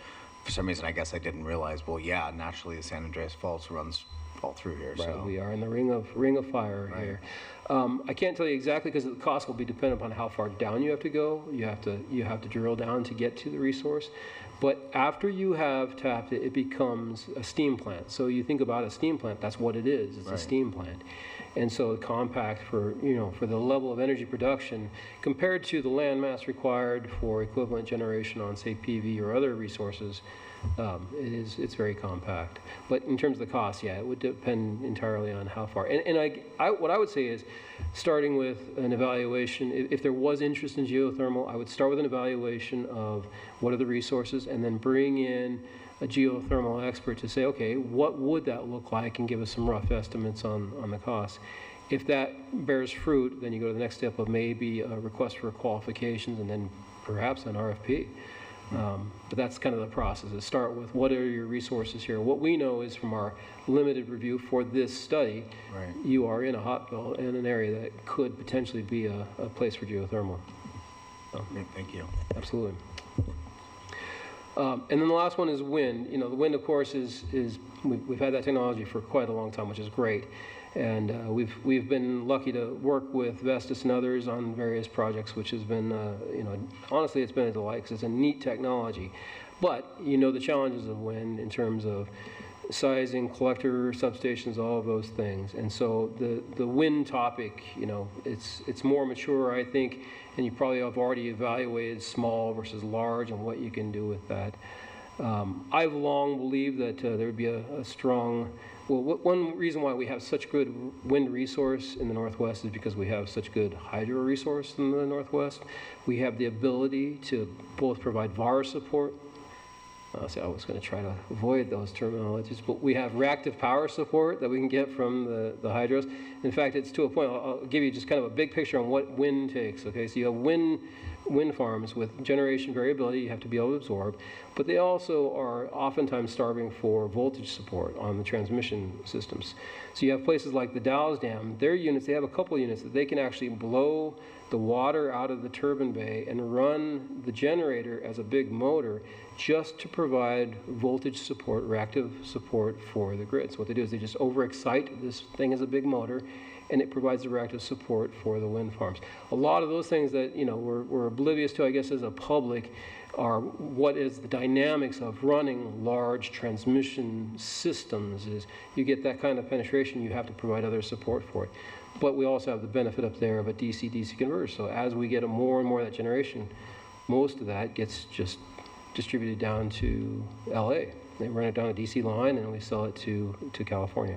for some reason, I guess I didn't realize. Well, yeah, naturally, the San Andreas Fault runs all through here. Right, so we are in the ring of ring of fire Right. here. Um, I can't tell you exactly because the cost will be dependent upon how far down you have to go. You have to you have to drill down to get to the resource. But after you have tapped it, it becomes a steam plant. So you think about a steam plant, that's what it is. It's a steam plant. And so compact for, you know, for the level of energy production compared to the land mass required for equivalent generation on, say, PV or other resources, um, it is, it's very compact. But in terms of the cost, yeah, it would depend entirely on how far. And, and I, I, what I would say is, starting with an evaluation, if, if there was interest in geothermal, I would start with an evaluation of what are the resources, and then bring in a geothermal expert to say, okay, what would that look like, and give us some rough estimates on, on the cost. If that bears fruit, then you go to the next step of maybe a request for qualifications, and then perhaps an RFP. Um, but that's kind of the process. Is start with what are your resources here. What we know is from our limited review for this study, Right. you are in a hot belt in an area that could potentially be a, a place for geothermal. So, Thank you. Absolutely. Um, and then the last one is wind. You know, the wind, of course, is is we've, we've had that technology for quite a long time, which is great. And uh, we've we've been lucky to work with Vestas and others on various projects, which has been, uh, you know, honestly, it's been a delight because it's a neat technology. But you know the challenges of wind in terms of sizing, collector substations, all of those things. And so the the wind topic, you know, it's it's more mature, I think, and you probably have already evaluated small versus large and what you can do with that. Um, I've long believed that uh, there would be a, a strong, well, wh- one reason why we have such good wind resource in the Northwest is because we have such good hydro resource in the Northwest. We have the ability to both provide VAR support. Uh, I was going to try to avoid those terminologies, but we have reactive power support that we can get from the, the hydros. In fact, it's to a point, I'll, I'll give you just kind of a big picture on what wind takes. Okay, so you have wind wind farms with generation variability you have to be able to absorb, but they also are oftentimes starving for voltage support on the transmission systems. So you have places like the Dalles Dam, their units, they have a couple units that they can actually blow the water out of the turbine bay and run the generator as a big motor just to provide voltage support, reactive support for the grid. So what they do is they just overexcite this thing as a big motor and it provides the reactive support for the wind farms. A lot of those things that you know we're, we're oblivious to, I guess, as a public, are what is the dynamics of running large transmission systems. Is you get that kind of penetration, you have to provide other support for it. But we also have the benefit up there of a DC-DC converter. So as we get a more and more of that generation, most of that gets just distributed down to LA. They run it down a DC line and we sell it to, to California.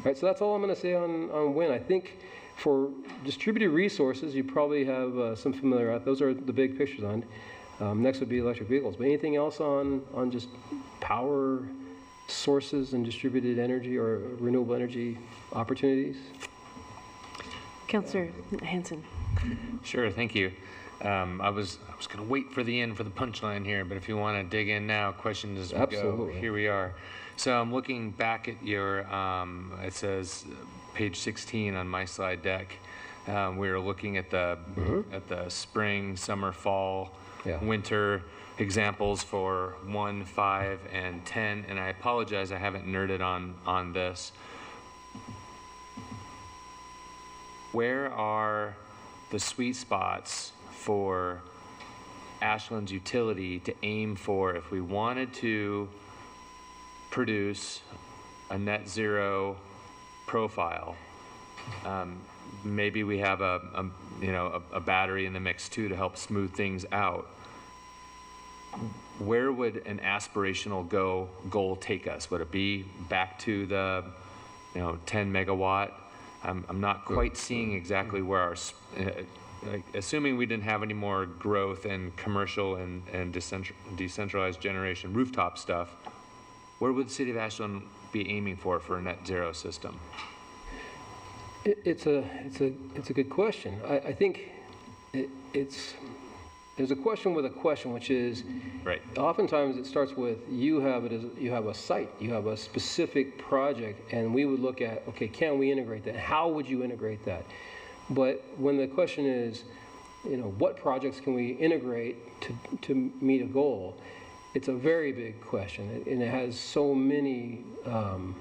All right, so that's all I'm going to say on, on wind. I think for distributed resources, you probably have uh, some familiar. Those are the big pictures on. Um, next would be electric vehicles. But anything else on on just power sources and distributed energy or renewable energy opportunities? Councillor Hansen. Sure, thank you. Um, I was I was going to wait for the end for the punchline here, but if you want to dig in now, questions as we Absolutely. go. Here we are. So I'm looking back at your. Um, it says page 16 on my slide deck. Um, we were looking at the at the spring, summer, fall, winter examples for one, five, and ten. And I apologize, I haven't nerded on on this. Where are the sweet spots for Ashland's utility to aim for if we wanted to produce a net zero profile? Um, maybe we have a, a you know a, a battery in the mix too to help smooth things out. Where would an aspirational go goal take us? Would it be back to the you know 10 megawatt? I'm, I'm not quite seeing exactly where our uh, like, assuming we didn't have any more growth in commercial and, and decentr- decentralized generation rooftop stuff, where would the city of Ashland be aiming for for a net zero system? It, it's a it's a it's a good question. I, I think it, it's there's a question with a question, which is right. Oftentimes it starts with you have it as you have a site, you have a specific project, and we would look at okay, can we integrate that? How would you integrate that? But when the question is, you know, what projects can we integrate to to meet a goal? It's a very big question, and it has so many um,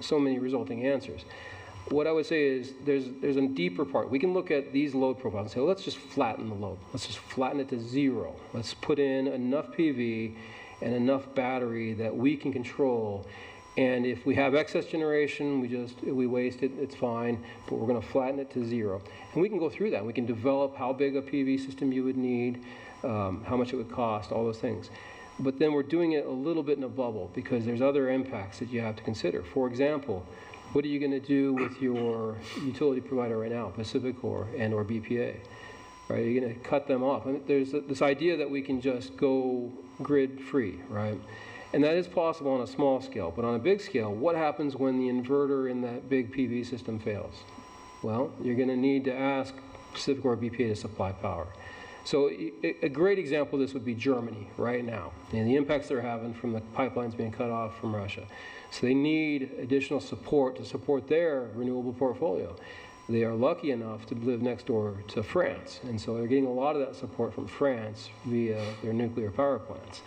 so many resulting answers. What I would say is there's there's a deeper part. We can look at these load profiles and say, well, let's just flatten the load. Let's just flatten it to zero. Let's put in enough PV and enough battery that we can control. And if we have excess generation, we just we waste it. It's fine, but we're going to flatten it to zero. And we can go through that. We can develop how big a PV system you would need, um, how much it would cost, all those things. But then we're doing it a little bit in a bubble because there's other impacts that you have to consider. For example, what are you going to do with your utility provider right now, PacifiCorp and or BPA? Right? Are you going to cut them off? And there's this idea that we can just go grid free, right? And that is possible on a small scale, but on a big scale, what happens when the inverter in that big PV system fails? Well, you're going to need to ask PacifiCorp or BPA to supply power. So a great example of this would be Germany right now, and the impacts they're having from the pipelines being cut off from Russia. So they need additional support to support their renewable portfolio. They are lucky enough to live next door to France, and so they're getting a lot of that support from France via their nuclear power plants.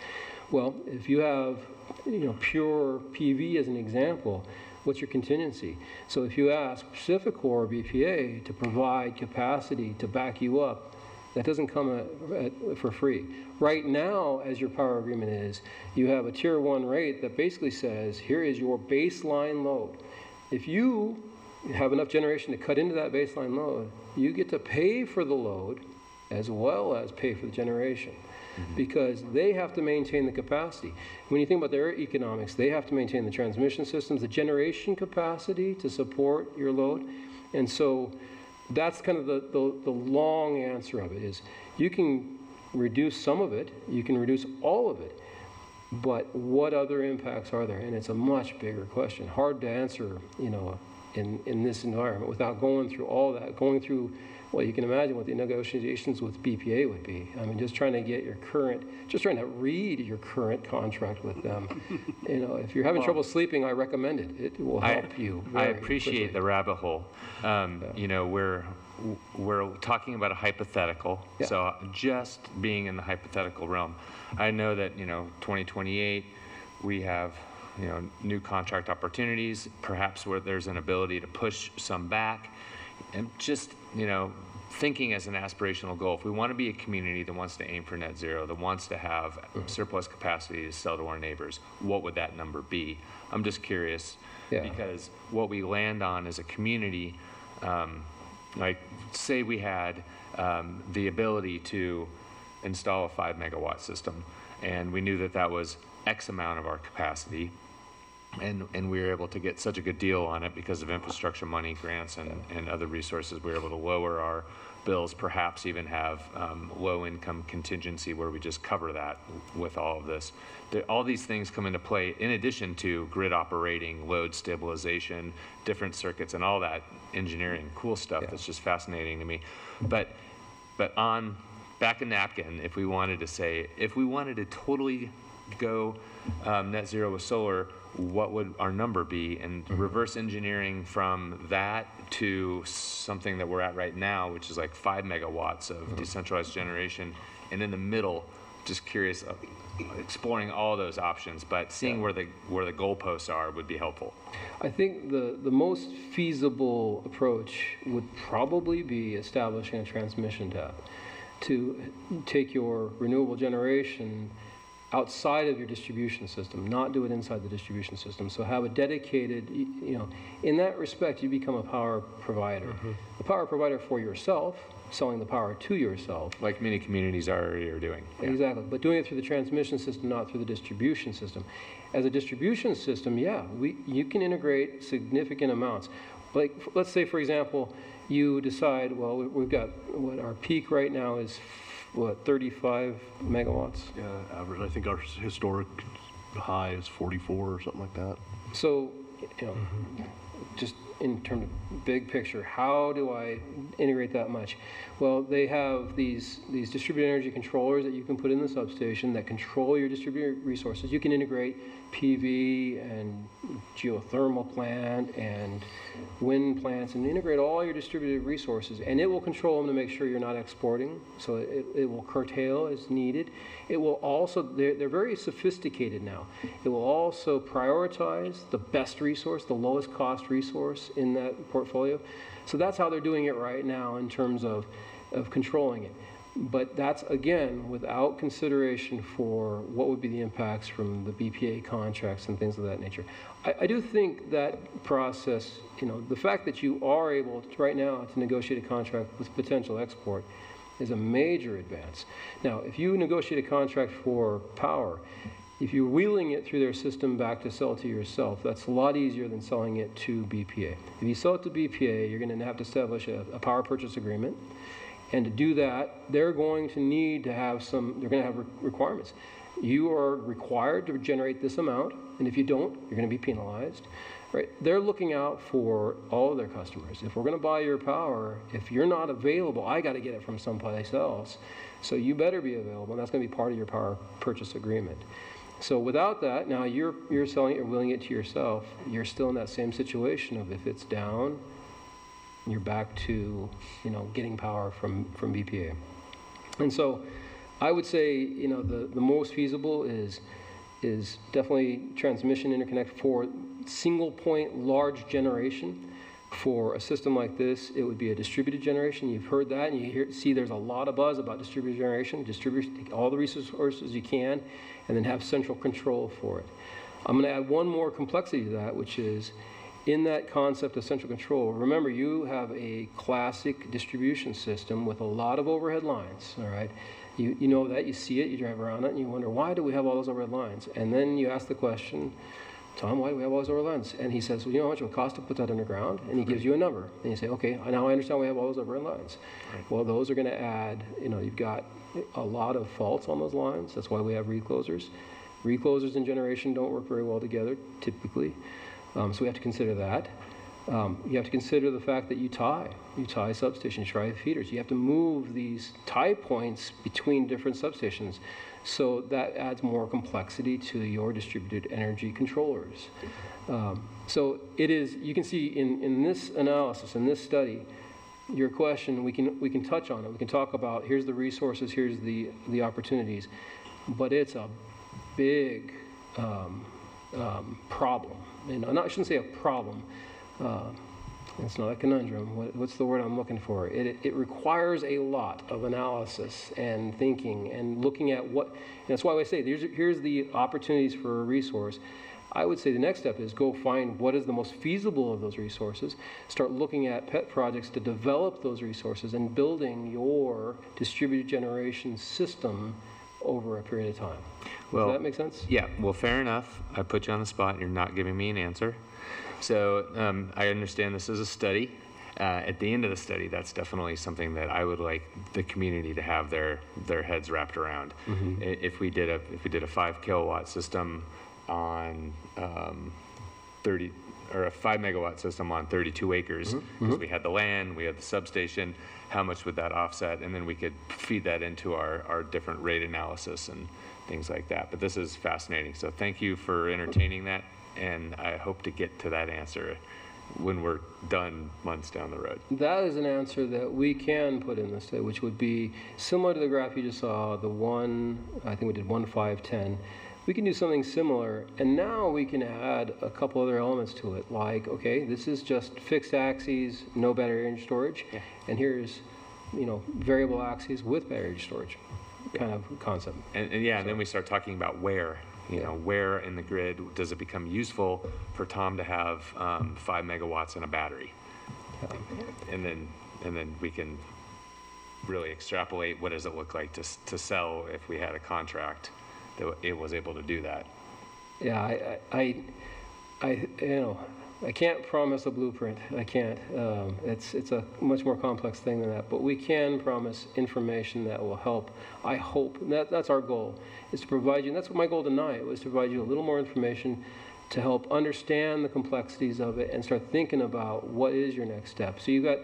Well, if you have you know pure PV as an example, what's your contingency? So if you ask PacifiCorp or BPA to provide capacity to back you up, that doesn't come at, at, for free. Right now, as your power agreement is, you have a tier one rate that basically says, here is your baseline load. If you have enough generation to cut into that baseline load, you get to pay for the load as well as pay for the generation. Mm-hmm. Because they have to maintain the capacity. When you think about their economics, they have to maintain the transmission systems, the generation capacity to support your load. And so that's kind of the, the, the long answer of it is you can reduce some of it, you can reduce all of it, but what other impacts are there? And it's a much bigger question, hard to answer, you know, in, in this environment without going through all that, going through, well, you can imagine what the negotiations with BPA would be. I mean, just trying to get your current, just trying to read your current contract with them. you know, if you're having Well- trouble sleeping, I recommend it. It will I- help you. I appreciate quickly. the rabbit hole. Um, You know, we're, we're talking about a hypothetical, so just being in the hypothetical realm. I know that, you know, 2028, we have, you know, new contract opportunities, perhaps where there's an ability to push some back. And just, you know, thinking as an aspirational goal, if we want to be a community that wants to aim for net zero, that wants to have surplus capacity to sell to our neighbors, what would that number be? I'm just curious, because what we land on as a community, um, like, say we had um, the ability to install a five megawatt system, and we knew that that was X amount of our capacity, and, and we were able to get such a good deal on it because of infrastructure money, grants, and, and other resources. We were able to lower our bills, perhaps even have um, low-income contingency where we just cover that with all of this. All these things come into play in addition to grid operating, load stabilization, different circuits, and all that engineering, cool stuff that's just fascinating to me. But, but on back a napkin, if we wanted to say, if we wanted to totally go um, net zero with solar, what would our number be? And reverse engineering from that to something that we're at right now, which is like five megawatts of decentralized generation, and in the middle, just curious, uh, exploring all those options, but seeing where the where the goalposts are would be helpful. I think the, the most feasible approach would probably be establishing a transmission tap to take your renewable generation outside of your distribution system, not do it inside the distribution system. So have a dedicated, you know, in that respect, you become a power provider. Mm-hmm. A power provider for yourself, selling the power to yourself. Like many communities already are doing. Exactly, but doing it through the transmission system, not through the distribution system. As a distribution system, yeah, we, you can integrate significant amounts. Like, let's say, for example, you decide, well, we've got, what, our peak right now is, what, 35 megawatts? Yeah, average, I think our historic high is 44 or something like that. So, you know, just in terms of big picture, how do I integrate that much? Well, they have these, these distributed energy controllers that you can put in the substation that control your distributed resources. You can integrate PV and geothermal plant and wind plants and integrate all your distributed resources and it will control them to make sure you're not exporting so it, it will curtail as needed it will also they're, they're very sophisticated now it will also prioritize the best resource the lowest cost resource in that portfolio so that's how they're doing it right now in terms of of controlling it but that's, again, without consideration for what would be the impacts from the BPA contracts and things of that nature. I, I do think that process, you know, the fact that you are able to, right now to negotiate a contract with potential export is a major advance. Now, if you negotiate a contract for power, if you're wheeling it through their system back to sell to yourself, that's a lot easier than selling it to BPA. If you sell it to BPA, you're going to have to establish a, a power purchase agreement. And to do that, they're going to need to have some, they're going to have re- requirements. You are required to generate this amount, and if you don't, you're going to be penalized. Right? They're looking out for all of their customers. If we're going to buy your power, if you're not available, I got to get it from someplace else. So you better be available, and that's going to be part of your power purchase agreement. So without that, now you're you're selling it wheeling it to yourself. You're still in that same situation of if it's down, you're back to, you know, getting power from, from BPA. And so I would say, you know, the, the most feasible is, is definitely transmission interconnect for single point large generation. For a system like this, it would be a distributed generation. You've heard that, and you hear, see there's a lot of buzz about distributed generation. Distribute all the resources you can, and then have central control for it. I'm going to add one more complexity to that, which is in that concept of central control, remember you have a classic distribution system with a lot of overhead lines, all right? You, you know that, you see it, you drive around it, and you wonder, why do we have all those overhead lines? And then you ask the question, Tom, why do we have all those overhead lines? And he says, well, you know how much it would cost to put that underground? And he gives you a number. And you say, okay, now I understand we have all those overhead lines. Well, those are going to add, you know, you've got a lot of faults on those lines. That's why we have reclosers. Reclosers and generation don't work very well together typically. Um, so we have to consider that. Um, you have to consider the fact that you tie. You tie substations, you tie feeders. You have to move these tie points between different substations. So that adds more complexity to your distributed energy controllers. Um, so it is, you can see in, in this analysis, in this study, your question, we can, we can touch on it. We can talk about here's the resources, here's the, the opportunities. But it's a big um, um, problem. Not, I shouldn't say a problem. Uh, it's not a conundrum. What, what's the word I'm looking for? It, it requires a lot of analysis and thinking and looking at what. that's why I say here's, here's the opportunities for a resource. I would say the next step is go find what is the most feasible of those resources. Start looking at pet projects to develop those resources and building your distributed generation system over a period of time. Well, Does that make sense? Yeah, well, fair enough. I put you on the spot and you're not giving me an answer. So um, I understand this is a study. Uh, at the end of the study, that's definitely something that I would like the community to have their their heads wrapped around. Mhm. If we did a if we did a five kilowatt system on um, 30 or a five megawatt system on 32 acres, Mhm, because mhm. we had the land, we had the substation, how much would that offset? And then we could feed that into our our different rate analysis and things like that. But this is fascinating. So thank you for entertaining that, and I hope to get to that answer when we're done months down the road. That is an answer that we can put in the study, which would be similar to the graph you just saw, the one, I think we did one, five, ten. We can do something similar, and now we can add a couple other elements to it, like, okay, this is just fixed axes, no battery energy storage, and here's, you know, variable axes with battery energy storage, kind of concept. And, and yeah, and then we start talking about where, you know, where in the grid does it become useful for Tom to have um, five megawatts in a battery? And then, and then we can really extrapolate what does it look like to, to sell if we had a contract that it was able to do that. Yeah, I, I, I, you know, I can't promise a blueprint. I can't. Um, it's it's a much more complex thing than that. But we can promise information that will help. I hope that that's our goal is to provide you. And that's what my goal tonight was to provide you a little more information to help understand the complexities of it and start thinking about what is your next step. So you've got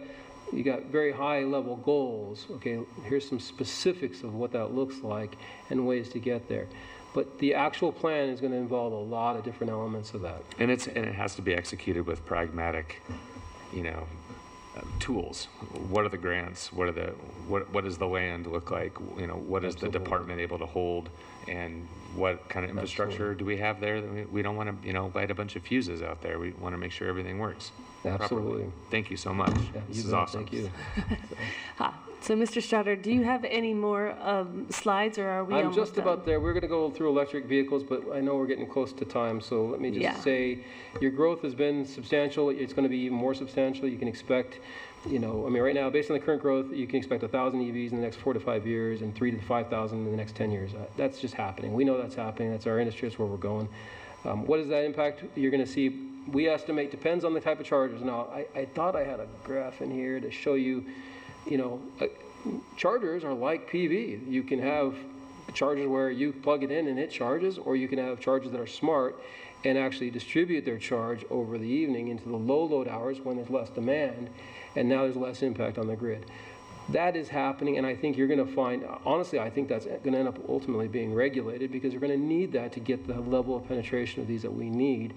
you got very high level goals. Okay, here's some specifics of what that looks like and ways to get there. But the actual plan is going to involve a lot of different elements of that. And it's, and it has to be executed with pragmatic, you know, uh, tools. What are the grants? What are the, what, what does the land look like? You know, what is the department able to hold? And what kind of infrastructure do we have there? that We, we don't want to, you know, light a bunch of fuses out there. We want to make sure everything works. Properly. Absolutely. Thank you so much. This you is bet. awesome. Thank you. *laughs* Ha. So, Mr. Stoddard, do you have any more um, slides, or are we I'm almost just about there. We're going to go through electric vehicles, but I know we're getting close to time, so let me just Yeah. say, your growth has been substantial. It's going to be even more substantial. You can expect, you know, I mean, right now, based on the current growth, you can expect 1,000 EVs in the next four to five years and three to 5,000 in the next 10 years. Uh, That's just happening. We know that's happening. That's our industry. That's where we're going. Um, What does that impact? You're going to see, we estimate, depends on the type of chargers. Now, I, I thought I had a graph in here to show you, you know, uh, chargers are like PV. You can have chargers where you plug it in and it charges, or you can have chargers that are smart and actually distribute their charge over the evening into the low load hours when there's less demand, and now there's less impact on the grid. That is happening, and I think you're going to find, honestly, I think that's going to end up ultimately being regulated because you're going to need that to get the level of penetration of these that we need.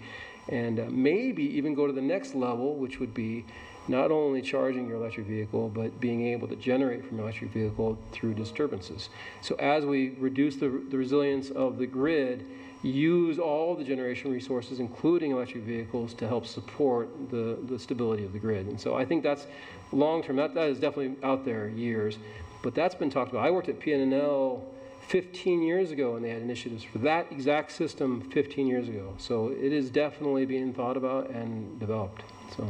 And uh, maybe even go to the next level, which would be not only charging your electric vehicle, but being able to generate from your electric vehicle through disturbances. So as we reduce the, the resilience of the grid, use all the generation resources, including electric vehicles, to help support the, the stability of the grid. And so I think that's long term, that, that is definitely out there years, but that's been talked about. I worked at PNNL 15 years ago, and they had initiatives for that exact system 15 years ago. So it is definitely being thought about and developed. So.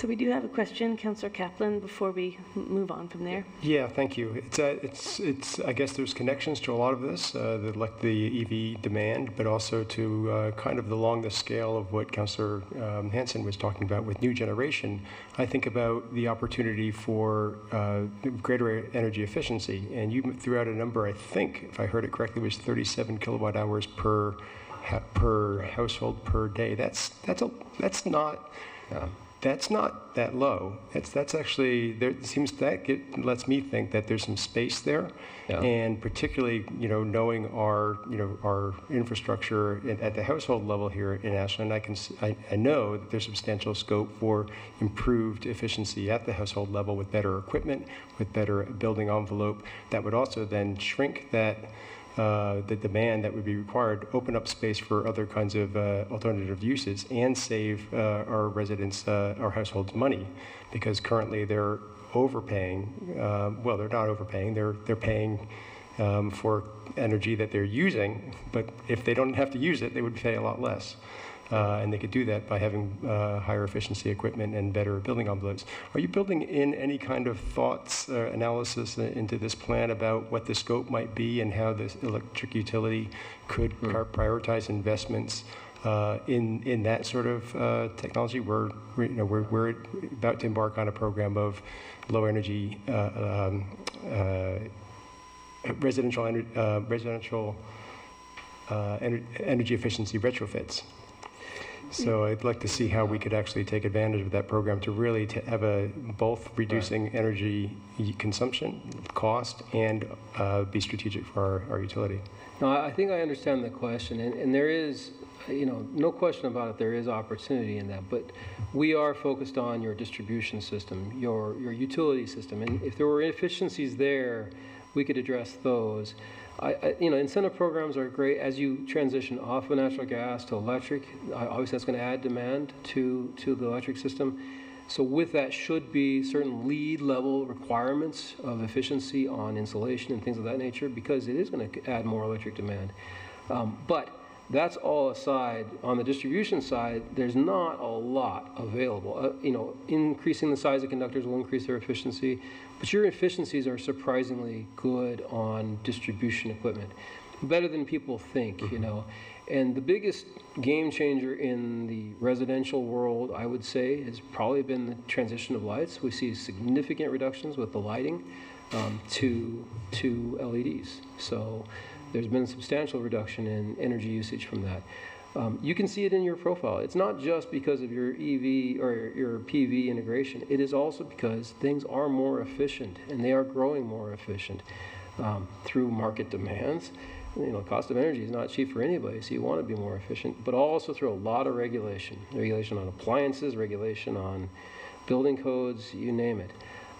So we do have a question, Councillor Kaplan, before we move on from there. Yeah, thank you. It's, uh, it's, it's, I guess there's connections to a lot of this, uh, the, like the EV demand, but also to uh, kind of along the scale of what Councillor um, Hansen was talking about with new generation. I think about the opportunity for uh, greater energy efficiency, and you threw out a number, I think, if I heard it correctly, was 37 kilowatt hours per ha- per household per day. That's that's a that's not. Um, that's not that low. That's that's actually there it seems that get, lets me think that there's some space there, and particularly you know knowing our you know our infrastructure at, at the household level here in Ashland, I can I know that there's substantial scope for improved efficiency at the household level with better equipment, with better building envelope. That would also then shrink that uh, the demand that would be required, open up space for other kinds of uh, alternative uses, and save uh, our residents, uh, our households money, because currently they're overpaying. Well, they're not overpaying. They're they're paying um, for energy that they're using, but if they don't have to use it, they would pay a lot less. Uh, and they could do that by having uh, higher efficiency equipment and better building envelopes. Are you building in any kind of thoughts, uh, analysis uh, into this plan about what the scope might be and how this electric utility could pri- prioritize investments uh, in in that sort of uh, technology? We're we- you know we're, we're about to embark on a program of low energy uh, um, uh, residential uh, residential uh, ener- energy efficiency retrofits. So I'd like to see how we could actually take advantage of that program to really to have a both reducing energy consumption cost and uh, be strategic for our, our utility. No, I I think I understand the question, and, and there is, you know, no question about it, there is opportunity in that. But we are focused on your distribution system, your, your utility system. And if there were inefficiencies there, we could address those. I, I, you know, incentive programs are great as you transition off of natural gas to electric. Obviously, that's going to add demand to, to the electric system. So with that should be certain lead level requirements of efficiency on insulation and things of that nature because it is going to add more electric demand. Um, but that's all aside. On the distribution side, there's not a lot available. Uh, you know, increasing the size of conductors will increase their efficiency, but your efficiencies are surprisingly good on distribution equipment, better than people think. You know, and the biggest game changer in the residential world, I would say, has probably been the transition of lights. We see significant reductions with the lighting um, to to LEDs. So there's been a substantial reduction in energy usage from that. Um, you can see it in your profile. It's not just because of your EV or your PV integration. It is also because things are more efficient and they are growing more efficient um, through market demands. You know, cost of energy is not cheap for anybody, so you want to be more efficient, but also through a lot of regulation, regulation on appliances, regulation on building codes, you name it.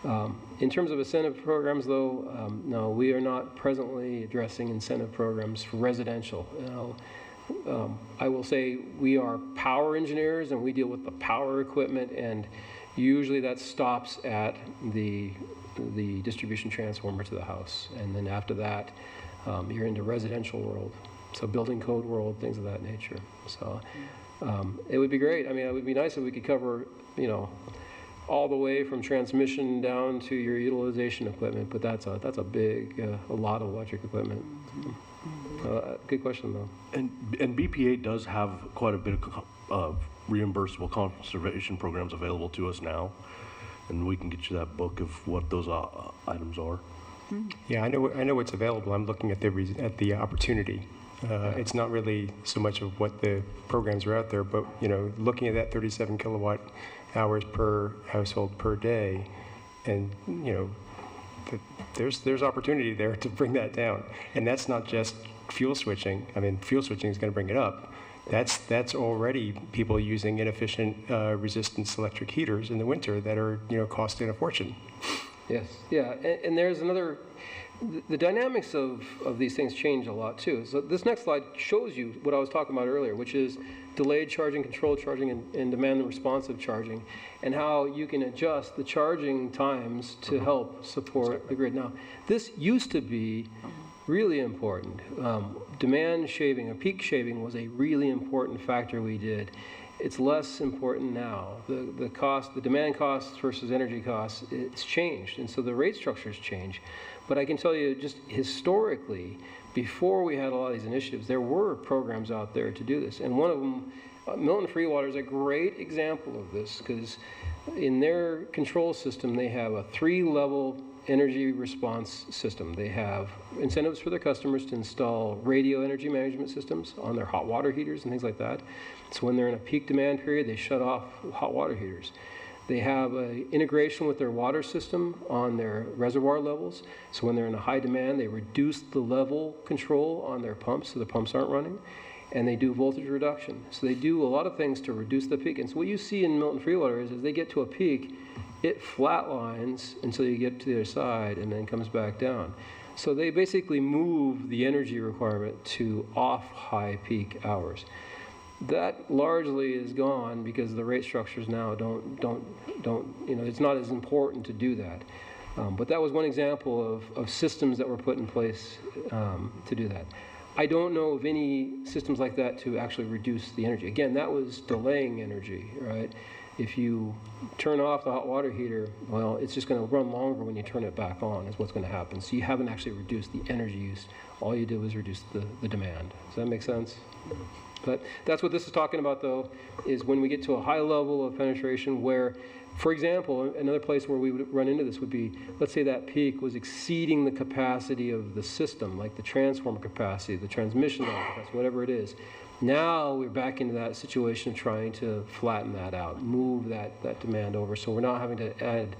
Um, in terms of incentive programs, though, um, no, we are not presently addressing incentive programs for residential. You know, um, I will say we are power engineers and we deal with the power equipment, and usually that stops at the the distribution transformer to the house, and then after that, um, you're into residential world, so building code world, things of that nature. So um, it would be great. I mean, it would be nice if we could cover, you know, all the way from transmission down to your utilization equipment, but that's a that's a big, uh, a lot of electric equipment. Uh, good question though. And, and BPA does have quite a bit of of reimbursable conservation programs available to us now. And we can get you that book of what those uh, items are. Yeah, I know, I know what's available. I'm looking at the, res- at the opportunity. Uh, It's not really so much of what the programs are out there, but, you know, looking at that 37 kilowatt hours per household per day, and, you know, th- there's, there's opportunity there to bring that down. And that's not just fuel switching. I mean, fuel switching is going to bring it up. That's, that's already people using inefficient uh, resistance electric heaters in the winter that are, you know, costing a fortune. Yes, yeah, and, and there's another, the, dynamics of, of these things change a lot too. So this next slide shows you what I was talking about earlier, which is delayed charging, controlled charging, and, and demand responsive charging, and how you can adjust the charging times to help support the grid. Now, this used to be really important. Um, demand shaving, or peak shaving, was a really important factor we did. It's less important now. The, the cost, the demand costs versus energy costs, it's changed, and so the rate structures change. But I can tell you, just historically, before we had a lot of these initiatives, there were programs out there to do this, and one of them, uh, Milton Freewater, is a great example of this because in their control system, they have a three-level energy response system. They have incentives for their customers to install radio energy management systems on their hot water heaters and things like that. So when they're in a peak demand period, they shut off hot water heaters. They have integration with their water system on their reservoir levels. So when they're in a high demand, they reduce the level control on their pumps so the pumps aren't running. And they do voltage reduction. So they do a lot of things to reduce the peak. And so what you see in Milton Freewater is as they get to a peak, it flatlines until you get to the other side and then comes back down. So they basically move the energy requirement to off high peak hours. That largely is gone because the rate structures now don't, don't, don't, you know, it's not as important to do that. Um, but that was one example of, of systems that were put in place um, to do that. I don't know of any systems like that to actually reduce the energy. Again, that was delaying energy, right? If you turn off the hot water heater, well, it's just going to run longer when you turn it back on, is what's going to happen. So you haven't actually reduced the energy use. All you did was reduce the, the demand. Does that make sense? But that's what this is talking about, though, is when we get to a high level of penetration where, for example, another place where we would run into this would be, let's say that peak was exceeding the capacity of the system, like the transformer capacity, the transmission line capacity, whatever it is. Now we're back into that situation of trying to flatten that out, move that, that demand over, so we're not having to add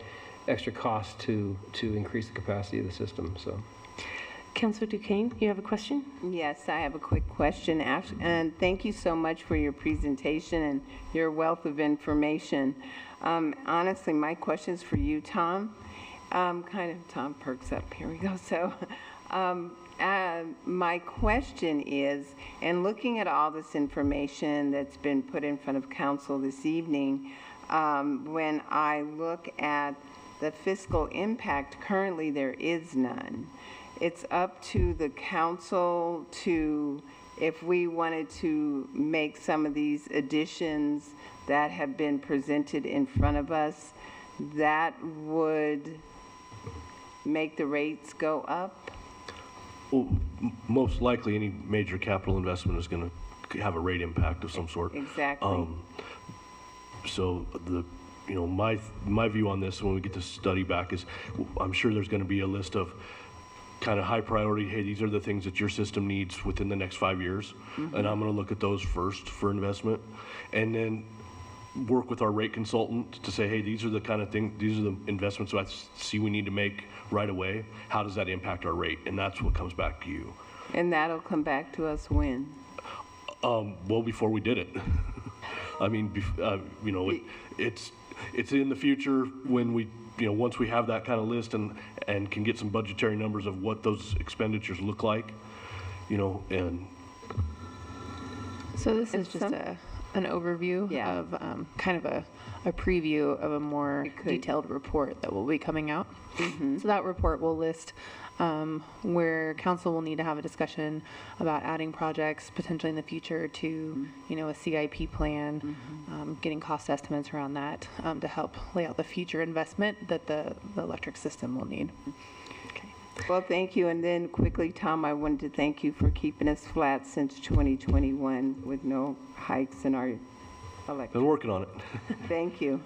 extra cost to, to increase the capacity of the system, so. Councilor DuQuesne, you have a question? Yes, I have a quick question. And thank you so much for your presentation and your wealth of information. Um, Honestly, my question is for you, Tom. Um, Kind of, Tom perks up, here we go. *laughs* So, um, uh, my question is, and looking at all this information that's been put in front of council this evening, um, when I look at the fiscal impact, currently there is none. It's up to the council to, if we wanted to make some of these additions that have been presented in front of us, that would make the rates go up? Well, m- most likely, any major capital investment is going to have a rate impact of some sort. Exactly. Um, So the, you know, my, my view on this, when we get to study back, is I'm sure there's going to be a list of kind of high priority, hey, these are the things that your system needs within the next five years. Mhm. And I'm going to look at those first for investment. And then work with our rate consultant to say, hey, these are the kind of things, these are the investments that I see we need to make right away. How does that impact our rate? And that's what comes back to you. And that'll come back to us when? Um, well, before we did it. *laughs* I mean, bef- uh, you know, it, it's, it's in the future when we, you know, once we have that kind of list and, and can get some budgetary numbers of what those expenditures look like, you know, and So this is just a, an overview of um, kind of a, a preview of a more detailed report that will be coming out. So that report will list um, where council will need to have a discussion about adding projects potentially in the future to, you know, a CIP plan, um, getting cost estimates around that um, to help lay out the future investment that the, the electric system will need. Well, thank you. And then quickly, Tom, I wanted to thank you for keeping us flat since 2021 with no hikes in our electric. been working on it. *laughs* Thank you.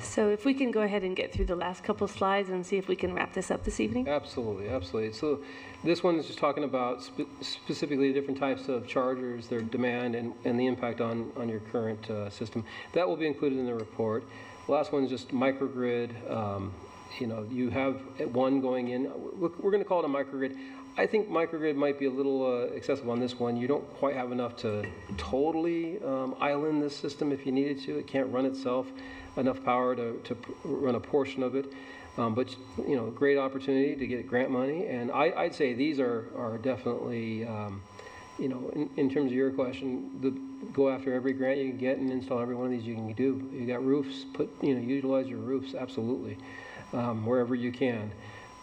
So if we can go ahead and get through the last couple slides and see if we can wrap this up this evening? Absolutely, absolutely. So this one is just talking about spe- specifically different types of chargers, their demand, and, and the impact on, on your current uh, system. That will be included in the report. Last one is just microgrid. Um, you know, you have one going in. We're, going to call it a microgrid. I think microgrid might be a little uh, excessive on this one. You don't quite have enough to totally um, island this system if you needed to. It can't run itself enough power to, to run a portion of it. Um, but, you know, great opportunity to get grant money. And I, I'd say these are, are definitely, um, you know, in, in terms of your question, the, go after every grant you can get and install every one of these you can do. You got roofs, put, you know, utilize your roofs, absolutely, um, wherever you can.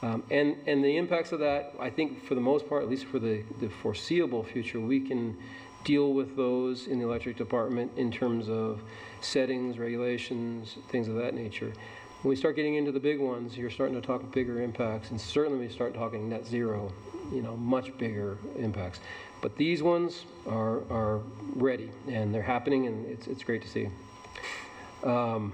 Um, and, and the impacts of that, I think for the most part, at least for the, the foreseeable future, we can deal with those in the electric department in terms of settings, regulations, things of that nature. When we start getting into the big ones, you're starting to talk bigger impacts, and certainly we start talking net zero, you know, much bigger impacts. But these ones are, are ready, and they're happening, and it's, it's great to see. Um,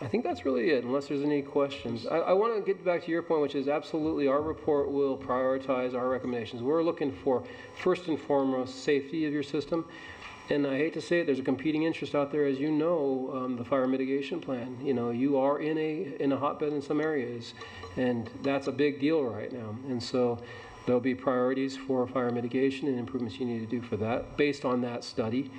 I think that's really it, unless there's any questions. I, I want to get back to your point, which is absolutely our report will prioritize our recommendations. We're looking for, first and foremost, safety of your system. And I hate to say it, there's a competing interest out there, as you know, um, the fire mitigation plan. You know, you are in a in a hotbed in some areas, and that's a big deal right now. And so there'll be priorities for fire mitigation and improvements you need to do for that, based on that study.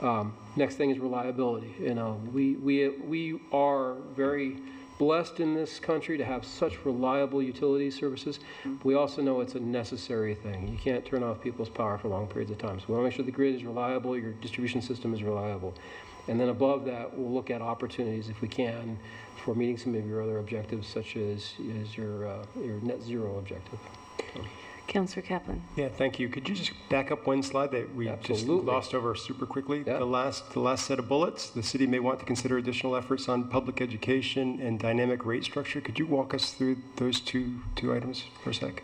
Um, next thing is reliability. You know, we we we are very blessed in this country to have such reliable utility services. We also know it's a necessary thing. You can't turn off people's power for long periods of time. So we want to make sure the grid is reliable, your distribution system is reliable. And then above that, we'll look at opportunities, if we can, for meeting some of your other objectives, such as, as your, uh, your net zero objective. Councillor Kaplan. Yeah, thank you. Could you just back up one slide that we just Absolutely. lost over super quickly? The last, the last set of bullets, the city may want to consider additional efforts on public education and dynamic rate structure. Could you walk us through those two, two items for a sec?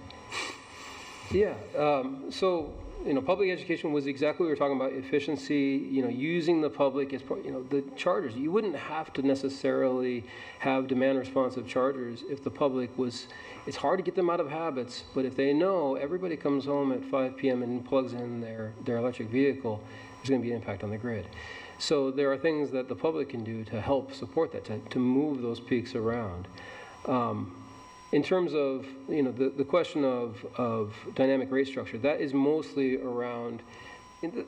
Yeah, um, so, you know, public education was exactly what we were talking about, efficiency, you know, using the public as, part- you know, the chargers. You wouldn't have to necessarily have demand responsive chargers if the public was, it's hard to get them out of habits, but if they know everybody comes home at 5 PM and plugs in their, their electric vehicle, there's going to be an impact on the grid. So there are things that the public can do to help support that, to, to move those peaks around. Um, in terms of, you know, the, the question of, of dynamic rate structure, that is mostly around,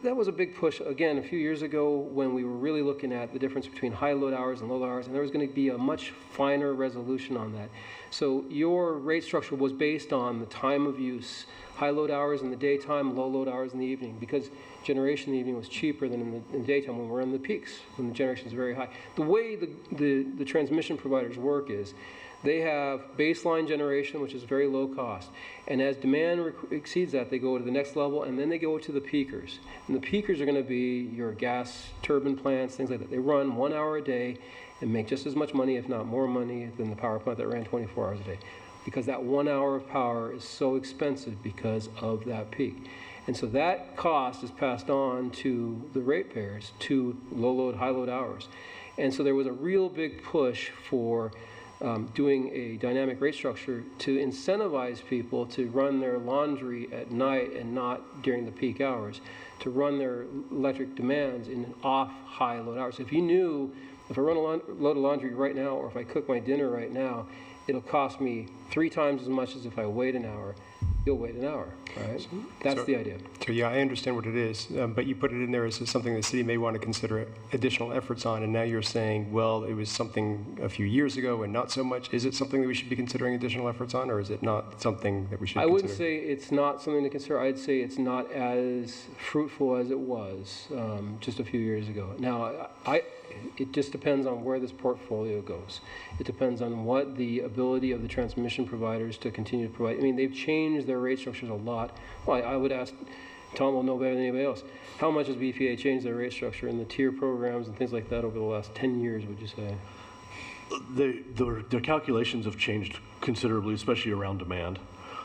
that was a big push, again, a few years ago when we were really looking at the difference between high load hours and low load hours, and there was going to be a much finer resolution on that. So your rate structure was based on the time of use, high load hours in the daytime, low load hours in the evening, because generation in the evening was cheaper than in the, in the daytime when we're in the peaks, when the generation is very high. The way the, the, the transmission providers work is they have baseline generation, which is very low cost. And as demand exceeds that, they go to the next level, and then they go to the peakers. And the peakers are going to be your gas turbine plants, things like that. They run one hour a day and make just as much money, if not more money, than the power plant that ran 24 hours a day. Because that one hour of power is so expensive because of that peak. And so that cost is passed on to the ratepayers to low load, high load hours. And so there was a real big push for um, doing a dynamic rate structure to incentivize people to run their laundry at night and not during the peak hours, to run their electric demands in off high load hours. If you knew if I run a load of laundry right now or if I cook my dinner right now, it'll cost me three times as much as if I wait an hour. You'll wait an hour, right? That's So- the idea. So, yeah, I understand what it is, um, but you put it in there as something the city may want to consider additional efforts on, and now you're saying, well, it was something a few years ago and not so much. Is it something that we should be considering additional efforts on, or is it not something that we should I wouldn't say it's not something to consider. I'd say it's not as fruitful as it was um, just a few years ago. Now, I, it just depends on where this portfolio goes. It depends on what the ability of the transmission providers to continue to provide. I mean, they've changed their rate structures a lot. Well, I, I would ask, Tom will know better than anybody else. How much has BPA changed their rate structure and the tier programs and things like that over the last 10 years, would you say? They, their, their calculations have changed considerably, especially around demand.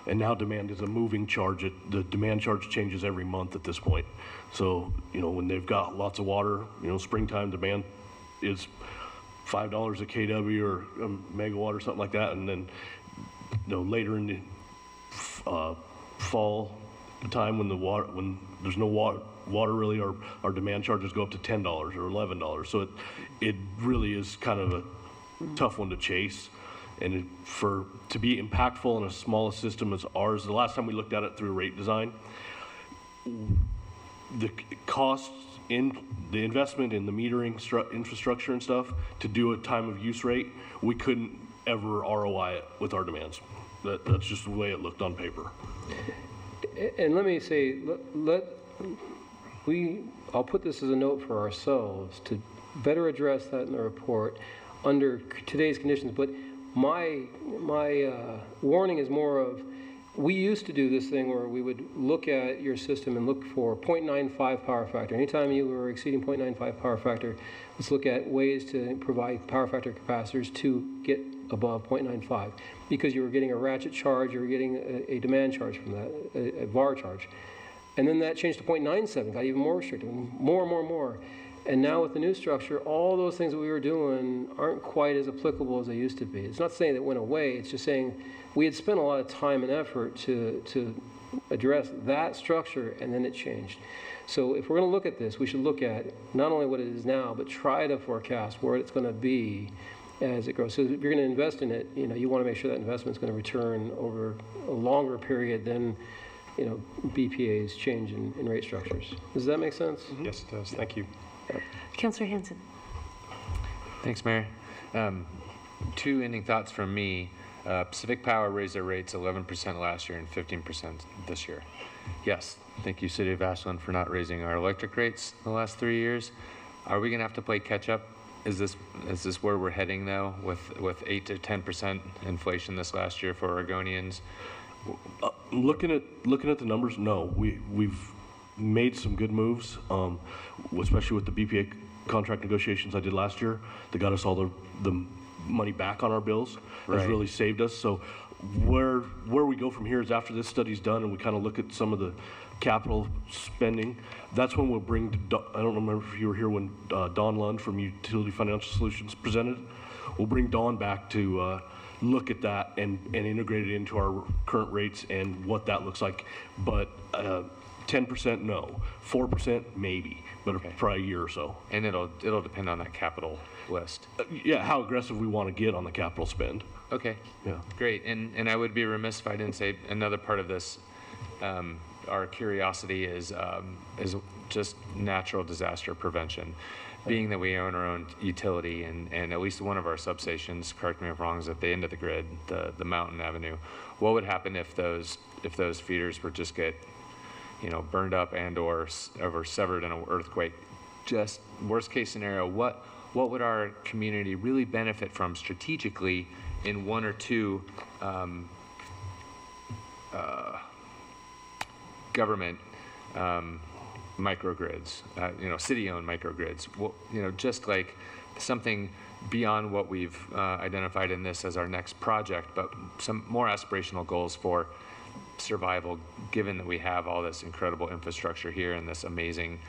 And now demand is a moving charge. It, the demand charge changes every month at this point. So, you know, when they've got lots of water, you know, springtime demand is five dollars a kW or a megawatt or something like that. And then, you know, later in the uh, fall time when the water, when there's no water, water really, our, our demand charges go up to ten dollars or eleven dollars. So it, it really is kind of a tough one to chase. And it, for, to be impactful in a small system as ours, the last time we looked at it through rate design, the c- costs in, the investment in the metering stru- infrastructure and stuff to do a time of use rate, we couldn't ever ROI it with our demands. That, that's just the way it looked on paper. And let me say, let, let, we, I'll put this as a note for ourselves to better address that in the report under today's conditions, but my, my uh, warning is more of, we used to do this thing where we would look at your system and look for 0.95 power factor. Anytime you were exceeding 0.95 power factor, let's look at ways to provide power factor capacitors to get above 0.95 because you were getting a ratchet charge, you were getting a, a demand charge from that, a, a VAR charge. And then that changed to 0.97, got even more restrictive, more and more more. And now with the new structure, all those things that we were doing aren't quite as applicable as they used to be. It's not saying that it went away, it's just saying we had spent a lot of time and effort to, to address that structure and then it changed. So if we're going to look at this, we should look at not only what it is now, but try to forecast where it's going to be as it grows. So if you're going to invest in it, you know, you want to make sure that investment is going to return over a longer period than, you know, BPA's change in, in rate structures. Does that make sense? Yes, it does. Thank you. Councillor Hansen. Thanks, Mayor. Um, two ending thoughts from me. Uh, Pacific Power raised their rates 11% last year and 15% this year. Yes, thank you, City of Ashland, for not raising our electric rates the last three years. Are we going to have to play catch up? Is this is this where we're heading though, with with eight to 10% inflation this last year for Oregonians? Uh, looking at looking at the numbers, no, we we've made some good moves, um, especially with the BPA contract negotiations I did last year. That got us all the the money back on our bills. Has Right. really saved us. So where where we go from here is after this study's done and we kind of look at some of the capital spending. That's when we'll bring. Do- I don't remember if you were here when uh, Dawn Lund from Utility Financial Solutions presented. We'll bring Dawn back to uh, look at that and, and integrate it into our current rates and what that looks like. But uh, 10% no, 4% maybe, but probably a year or so. And it'll it'll depend on that capital list. Uh, yeah, how aggressive we want to get on the capital spend. Okay. Yeah. Great. And and I would be remiss if I didn't say another part of this. Um, our curiosity is um, is just natural disaster prevention. Being that we own our own utility and, and at least one of our substations, correct me if I'm wrong, is at the end of the grid, the, the Mountain Avenue. What would happen if those if those feeders were just get, you know, burned up and or or severed in an earthquake? Just worst case scenario, what what would our community really benefit from strategically in one or two um, uh, government um, microgrids, uh, you know, city-owned microgrids. Well, you know, just like something beyond what we've uh, identified in this as our next project, but some more aspirational goals for survival, given that we have all this incredible infrastructure here and this amazing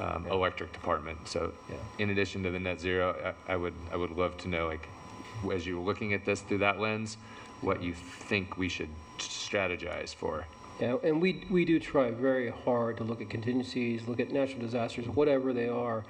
um, electric department. So, in addition to the net zero, I, I would I would love to know, like, as you're looking at this through that lens, what you think we should strategize for. Yeah, and we, we do try very hard to look at contingencies, look at natural disasters, whatever they are,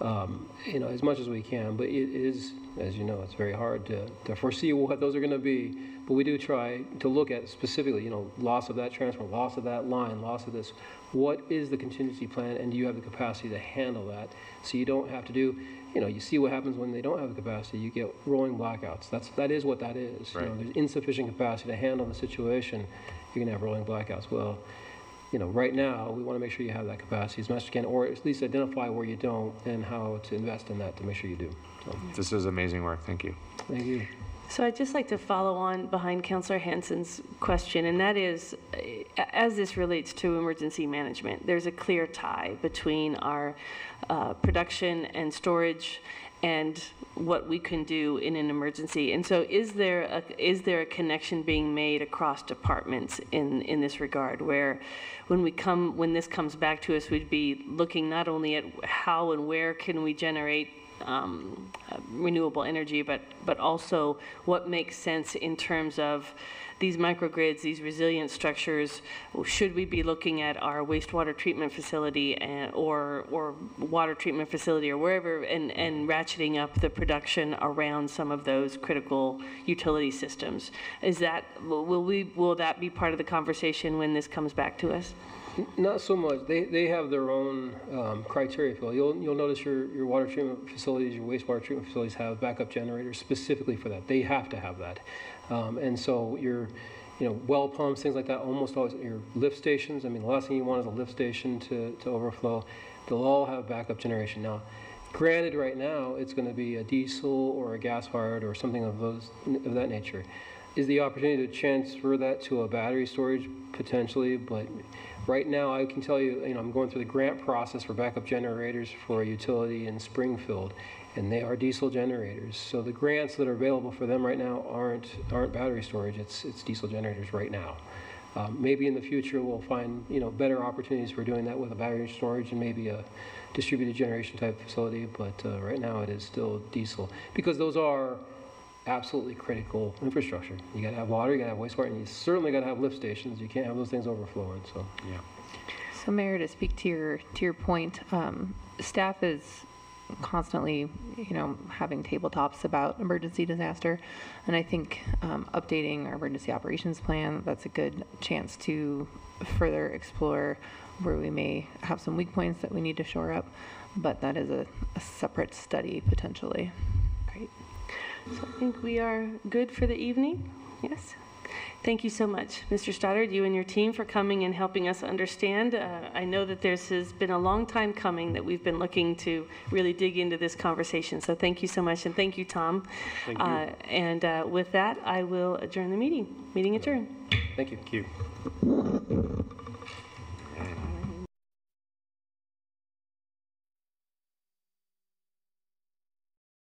um, you know, as much as we can. But it is, as you know, it's very hard to, to foresee what those are going to be. But we do try to look at specifically, you know, loss of that transformer, loss of that line, loss of this. What is the contingency plan, and do you have the capacity to handle that? So you don't have to do, you know, you see what happens when they don't have the capacity. You get rolling blackouts. That's that is what that is. You know, there's insufficient capacity to handle the situation. You're gonna have rolling blackouts. Well, you know, right now we want to make sure you have that capacity as much as you can, or at least identify where you don't and how to invest in that to make sure you do. So, This is amazing work. Thank you. thank you. So I'd just like to follow on behind Councillor Hansen's question, and that is, as this relates to emergency management, there's a clear tie between our uh, production and storage and what we can do in an emergency. And so is there a, is there a connection being made across departments in, in this regard, where when we come, when this comes back to us, we'd be looking not only at how and where can we generate um, renewable energy, but, but also what makes sense in terms of these microgrids, these resilient structures. Should we be looking at our wastewater treatment facility and, or, or water treatment facility or wherever and, and ratcheting up the production around some of those critical utility systems? Is that, will we, will that be part of the conversation when this comes back to us? Not so much. They, they have their own um, criteria. Phil. You'll, you'll notice your, your water treatment facilities, your wastewater treatment facilities have backup generators specifically for that. They have to have that. Um, and so your, you know, well pumps, things like that, almost always, your lift stations, I mean, the last thing you want is a lift station to, to overflow. They'll all have backup generation. Now, Granted, right now, it's going to be a diesel or a gas-fired or something of those, of that nature. Is the opportunity to transfer that to a battery storage potentially, but right now, I can tell you, you know, I'm going through the grant process for backup generators for a utility in Springfield, and they are diesel generators. So the grants that are available for them right now aren't, aren't battery storage, it's, it's diesel generators right now. Um, Maybe in the future, we'll find, you know, better opportunities for doing that with a battery storage and maybe a distributed generation type facility, but uh, right now it is still diesel. Because those are absolutely critical infrastructure. You gotta have water, you gotta have wastewater, and you certainly gotta have lift stations. You can't have those things overflowing, so, yeah. So Mayor, to speak to your, to your point, um, staff is constantly, you know, having tabletops about emergency disaster. And I think um, updating our emergency operations plan, that's a good chance to further explore where we may have some weak points that we need to shore up. But that is a, a separate study potentially. Great. So I think we are good for the evening. Yes? Thank you so much, Mr. Stoddard, you and your team for coming and helping us understand. Uh, I know that this has been a long time coming that we've been looking to really dig into this conversation. So thank you so much, and thank you, Tom. Thank you. Uh, and uh, with that, I will adjourn the meeting. Meeting adjourned. Thank you. Thank you.